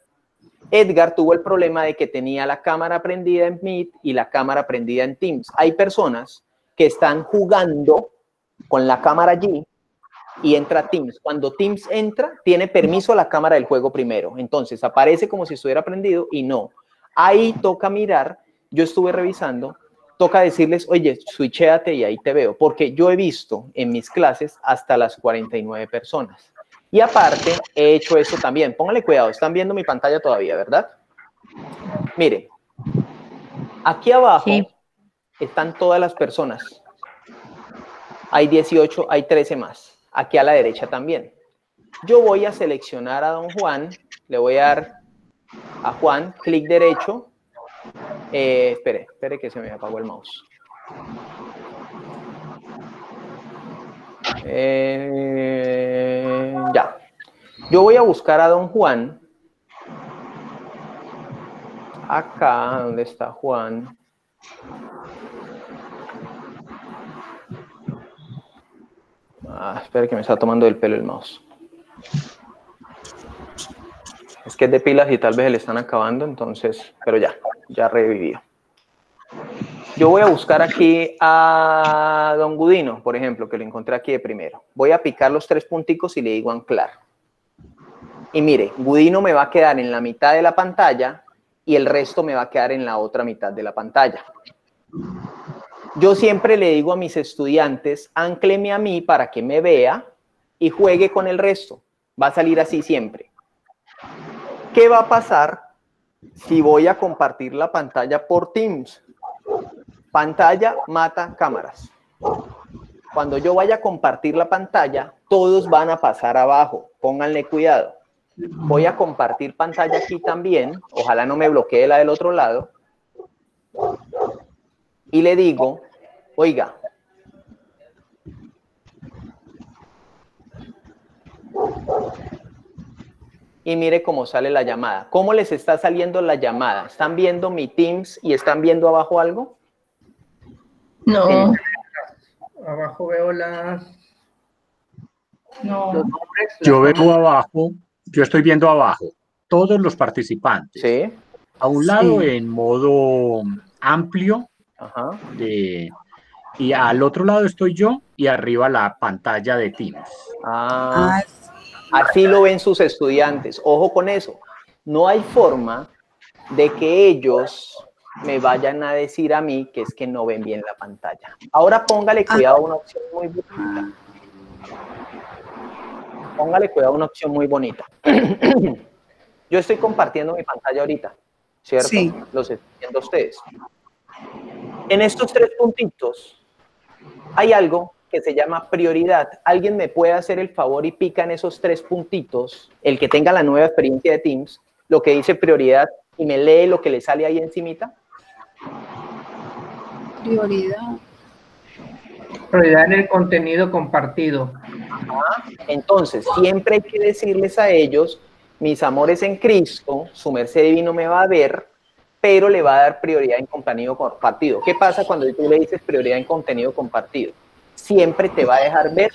Edgar tuvo el problema de que tenía la cámara prendida en Meet y la cámara prendida en Teams. Hay personas que están jugando con la cámara allí y entra Teams. Cuando Teams entra, tiene permiso la cámara del juego primero. Entonces aparece como si estuviera prendido y no. Ahí toca mirar, yo estuve revisando, toca decirles, oye, switchéate y ahí te veo, porque yo he visto en mis clases hasta las 49 personas. Y aparte, he hecho eso también. Póngale cuidado, están viendo mi pantalla todavía, ¿verdad? Miren, aquí abajo están todas las personas. Hay 18, hay 13 más. Aquí a la derecha también. Yo voy a seleccionar a don Juan, le voy a dar a Juan, clic derecho. Eh, espere, espere que se me apagó el mouse. Eh, ya. Yo voy a buscar a don Juan. Acá, ¿dónde está Juan? Ah, espera que me está tomando el pelo el mouse. Es que es de pilas y tal vez le están acabando, entonces, pero ya, ya revivió. Yo voy a buscar aquí a Don Gudino, por ejemplo, que lo encontré aquí de primero. Voy a picar los tres punticos y le digo anclar. Y mire, Gudino me va a quedar en la mitad de la pantalla y el resto me va a quedar en la otra mitad de la pantalla. Yo siempre le digo a mis estudiantes, ancleme a mí para que me vea y juegue con el resto. Va a salir así siempre. ¿Qué va a pasar si voy a compartir la pantalla por Teams? Pantalla mata cámaras. Cuando yo vaya a compartir la pantalla, todos van a pasar abajo. Pónganle cuidado. Voy a compartir pantalla aquí también. Ojalá no me bloquee la del otro lado. Y le digo, oiga, y mire cómo sale la llamada. ¿Cómo les está saliendo la llamada? ¿Están viendo mi Teams y están viendo abajo algo? No. Abajo veo las... No. los nombres. Yo veo abajo, yo estoy viendo abajo todos los participantes. Sí. A un lado Sí. en modo amplio Ajá. de- y al otro lado estoy yo y arriba la pantalla de Teams. Ah, así lo ven sus estudiantes. Ojo con eso. No hay forma de que ellos me vayan a decir a mí que es que no ven bien la pantalla. Ahora póngale cuidado a una opción muy bonita. póngale cuidado una opción muy bonita. [clears throat] Yo estoy compartiendo mi pantalla ahorita, ¿cierto? Sí. Los estoy viendo a ustedes. En estos tres puntitos hay algo que se llama prioridad. ¿Alguien me puede hacer el favor y pica en esos tres puntitos, el que tenga la nueva experiencia de Teams, lo que dice prioridad y me lee lo que le sale ahí encimita? Prioridad. Prioridad en el contenido compartido. Ajá. Entonces, siempre hay que decirles a ellos, mis amores en Cristo, su merced divino me va a ver, pero le va a dar prioridad en contenido compartido. ¿Qué pasa cuando tú le dices prioridad en contenido compartido? Siempre te va a dejar ver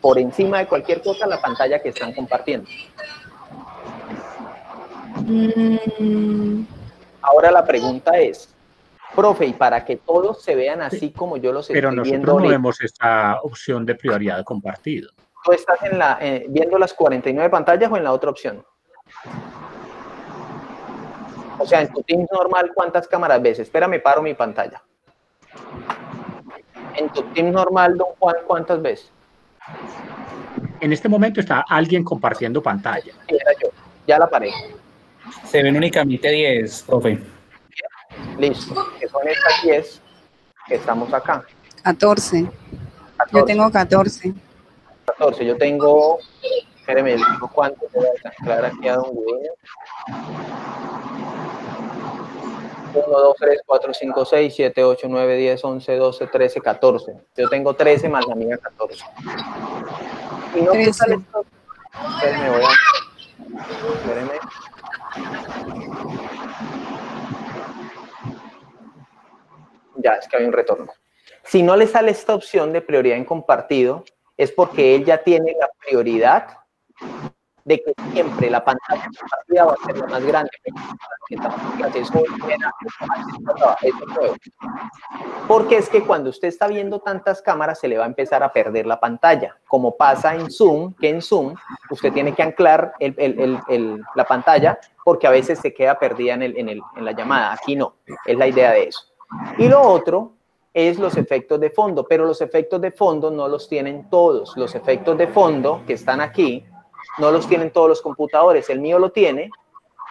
por encima de cualquier cosa la pantalla que están compartiendo. Mm, Ahora la pregunta es, profe, y para que todos se vean así como yo los Pero estoy viendo nosotros no ahorita, vemos esta opción de prioridad compartido. ¿tú estás en la, eh, viendo las 49 pantallas o en la otra opción? O sea, en tu Teams normal, ¿cuántas cámaras ves? Espérame, paro mi pantalla. En tu Teams normal, don Juan, ¿cuántas ves? En este momento está alguien compartiendo pantalla. Sí, era yo. Ya la paré. Se ven únicamente 10, profe. Listo. Que son estas 10 que estamos acá. 14. Yo 14. tengo 14. 14. Yo tengo, espérame, digo cuánto voy a anclar aquí a Don Guido. 1, 2, 3, 4, 5, 6, 7, 8, 9, 10, 11, 12, 13, 14. Yo tengo 13 más la mía 14. Y no me 13. sale esto. Espérame, voy a. Espérame. Ya, es que hay un retorno. Si no le sale esta opción de prioridad en compartido, es porque él ya tiene la prioridad de que siempre la pantalla va a ser más grande. Eso era- eso es nuevo. Porque es que cuando usted está viendo tantas cámaras se le va a empezar a perder la pantalla, como pasa en Zoom, que en Zoom usted tiene que anclar el- el- el- la pantalla porque a veces se queda perdida en, en en la llamada. Aquí no, es la idea de eso. Y lo otro es los efectos de fondo, pero los efectos de fondo no los tienen todos. Los efectos de fondo que están aquí no los tienen todos los computadores. El mío lo tiene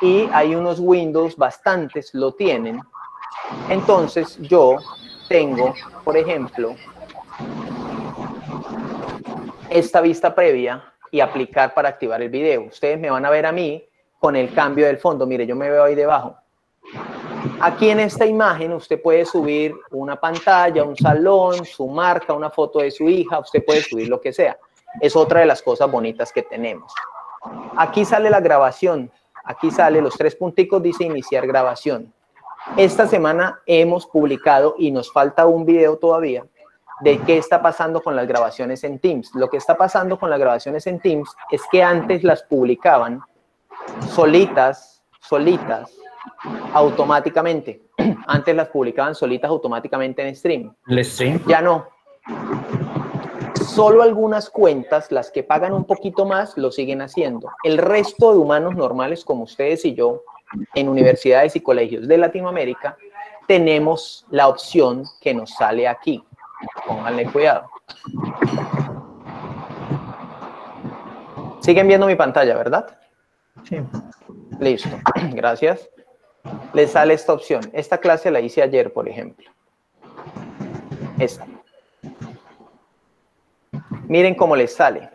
y hay unos Windows, bastantes lo tienen. Entonces yo tengo, por ejemplo, esta vista previa y aplicar para activar el video. Ustedes me van a ver a mí con el cambio del fondo. Mire, yo me veo ahí debajo. Aquí en esta imagen usted puede subir una pantalla, un salón, su marca, una foto de su hija, usted puede subir lo que sea. Es otra de las cosas bonitas que tenemos. Aquí sale la grabación, aquí sale los tres punticos, dice iniciar grabación. Esta semana hemos publicado y nos falta un video todavía de qué está pasando con las grabaciones en Teams. Lo que está pasando con las grabaciones en Teams es que antes las publicaban solitas, solitas, automáticamente. [clears throat] Antes las publicaban solitas automáticamente en stream. El stream. Ya no. Solo algunas cuentas, las que pagan un poquito más, lo siguen haciendo. El resto de humanos normales como ustedes y yo, en universidades y colegios de Latinoamérica, tenemos la opción que nos sale aquí. Pónganle cuidado. Siguen viendo mi pantalla, ¿verdad? Sí. Listo, [clears throat] gracias. Les sale esta opción. Esta clase la hice ayer, por ejemplo. Esta. Miren cómo les sale.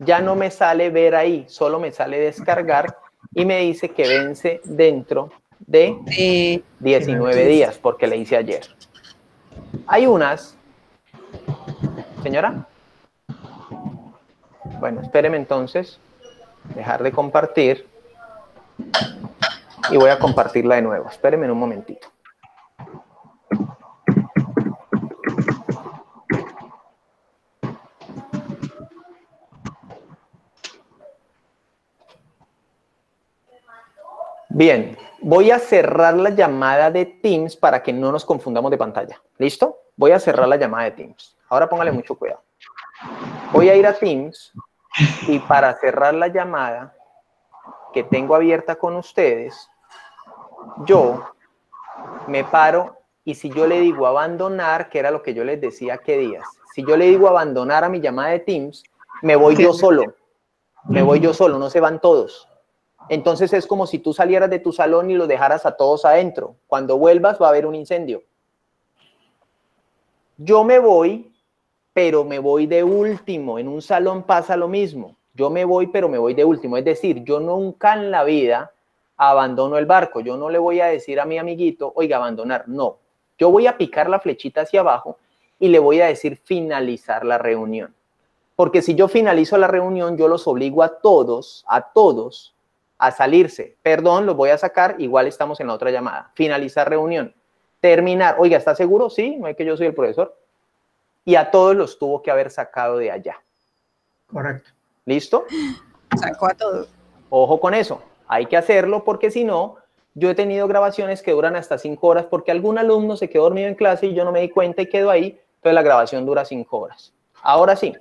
Ya no me sale ver ahí, solo me sale descargar y me dice que vence dentro de 19 días, porque la hice ayer. Hay unas, señora. Bueno, espéreme entonces, dejar de compartir y voy a compartirla de nuevo. Espérenme un momentito. Bien, voy a cerrar la llamada de Teams para que no nos confundamos de pantalla. ¿Listo? Voy a cerrar la llamada de Teams. Ahora póngale mucho cuidado. Voy a ir a Teams y para cerrar la llamada que tengo abierta con ustedes, yo me paro y si yo le digo abandonar, que era lo que yo les decía que días, si yo le digo abandonar a mi llamada de Teams, me voy yo solo. Me voy yo solo, no se van todos. Entonces es como si tú salieras de tu salón y los dejaras a todos adentro. Cuando vuelvas va a haber un incendio. Yo me voy, pero me voy de último. En un salón pasa lo mismo. Yo me voy, pero me voy de último. Es decir, yo nunca en la vida abandono el barco. Yo no le voy a decir a mi amiguito, oiga, abandonar. No. Yo voy a picar la flechita hacia abajo y le voy a decir finalizar la reunión. Porque si yo finalizo la reunión, yo los obligo a todos, a todos, a salirse. Perdón, los voy a sacar, igual estamos en la otra llamada. Finalizar reunión. Terminar. Oiga, ¿está seguro? Sí, no es que yo soy el profesor. Y a todos los tuvo que haber sacado de allá. Correcto. ¿Listo? Sacó a todos. Ojo con eso. Hay que hacerlo porque si no, yo he tenido grabaciones que duran hasta cinco horas porque algún alumno se quedó dormido en clase y yo no me di cuenta y quedó ahí. Entonces la grabación dura cinco horas. Ahora sí,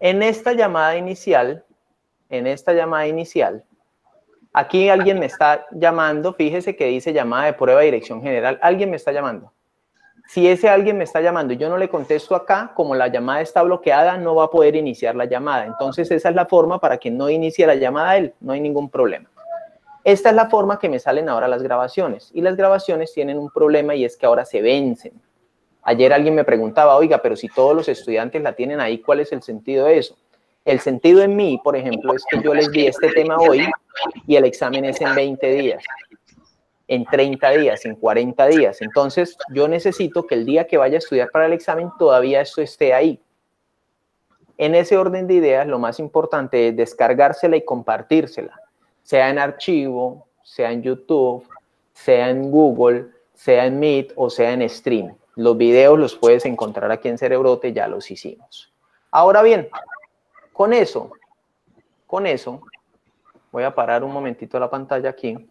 en esta llamada inicial, en esta llamada inicial, aquí alguien me está llamando, fíjese que dice llamada de prueba de dirección general, alguien me está llamando. Si ese alguien me está llamando y yo no le contesto acá, como la llamada está bloqueada, no va a poder iniciar la llamada. Entonces esa es la forma para que no inicie la llamada él, no hay ningún problema. Esta es la forma que me salen ahora las grabaciones. Y las grabaciones tienen un problema y es que ahora se vencen. Ayer alguien me preguntaba, oiga, pero si todos los estudiantes la tienen ahí, ¿cuál es el sentido de eso? El sentido en mí, por ejemplo, es que yo les di este tema hoy y el examen es en 20 días en 30 días, en 40 días. Entonces, yo necesito que el día que vaya a estudiar para el examen todavía esto esté ahí. En ese orden de ideas, lo más importante es descargársela y compartírsela, sea en archivo, sea en YouTube, sea en Google, sea en Meet o sea en Stream. Los videos los puedes encontrar aquí en Cerebrote, ya los hicimos. Ahora bien, con eso, con eso, voy a parar un momentito la pantalla aquí.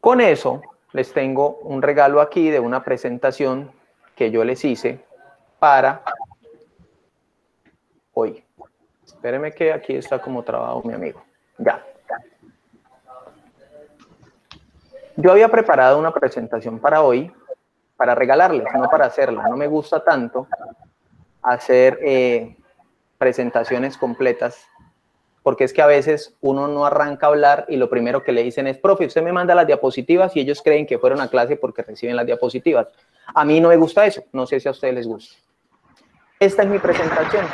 Con eso, les tengo un regalo aquí de una presentación que yo les hice para hoy. Espérenme que aquí está como trabado mi amigo. Ya. Yo había preparado una presentación para hoy, para regalarles, no para hacerla. No me gusta tanto hacer eh, presentaciones completas porque es que a veces uno no arranca a hablar y lo primero que le dicen es, profe, usted me manda las diapositivas y ellos creen que fueron a clase porque reciben las diapositivas. A mí no me gusta eso, no sé si a ustedes les gusta. Esta es mi presentación,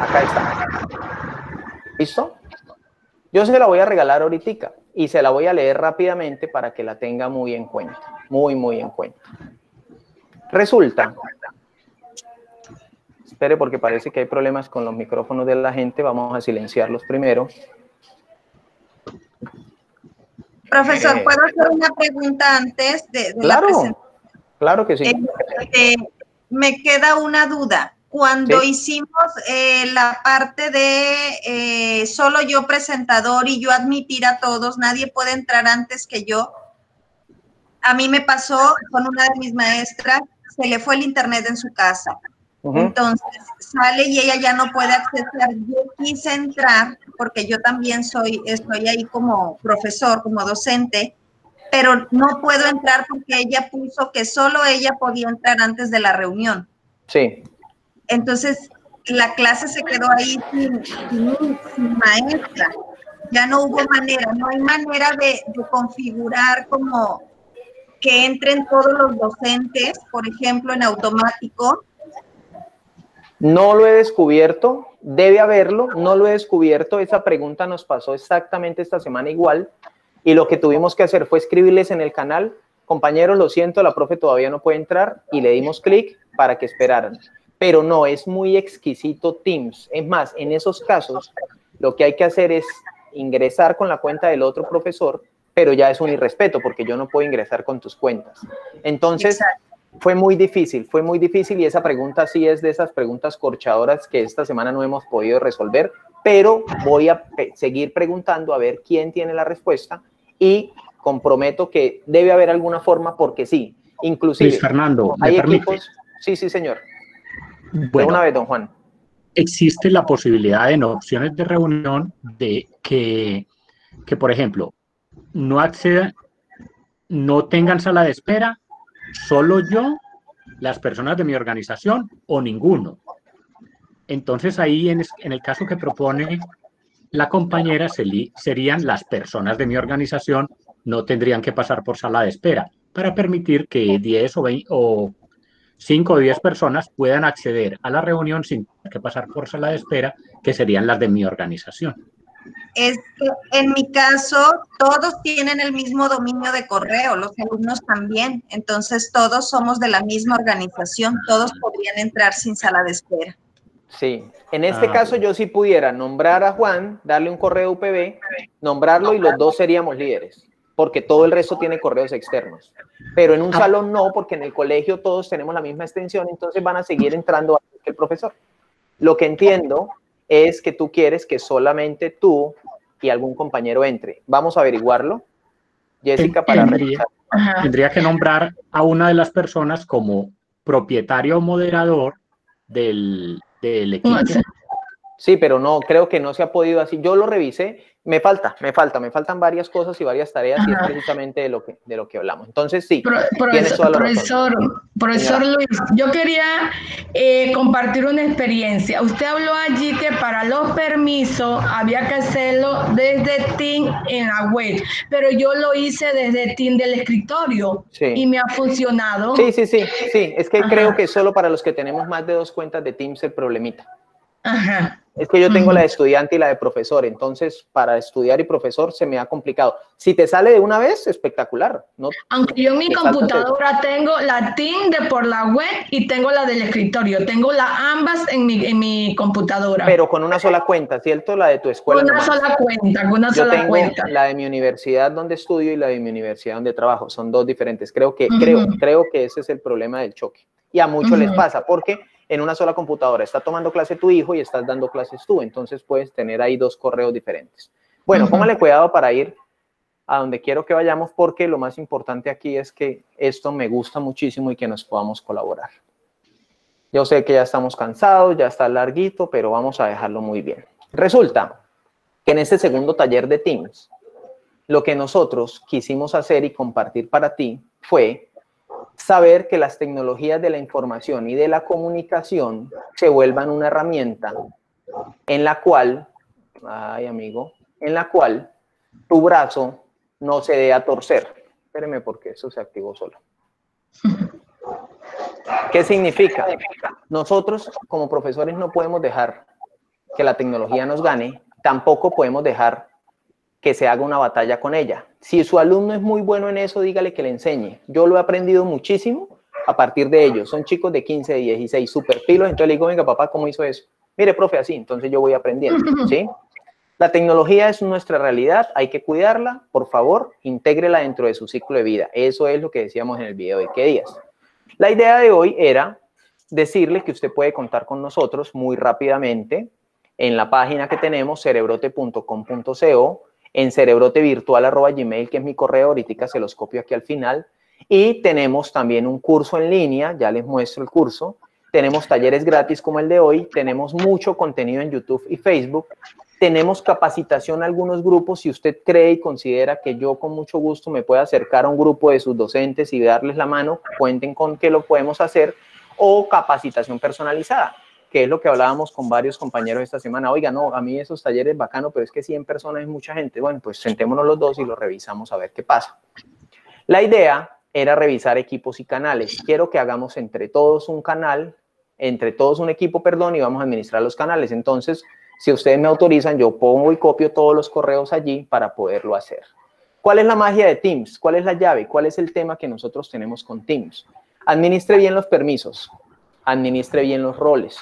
acá está. ¿Listo? Yo se la voy a regalar ahorita y se la voy a leer rápidamente para que la tenga muy en cuenta, muy, muy en cuenta. Resulta Espere porque parece que hay problemas con los micrófonos de la gente. Vamos a silenciarlos primero. Profesor, eh, ¿puedo hacer una pregunta antes de, claro, Claro que sí. Eh, me queda una duda. Cuando hicimos eh, la parte de solo yo presentador y yo admitir a todos, nadie puede entrar antes que yo. A mí me pasó con una de mis maestras, se le fue el internet en su casa. Entonces sale y ella ya no puede acceder. Yo quise entrar porque yo también soy, estoy ahí como profesor, como docente, pero no puedo entrar porque ella puso que solo ella podía entrar antes de la reunión. Sí. Entonces la clase se quedó ahí sin, maestra. Ya no hubo manera, no hay manera de, de configurar como que entren todos los docentes, por ejemplo, en automático, no lo he descubierto, debe haberlo, no lo he descubierto. Esa pregunta nos pasó exactamente esta semana igual. Y lo que tuvimos que hacer fue escribirles en el canal, compañeros, lo siento, la profe todavía no puede entrar. Y le dimos clic para que esperaran. Pero no, es muy exquisito Teams. Es más, en esos casos, lo que hay que hacer es ingresar con la cuenta del otro profesor, pero ya es un irrespeto porque yo no puedo ingresar con tus cuentas. Entonces, fue muy difícil, fue muy difícil y esa pregunta sí es de esas preguntas corchadoras que esta semana no hemos podido resolver, pero voy a seguir preguntando a ver quién tiene la respuesta y comprometo que debe haber alguna forma porque sí, inclusive. Luis Fernando, hay equipos. Sí, sí, señor. Bueno, una vez, don Juan. Existe la posibilidad en opciones de reunión de que, que por ejemplo, no accedan, no tengan sala de espera solo yo, las personas de mi organización o ninguno. Entonces ahí en, el caso que propone la compañera serían las personas de mi organización no tendrían que pasar por sala de espera para permitir que 10 o 20 o 5 o 10 personas puedan acceder a la reunión sin que pasar por sala de espera, que serían las de mi organización. Es que en mi caso, todos tienen el mismo dominio de correo, los alumnos también. Entonces, todos somos de la misma organización, todos podrían entrar sin sala de espera. Sí, en este Ah. caso yo sí pudiera nombrar a Juan, darle un correo UPB, nombrarlo y los dos seríamos líderes, porque todo el resto tiene correos externos. Pero en un salón no, porque en el colegio todos tenemos la misma extensión, entonces van a seguir entrando antes que el profesor. Lo que entiendo es que tú quieres que solamente tú y algún compañero entre. Vamos a averiguarlo. Jessica, para Tendría, revisar. tendría que nombrar a una de las personas como propietario o moderador del, del equipo. Sí, pero no, creo que no se ha podido así. Yo lo revisé, me falta, me falta, me faltan varias cosas y varias tareas y es precisamente de lo que, de lo que hablamos. Entonces, sí, Pro- Profesor, profesor. Luis, yo quería eh, compartir una experiencia. Usted habló allí que para los permisos había que hacerlo desde Team en la web, pero yo lo hice desde Team del escritorio Sí. y me ha funcionado. Sí, sí, sí, sí, es que Ajá. creo que solo para los que tenemos más de dos cuentas de Teams el problemita. Ajá. Es que yo tengo la de estudiante y la de profesor, entonces para estudiar y profesor se me ha complicado. Si te sale de una vez, espectacular. No, Aunque yo en mi te computadora tengo la Team de por la web y tengo la del escritorio. Tengo las ambas en mi, en mi computadora. Pero con una sola cuenta, ¿cierto? La de tu escuela. Con una nomás. sola cuenta, con una Yo sola tengo cuenta. la de mi universidad donde estudio y la de mi universidad donde trabajo. Son dos diferentes. Creo que, creo, creo que ese es el problema del choque. Y a muchos les pasa porque en una sola computadora está tomando clase tu hijo y estás dando clases tú. Entonces puedes tener ahí dos correos diferentes. Bueno, póngale cuidado para ir a donde quiero que vayamos porque lo más importante aquí es que esto me gusta muchísimo y que nos podamos colaborar. Yo sé que ya estamos cansados, ya está larguito, pero vamos a dejarlo muy bien. Resulta que en este segundo taller de Teams, lo que nosotros quisimos hacer y compartir para ti fue saber que las tecnologías de la información y de la comunicación se vuelvan una herramienta en la cual, ay amigo, en la cual tu brazo no se dé a torcer. Espéreme porque eso se activó solo. ¿Qué significa? Nosotros como profesores no podemos dejar que la tecnología nos gane, tampoco podemos dejar que se haga una batalla con ella. Si su alumno es muy bueno en eso, dígale que le enseñe. Yo lo he aprendido muchísimo a partir de ellos. Son chicos de 15, 16, super pilos. Entonces le digo, venga, papá, ¿cómo hizo eso? Mire, profe, así. Entonces yo voy aprendiendo, [laughs] ¿sí? La tecnología es nuestra realidad, hay que cuidarla, por favor, intégrela dentro de su ciclo de vida. Eso es lo que decíamos en el video de qué días. La idea de hoy era decirle que usted puede contar con nosotros muy rápidamente en la página que tenemos, cerebrote.com.co, en cerebrotevirtual.gmail, que es mi correo, ahorita se los copio aquí al final, y tenemos también un curso en línea, ya les muestro el curso, tenemos talleres gratis como el de hoy, tenemos mucho contenido en YouTube y Facebook, tenemos capacitación a algunos grupos, si usted cree y considera que yo con mucho gusto me pueda acercar a un grupo de sus docentes y darles la mano, cuenten con que lo podemos hacer, o capacitación personalizada que es lo que hablábamos con varios compañeros esta semana. Oiga, no, a mí esos talleres bacano, pero es que 100 personas es mucha gente. Bueno, pues sentémonos los dos y lo revisamos a ver qué pasa. La idea era revisar equipos y canales. Quiero que hagamos entre todos un canal, entre todos un equipo, perdón, y vamos a administrar los canales. Entonces, si ustedes me autorizan, yo pongo y copio todos los correos allí para poderlo hacer. ¿Cuál es la magia de Teams? ¿Cuál es la llave? ¿Cuál es el tema que nosotros tenemos con Teams? Administre bien los permisos, administre bien los roles,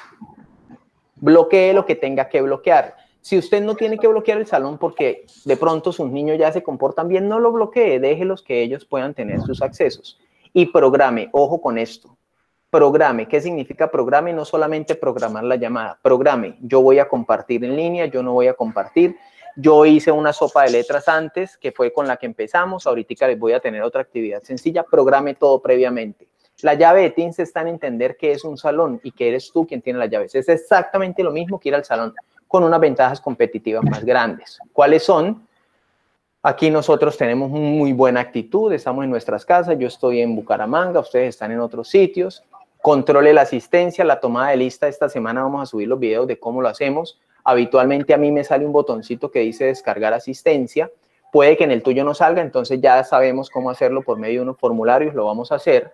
bloquee lo que tenga que bloquear. Si usted no tiene que bloquear el salón porque de pronto sus niños ya se comportan bien, no lo bloquee, déjelos que ellos puedan tener sus accesos. Y programe, ojo con esto, programe. ¿Qué significa programe? No solamente programar la llamada, programe. Yo voy a compartir en línea, yo no voy a compartir. Yo hice una sopa de letras antes, que fue con la que empezamos. Ahorita les voy a tener otra actividad sencilla. Programe todo previamente. La llave de Teams está en entender que es un salón y que eres tú quien tiene las llaves. Es exactamente lo mismo que ir al salón, con unas ventajas competitivas más grandes. ¿Cuáles son? Aquí nosotros tenemos muy buena actitud, estamos en nuestras casas, yo estoy en Bucaramanga, ustedes están en otros sitios. Controle la asistencia, la tomada de lista. Esta semana vamos a subir los videos de cómo lo hacemos. Habitualmente a mí me sale un botoncito que dice descargar asistencia. Puede que en el tuyo no salga, entonces ya sabemos cómo hacerlo por medio de unos formularios, lo vamos a hacer.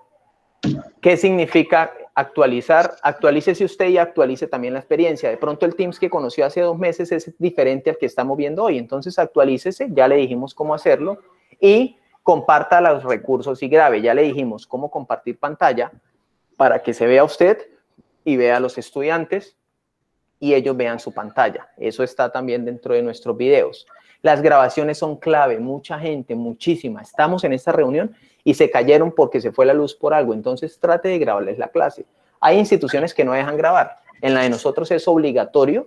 ¿Qué significa actualizar? Actualícese usted y actualice también la experiencia. De pronto el Teams que conoció hace dos meses es diferente al que estamos viendo hoy, entonces actualícese, ya le dijimos cómo hacerlo y comparta los recursos y grabe. Ya le dijimos cómo compartir pantalla para que se vea usted y vea a los estudiantes y ellos vean su pantalla. Eso está también dentro de nuestros videos. Las grabaciones son clave, mucha gente, muchísima. Estamos en esta reunión y se cayeron porque se fue la luz por algo, entonces trate de grabarles la clase. Hay instituciones que no dejan grabar. En la de nosotros es obligatorio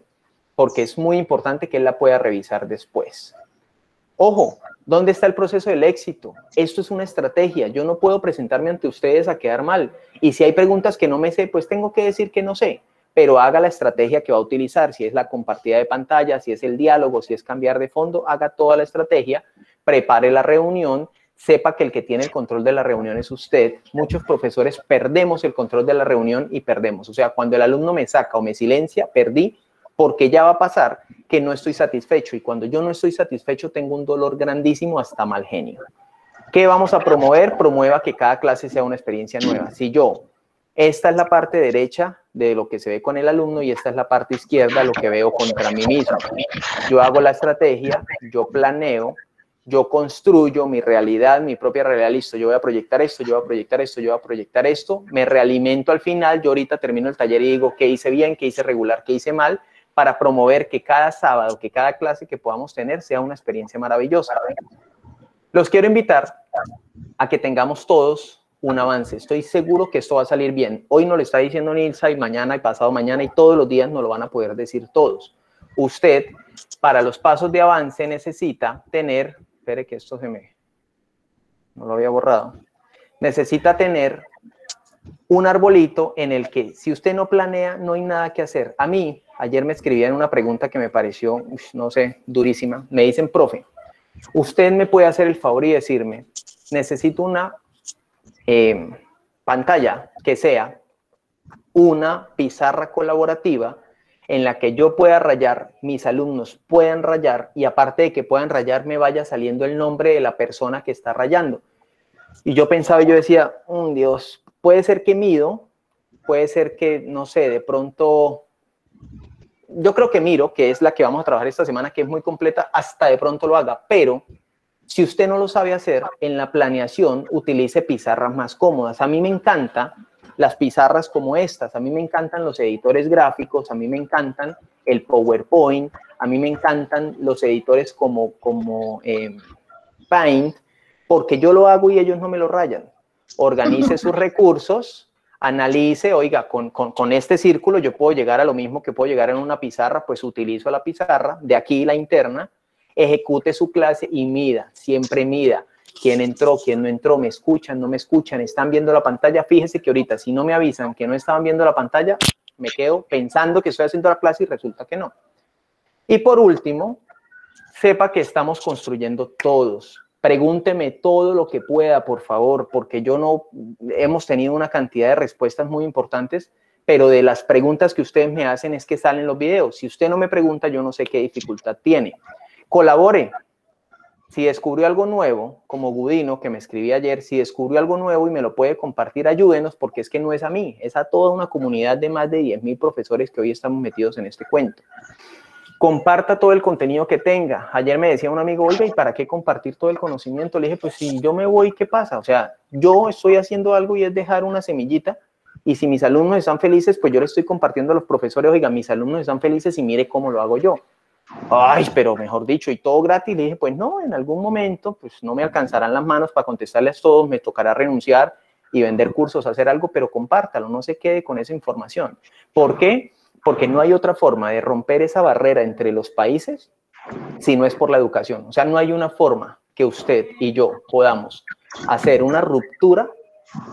porque es muy importante que él la pueda revisar después. Ojo, ¿dónde está el proceso del éxito? Esto es una estrategia. Yo no puedo presentarme ante ustedes a quedar mal. Y si hay preguntas que no me sé, pues tengo que decir que no sé pero haga la estrategia que va a utilizar, si es la compartida de pantalla, si es el diálogo, si es cambiar de fondo, haga toda la estrategia, prepare la reunión, sepa que el que tiene el control de la reunión es usted. Muchos profesores perdemos el control de la reunión y perdemos. O sea, cuando el alumno me saca o me silencia, perdí porque ya va a pasar que no estoy satisfecho y cuando yo no estoy satisfecho tengo un dolor grandísimo hasta mal genio. ¿Qué vamos a promover? Promueva que cada clase sea una experiencia nueva. Si yo esta es la parte derecha de lo que se ve con el alumno y esta es la parte izquierda, lo que veo contra mí mismo. Yo hago la estrategia, yo planeo, yo construyo mi realidad, mi propia realidad, listo, yo voy a proyectar esto, yo voy a proyectar esto, yo voy a proyectar esto, me realimento al final, yo ahorita termino el taller y digo qué hice bien, qué hice regular, qué hice mal, para promover que cada sábado, que cada clase que podamos tener sea una experiencia maravillosa. Los quiero invitar a que tengamos todos un avance. Estoy seguro que esto va a salir bien. Hoy no lo está diciendo Nilsa y mañana y pasado mañana y todos los días no lo van a poder decir todos. Usted, para los pasos de avance, necesita tener, espere que esto se me, no lo había borrado, necesita tener un arbolito en el que si usted no planea, no hay nada que hacer. A mí, ayer me escribían una pregunta que me pareció, no sé, durísima. Me dicen, profe, usted me puede hacer el favor y decirme, necesito una eh, pantalla que sea una pizarra colaborativa en la que yo pueda rayar, mis alumnos puedan rayar y aparte de que puedan rayar me vaya saliendo el nombre de la persona que está rayando. Y yo pensaba, yo decía, oh, Dios, puede ser que mido, puede ser que, no sé, de pronto, yo creo que miro, que es la que vamos a trabajar esta semana, que es muy completa, hasta de pronto lo haga, pero si usted no lo sabe hacer, en la planeación utilice pizarras más cómodas. A mí me encantan las pizarras como estas, a mí me encantan los editores gráficos, a mí me encantan el PowerPoint, a mí me encantan los editores como, como eh, Paint, porque yo lo hago y ellos no me lo rayan. Organice sus [laughs] recursos, analice, oiga, con, con, con, este círculo yo puedo llegar a lo mismo que puedo llegar en una pizarra, pues utilizo la pizarra, de aquí la interna, ejecute su clase y mida, siempre mida quién entró, quién no entró, me escuchan, no me escuchan, están viendo la pantalla. Fíjese que ahorita si no me avisan que no estaban viendo la pantalla, me quedo pensando que estoy haciendo la clase y resulta que no. Y por último, sepa que estamos construyendo todos. Pregúnteme todo lo que pueda, por favor, porque yo no hemos tenido una cantidad de respuestas muy importantes, pero de las preguntas que ustedes me hacen es que salen los videos. Si usted no me pregunta, yo no sé qué dificultad tiene. Colabore. Si descubrió algo nuevo, como Gudino, que me escribí ayer, si descubrió algo nuevo y me lo puede compartir, ayúdenos, porque es que no es a mí, es a toda una comunidad de más de 10 mil profesores que hoy estamos metidos en este cuento. Comparta todo el contenido que tenga. Ayer me decía un amigo, oiga, ¿y para qué compartir todo el conocimiento? Le dije, pues si yo me voy, ¿qué pasa? O sea, yo estoy haciendo algo y es dejar una semillita y si mis alumnos están felices, pues yo le estoy compartiendo a los profesores, oiga, mis alumnos están felices y mire cómo lo hago yo. Ay, pero mejor dicho, y todo gratis. Le dije, pues no, en algún momento, pues no me alcanzarán las manos para contestarles todos, me tocará renunciar y vender cursos, hacer algo, pero compártalo, no se quede con esa información. ¿Por qué? Porque no hay otra forma de romper esa barrera entre los países si no es por la educación. O sea, no hay una forma que usted y yo podamos hacer una ruptura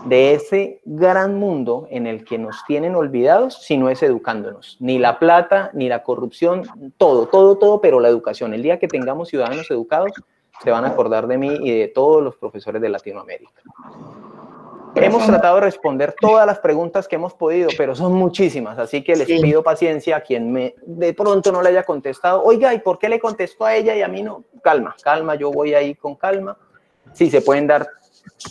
de ese gran mundo en el que nos tienen olvidados si no es educándonos. Ni la plata, ni la corrupción, todo, todo, todo, pero la educación. El día que tengamos ciudadanos educados, se van a acordar de mí y de todos los profesores de Latinoamérica. Hemos tratado de responder todas las preguntas que hemos podido, pero son muchísimas, así que les Sí. pido paciencia a quien me de pronto no le haya contestado. Oiga, ¿y por qué le contestó a ella y a mí no? Calma, calma, yo voy ahí con calma. Si se pueden dar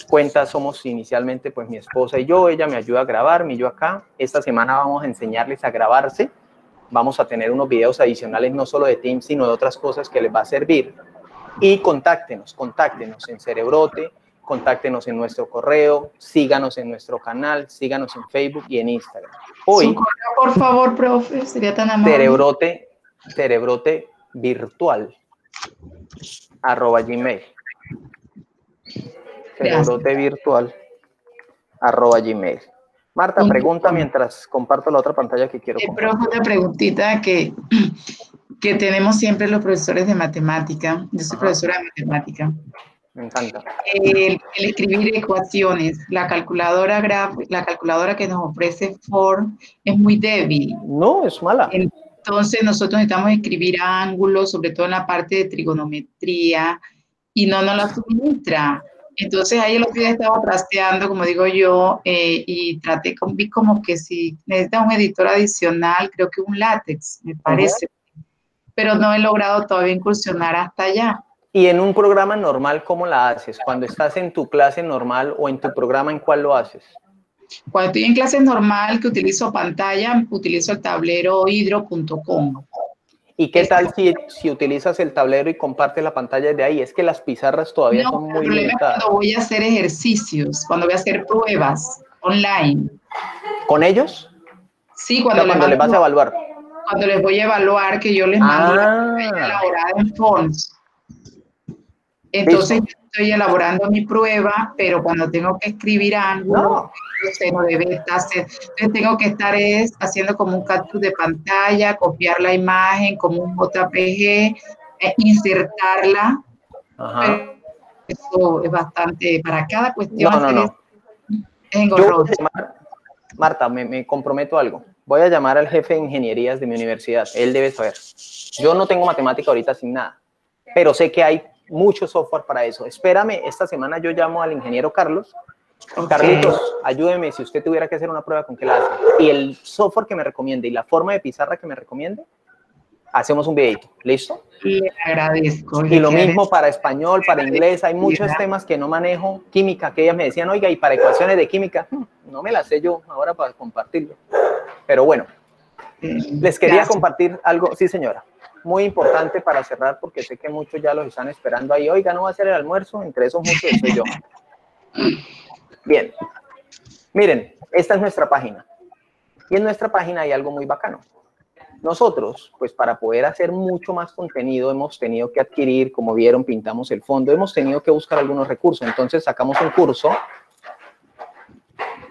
cuenta, somos inicialmente pues mi esposa y yo, ella me ayuda a grabar, y yo acá. Esta semana vamos a enseñarles a grabarse. Vamos a tener unos videos adicionales no solo de Teams, sino de otras cosas que les va a servir. Y contáctenos, contáctenos en Cerebrote, contáctenos en nuestro correo, síganos en nuestro canal, síganos en Facebook y en Instagram. Su Hoy, correo, por favor, profe, sería tan amable. cerebrote, cerebrote virtual, arroba gmail. Cerebrote virtual, arroba gmail. Marta, Un- pregunta mientras comparto la otra pantalla que quiero compartir. una preguntita que, [clears throat] que tenemos siempre los profesores de matemática. Yo soy profesora de matemática. Me encanta. El, el escribir ecuaciones, la calculadora graf, la calculadora que nos ofrece Ford es muy débil. No, es mala. Entonces nosotros necesitamos escribir ángulos, sobre todo en la parte de trigonometría, y no nos la suministra. Entonces ahí el otro día estaba trasteando, como digo yo, eh, y traté con, vi como que si necesita un editor adicional, creo que un látex, me parece. Pero no he logrado todavía incursionar hasta allá. Y en un programa normal, ¿cómo la haces? Cuando estás en tu clase normal o en tu programa, ¿en cuál lo haces? Cuando estoy en clase normal que utilizo pantalla, utilizo el tablero hidro.com. ¿Y qué tal si, si utilizas el tablero y compartes la pantalla desde ahí? Es que las pizarras todavía No, son el muy problema es cuando voy a hacer ejercicios, cuando voy a hacer pruebas online. ¿Con ellos? Sí, O cuando, sea, cuando les vas a evaluar. Cuando les voy a evaluar, que yo les mando la Ah. prueba elaborada en Forms. Entonces, yo estoy elaborando mi prueba, pero cuando tengo que escribir ángulo, No. yo sé, no debe estar. Entonces, tengo que estar es, haciendo como un capture de pantalla, copiar la imagen como un JPG, eh, insertarla. Ajá. Eso es bastante, para cada cuestión. No, no. Es, es Yo engorroso. voy a llamar- Marta, me, me comprometo a algo. Voy a llamar al jefe de ingenierías de mi universidad. Él debe saber. Yo no tengo matemática ahorita sin nada, pero sé que hay mucho software para eso. Espérame, esta semana yo llamo al ingeniero Carlos. Carlitos, ayúdeme si usted tuviera que hacer una prueba con qué la hace. Y el software que me recomiende y la forma de pizarra que me recomiende, hacemos un videito. ¿Listo? Le agradezco. Y lo mismo para español, para inglés, hay muchos temas que no manejo. Química, que ellas me decían, oiga, y para ecuaciones de química, hmm, no me las sé yo ahora para compartirlo. Pero bueno, les quería Gracias. compartir algo, sí señora, muy importante para cerrar porque sé que muchos ya los están esperando ahí. Oiga, no va a ser el almuerzo, entre esos muchos soy yo. Bien, miren, esta es nuestra página. Y en nuestra página hay algo muy bacano. Nosotros, pues para poder hacer mucho más contenido, hemos tenido que adquirir, como vieron, pintamos el fondo, hemos tenido que buscar algunos recursos. Entonces sacamos un curso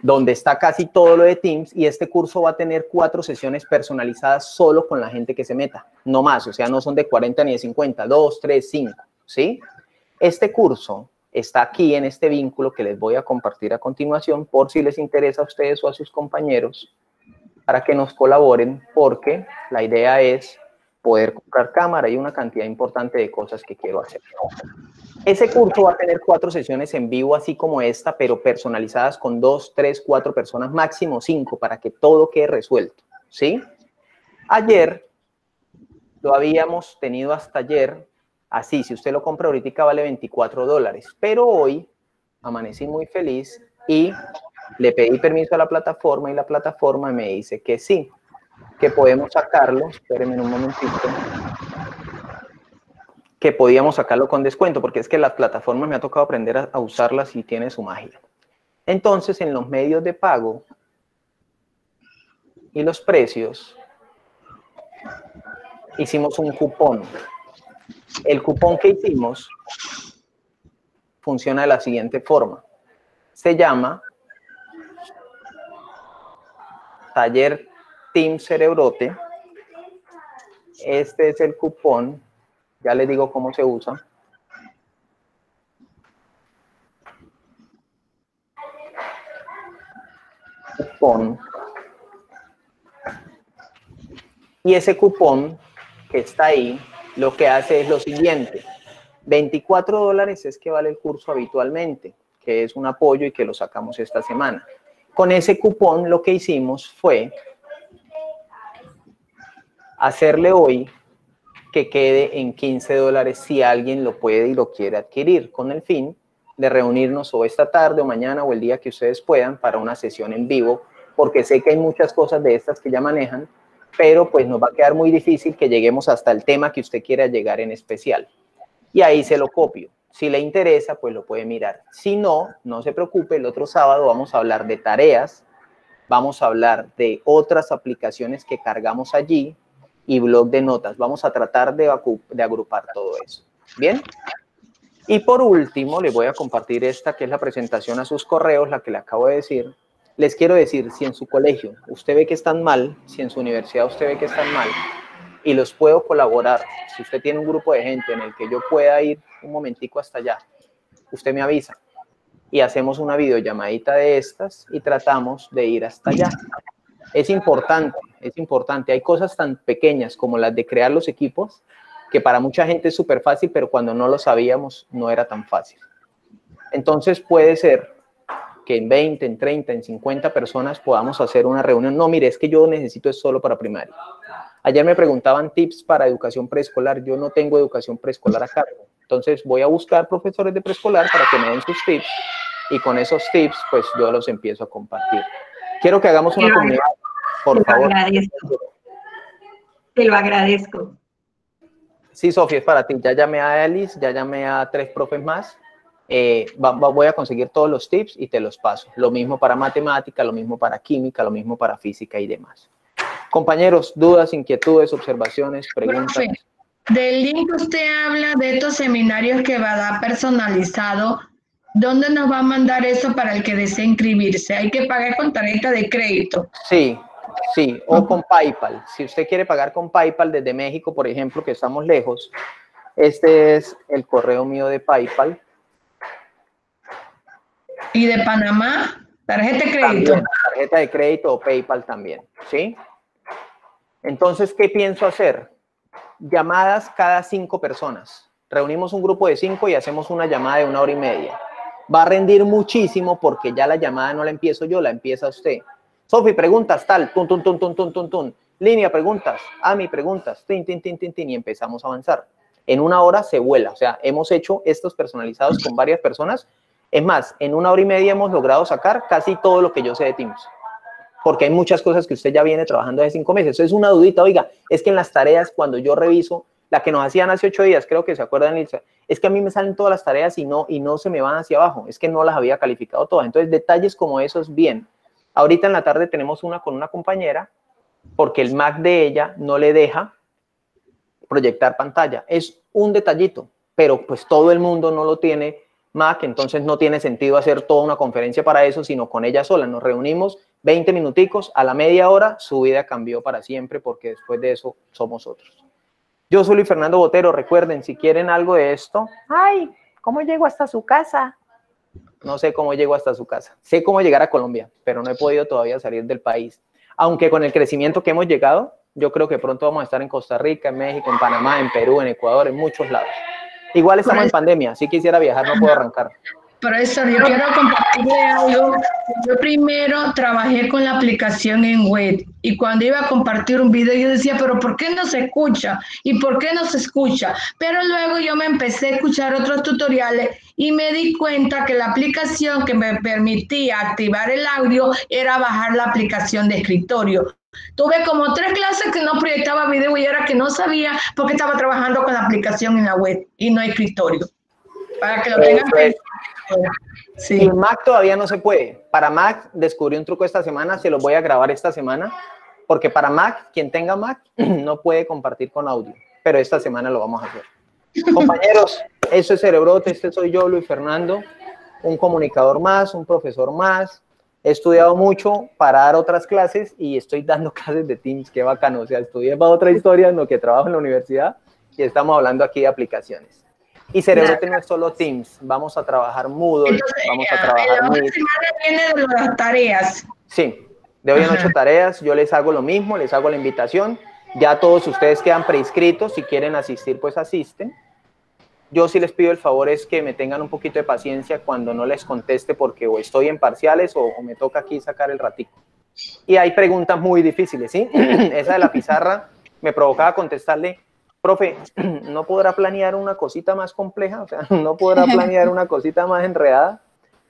donde está casi todo lo de Teams y este curso va a tener cuatro sesiones personalizadas solo con la gente que se meta, no más, o sea, no son de 40 ni de 50, 2, 3, 5, ¿sí? Este curso está aquí en este vínculo que les voy a compartir a continuación por si les interesa a ustedes o a sus compañeros para que nos colaboren porque la idea es poder comprar cámara y una cantidad importante de cosas que quiero hacer. Ese curso va a tener cuatro sesiones en vivo, así como esta, pero personalizadas con dos, tres, cuatro personas, máximo cinco, para que todo quede resuelto, ¿sí? Ayer lo habíamos tenido hasta ayer, así, si usted lo compra ahorita vale 24 dólares, pero hoy amanecí muy feliz y le pedí permiso a la plataforma y la plataforma me dice que sí, que podemos sacarlo, espérenme un momentito, que podíamos sacarlo con descuento, porque es que las plataformas me ha tocado aprender a, a usarlas y tiene su magia. Entonces, en los medios de pago y los precios, hicimos un cupón. El cupón que hicimos funciona de la siguiente forma. Se llama Taller Team Cerebrote. Este es el cupón. Ya les digo cómo se usa. Cupón. Y ese cupón que está ahí, lo que hace es lo siguiente. 24 dólares es que vale el curso habitualmente, que es un apoyo y que lo sacamos esta semana. Con ese cupón lo que hicimos fue hacerle hoy que quede en 15 dólares si alguien lo puede y lo quiere adquirir, con el fin de reunirnos o esta tarde o mañana o el día que ustedes puedan para una sesión en vivo, porque sé que hay muchas cosas de estas que ya manejan, pero pues nos va a quedar muy difícil que lleguemos hasta el tema que usted quiera llegar en especial. Y ahí se lo copio. Si le interesa, pues lo puede mirar. Si no, no se preocupe, el otro sábado vamos a hablar de tareas, vamos a hablar de otras aplicaciones que cargamos allí y blog de notas. Vamos a tratar de, agrupar todo eso. ¿Bien? Y por último, les voy a compartir esta, que es la presentación a sus correos, la que le acabo de decir. Les quiero decir, si en su colegio usted ve que están mal, si en su universidad usted ve que están mal, y los puedo colaborar, si usted tiene un grupo de gente en el que yo pueda ir un momentico hasta allá, usted me avisa y hacemos una videollamadita de estas y tratamos de ir hasta allá. Es importante, es importante. Hay cosas tan pequeñas como las de crear los equipos que para mucha gente es súper fácil, pero cuando no lo sabíamos no era tan fácil. Entonces puede ser que en 20, en 30, en 50 personas podamos hacer una reunión. No, mire, es que yo necesito es solo para primaria. Ayer me preguntaban tips para educación preescolar. Yo no tengo educación preescolar a cargo. Entonces voy a buscar profesores de preescolar para que me den sus tips y con esos tips pues yo los empiezo a compartir. Quiero que hagamos una comunidad, por Te lo favor. agradezco. Te lo agradezco. Sí, Sofía, es para ti. Ya llamé a Alice, ya llamé a tres profes más. Eh, va- va- voy a conseguir todos los tips y te los paso. Lo mismo para matemática, lo mismo para química, lo mismo para física y demás. Compañeros, dudas, inquietudes, observaciones, preguntas. Profe, del link que usted habla de estos seminarios que va a dar personalizado, ¿dónde nos va a mandar eso para el que desee inscribirse? Hay que pagar con tarjeta de crédito. Sí, sí, o con PayPal. Si usted quiere pagar con PayPal desde México, por ejemplo, que estamos lejos, este es el correo mío de PayPal. Y de Panamá, tarjeta de crédito. También, tarjeta de crédito o PayPal también, ¿sí? Entonces, ¿qué pienso hacer? Llamadas cada cinco personas. Reunimos un grupo de cinco y hacemos una llamada de una hora y media. Va a rendir muchísimo porque ya la llamada no la empiezo yo, la empieza usted. Sofi, preguntas, tal, tun, tun, tun, tun, tun, tun, tun. Línea, preguntas. Ami, preguntas. Tin, tin, tin, tin, tin, y empezamos a avanzar. En una hora se vuela. O sea, hemos hecho estos personalizados con varias personas. Es más, en una hora y media hemos logrado sacar casi todo lo que yo sé de Teams porque hay muchas cosas que usted ya viene trabajando hace cinco meses. Eso es una dudita, oiga, es que en las tareas, cuando yo reviso, la que nos hacían hace ocho días, creo que se acuerdan, es que a mí me salen todas las tareas y no, y no se me van hacia abajo, es que no las había calificado todas. Entonces, detalles como esos, bien. Ahorita en la tarde tenemos una con una compañera, porque el Mac de ella no le deja proyectar pantalla. Es un detallito, pero pues todo el mundo no lo tiene Mac, entonces no tiene sentido hacer toda una conferencia para eso, sino con ella sola. Nos reunimos 20 minuticos, a la media hora su vida cambió para siempre porque después de eso somos otros. Yo soy Fernando Botero, recuerden, si quieren algo de esto, ay, ¿cómo llego hasta su casa? No sé cómo llego hasta su casa. Sé cómo llegar a Colombia, pero no he podido todavía salir del país. Aunque con el crecimiento que hemos llegado, yo creo que pronto vamos a estar en Costa Rica, en México, en Panamá, en Perú, en Ecuador, en muchos lados. Igual estamos en pandemia, si quisiera viajar no puedo arrancar. Profesor, yo quiero compartirle algo. Yo primero trabajé con la aplicación en web y cuando iba a compartir un video yo decía, pero ¿por qué no se escucha? ¿Y por qué no se escucha? Pero luego yo me empecé a escuchar otros tutoriales y me di cuenta que la aplicación que me permitía activar el audio era bajar la aplicación de escritorio. Tuve como tres clases que no proyectaba video y era que no sabía porque estaba trabajando con la aplicación en la web y no escritorio. Para que lo tengan Perfecto. En Mac todavía no se puede. Para Mac descubrí un truco esta semana, se los voy a grabar esta semana, porque para Mac, quien tenga Mac, [clears throat] no puede compartir con audio, pero esta semana lo vamos a hacer. Compañeros, [laughs] eso es Cerebrote, este soy yo, Luis Fernando, un comunicador más, un profesor más. He estudiado mucho para dar otras clases y estoy dando [laughs] clases de Teams, qué bacano. O sea, estudié para otra historia en lo que trabajo en la universidad y estamos hablando aquí de aplicaciones. Y Cerebrote no es solo Teams, vamos a trabajar Moodle, vamos a trabajar La semana viene de las tareas. Sí, de hoy en ocho tareas, yo les hago lo mismo, les hago la invitación. Ya todos ustedes quedan preinscritos, si quieren asistir, pues asisten. Yo sí les pido el favor es que me tengan un poquito de paciencia cuando no les conteste porque o estoy en parciales o, o me toca aquí sacar el ratico. Y hay preguntas muy difíciles, ¿sí? [clears throat] Esa de la pizarra me provocaba contestarle, profe, [clears throat] ¿no podrá planear una cosita más compleja? O sea, [laughs] ¿no podrá [laughs] planear una cosita más enredada?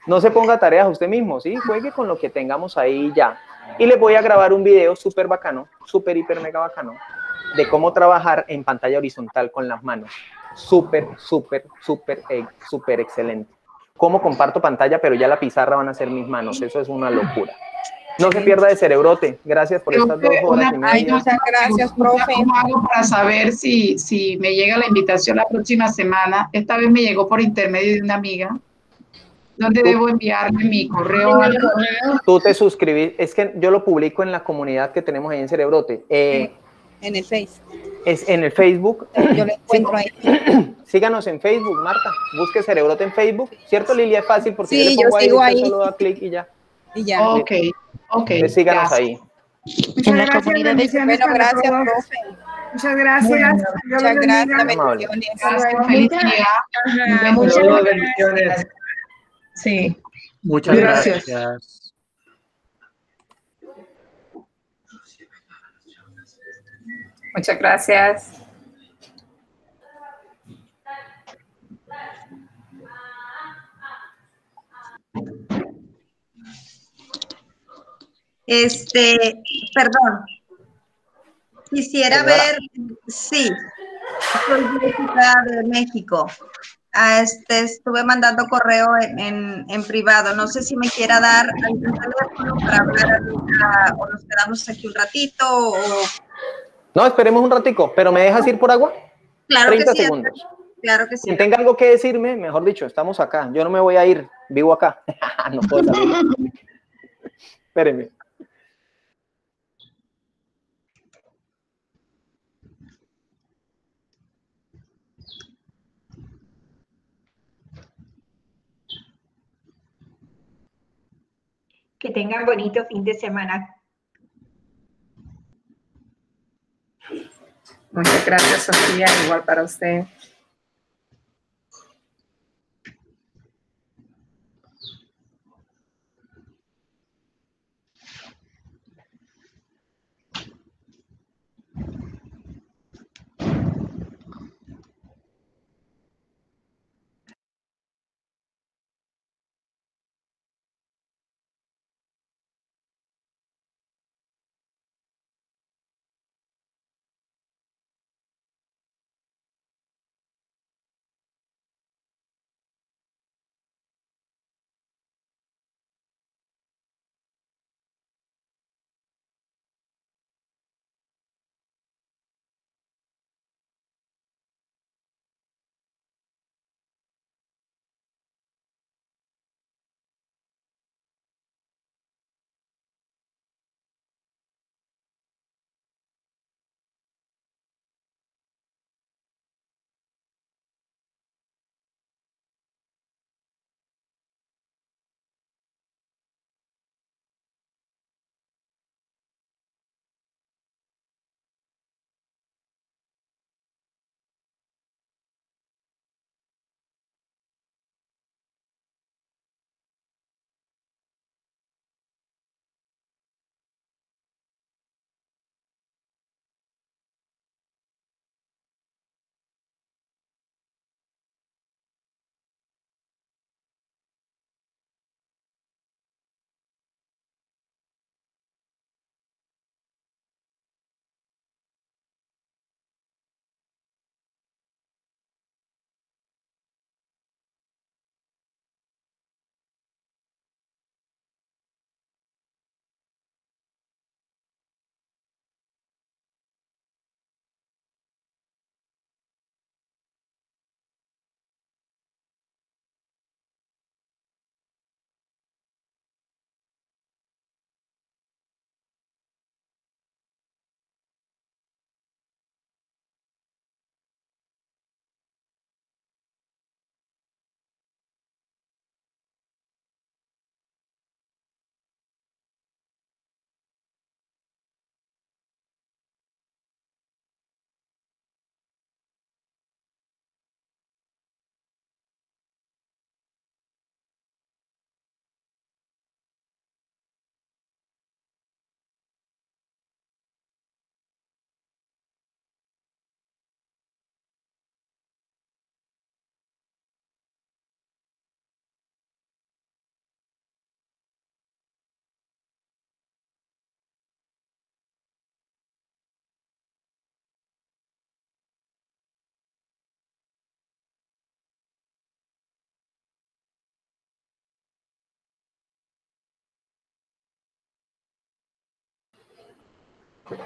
No se ponga tareas usted mismo, ¿sí? Juegue con lo que tengamos ahí ya. Y les voy a grabar un video súper bacano, súper, hiper, mega bacano, de cómo trabajar en pantalla horizontal con las manos. Súper, súper, súper, eh, súper excelente. Cómo comparto pantalla, pero ya la pizarra van a ser mis manos. Eso es una locura. No se pierda de cerebrote. Gracias por estas dos horas y media. Muchas gracias, profe. ¿Cómo hago para saber si, si me llega la invitación la próxima semana? Esta vez me llegó por intermedio de una amiga. ¿Dónde debo enviarme mi correo? Tú te suscribís, es que yo lo publico en la comunidad que tenemos ahí en Cerebrote. Eh, En el Face. es en el Facebook. Yo lo encuentro ahí. Síganos en Facebook, Marta. Busque Cerebrote en Facebook. ¿Cierto, Lilia? Es fácil porque Sí, yo le pongo ahí, sigo ahí. solo da clic y ya. Y ya. Ok, ok. Entonces, síganos ya. ahí. Muchas En la gracias, comunidad de- bendiciones Bueno, para gracias, profe. Muchas gracias. Bueno, muchas gracias, bendiciones. Gracias, muchas Saludos, gracias. bendiciones. Sí. Muchas Gracias. gracias. Muchas gracias. Este, perdón. Quisiera ver, sí, soy Jessica de México. Este, estuve mandando correo en, en, en privado. No sé si me quiera dar algún teléfono para hablar o nos quedamos aquí un ratito o... No, esperemos un ratico, pero ¿me dejas ir por agua? Claro 30 que sí. segundos. Claro que sí. Quien tenga algo que decirme, mejor dicho, estamos acá. Yo no me voy a ir, vivo acá. [laughs] no puedo salir. [laughs] Espérenme. Que tengan bonito fin de semana. Muchas gracias, Sofía. Igual para usted.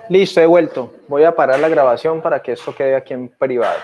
Listo, he vuelto. Voy a parar la grabación para que esto quede aquí en privado.